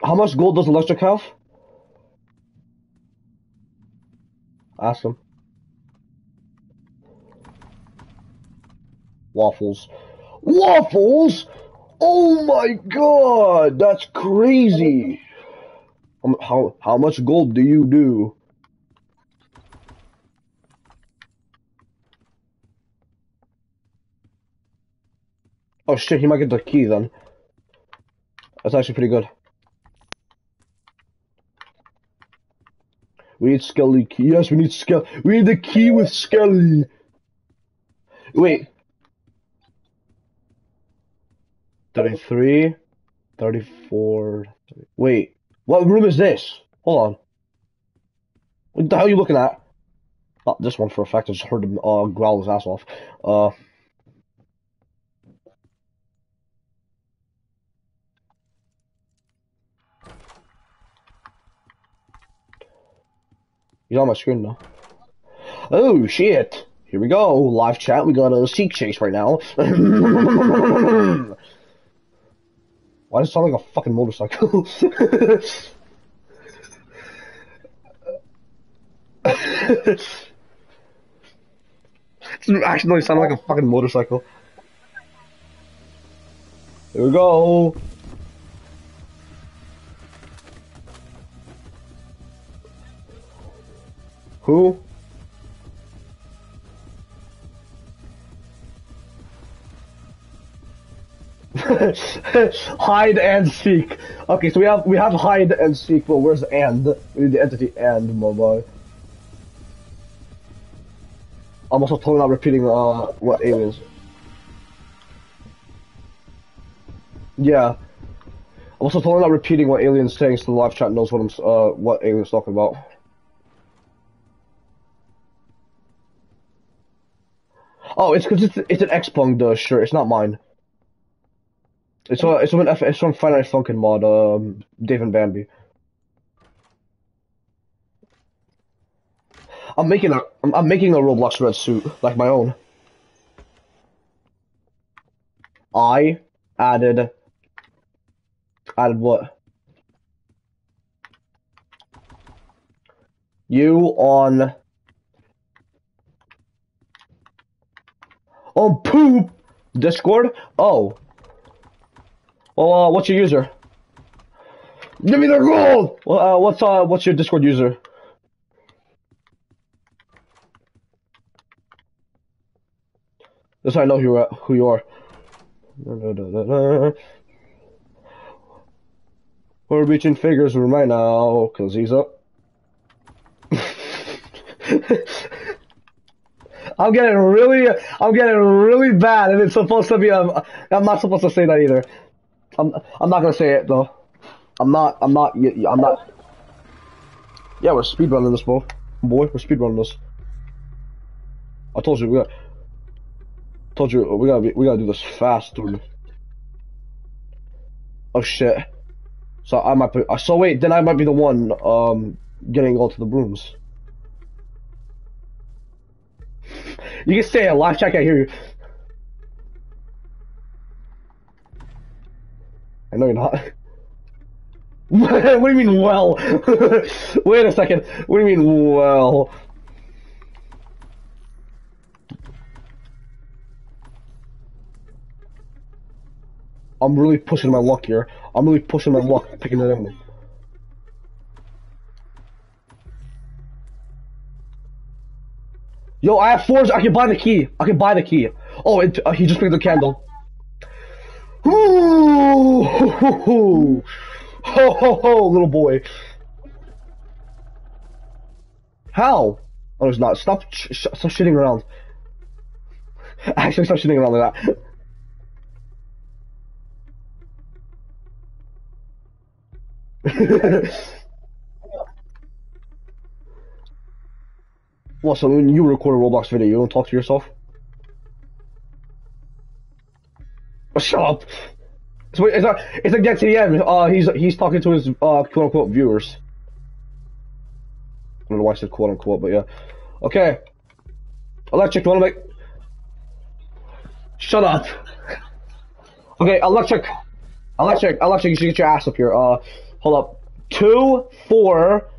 How much gold does Electric have? Him. Waffles. Waffles? Oh my god, that's crazy. How how much gold do you do? Oh shit, he might get the key then. That's actually pretty good. We need Skelly key. Yes, we need Skelly. We need the key with Skelly. Wait. 33, 34. Wait, what room is this? Hold on. What the hell are you looking at? Not this one for a fact. I just heard him uh, growl his ass off. Uh, he's on my screen now. Oh shit! Here we go. Live chat. We got a seek chase right now. [coughs] Why does it sound like a fucking motorcycle? [laughs] It actually sounded like a fucking motorcycle. Here we go. Who? [laughs] hide and seek. Okay, so we have we have hide and seek, but where's the and? We need the entity and mobile. I'm also totally not repeating uh what aliens. Yeah. I'm also totally not repeating what aliens saying, so the live chat knows what I'm uh what aliens talking about. Oh, it's because it's it's an Expunged shirt. It's not mine. It's uh, it's from an F, it's from Finite Funkin' mod. Um, Dave and Bambi. I'm making a I'm, I'm making a Roblox red suit like my own. I added added what? You on on poop Discord? Oh. Well, uh, what's your user? Give me the gold. Well, uh, what's uh, what's your Discord user? That's how I know who. Who you are. We're reaching figures right now, cause he's up. [laughs] I'm getting really, I'm getting really bad, and it's supposed to be. Um, I'm not supposed to say that either. I'm, I'm not gonna say it though. I'm not, I'm not, I'm not. Yeah, we're speedrunning this, boy. Boy, we're speedrunning this. I told you we got. Told you we gotta be, we gotta do this fast, dude. Oh shit. So I might be. So wait, then I might be the one um getting all to the brooms. You can say it. Live chat can't hear you. I know you're not. [laughs] what do you mean, well? [laughs] Wait a second. What do you mean, well? I'm really pushing my luck here. I'm really pushing my luck, picking it in. Yo, I have fours. I can buy the key. I can buy the key. Oh, it, uh, he just picked the candle. Ooh, ho, ho, ho, ho, ho, ho, little boy. How? Oh, it's not. Stop, sh- sh- stop shitting around. [laughs] Actually, stop shitting around like that. [laughs] What, so when you record a Roblox video, you don't talk to yourself? Oh, shut up! So it's like, it's like get to the end, uh, he's, he's talking to his, uh, quote unquote viewers. I don't know why I said quote unquote, but yeah. Okay. Electric, wanna make... Shut up! Okay, electric, electric, electric, you should get your ass up here, uh, hold up. Two, four,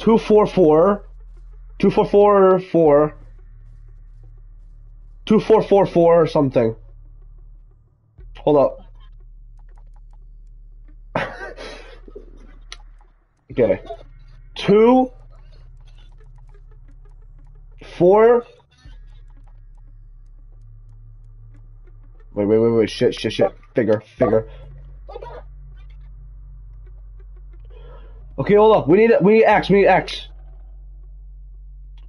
two four four, two four four four, two four four four or something. Hold up. [laughs] okay. Two, four. Wait, wait, wait, wait. Shit, shit, shit. Figure, figure. Okay, hold up. We need we need X. We need X.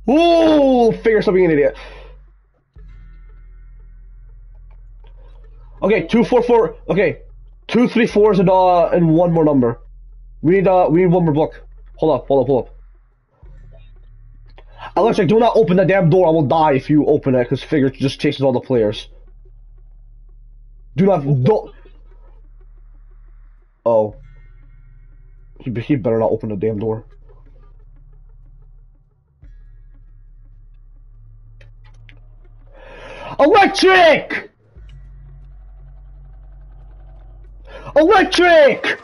Ooh, figure something, an idiot. Okay, two four four. Okay, two three fours and uh and one more number. We need uh we need one more book. Hold up, hold up, hold up. Electric, do not open the damn door. I will die if you open it, because Figure just chases all the players. Do not, don't. Oh. He, he better not open the damn door. Electric! Electric!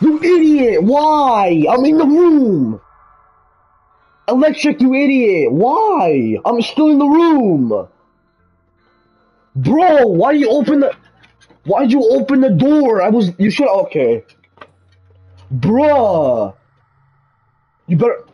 You idiot! Why? I'm in the room! Electric, you idiot! Why? I'm still in the room! Bro, why you open the... Why'd you open the door? I was... You should... Okay. Bruh! You better...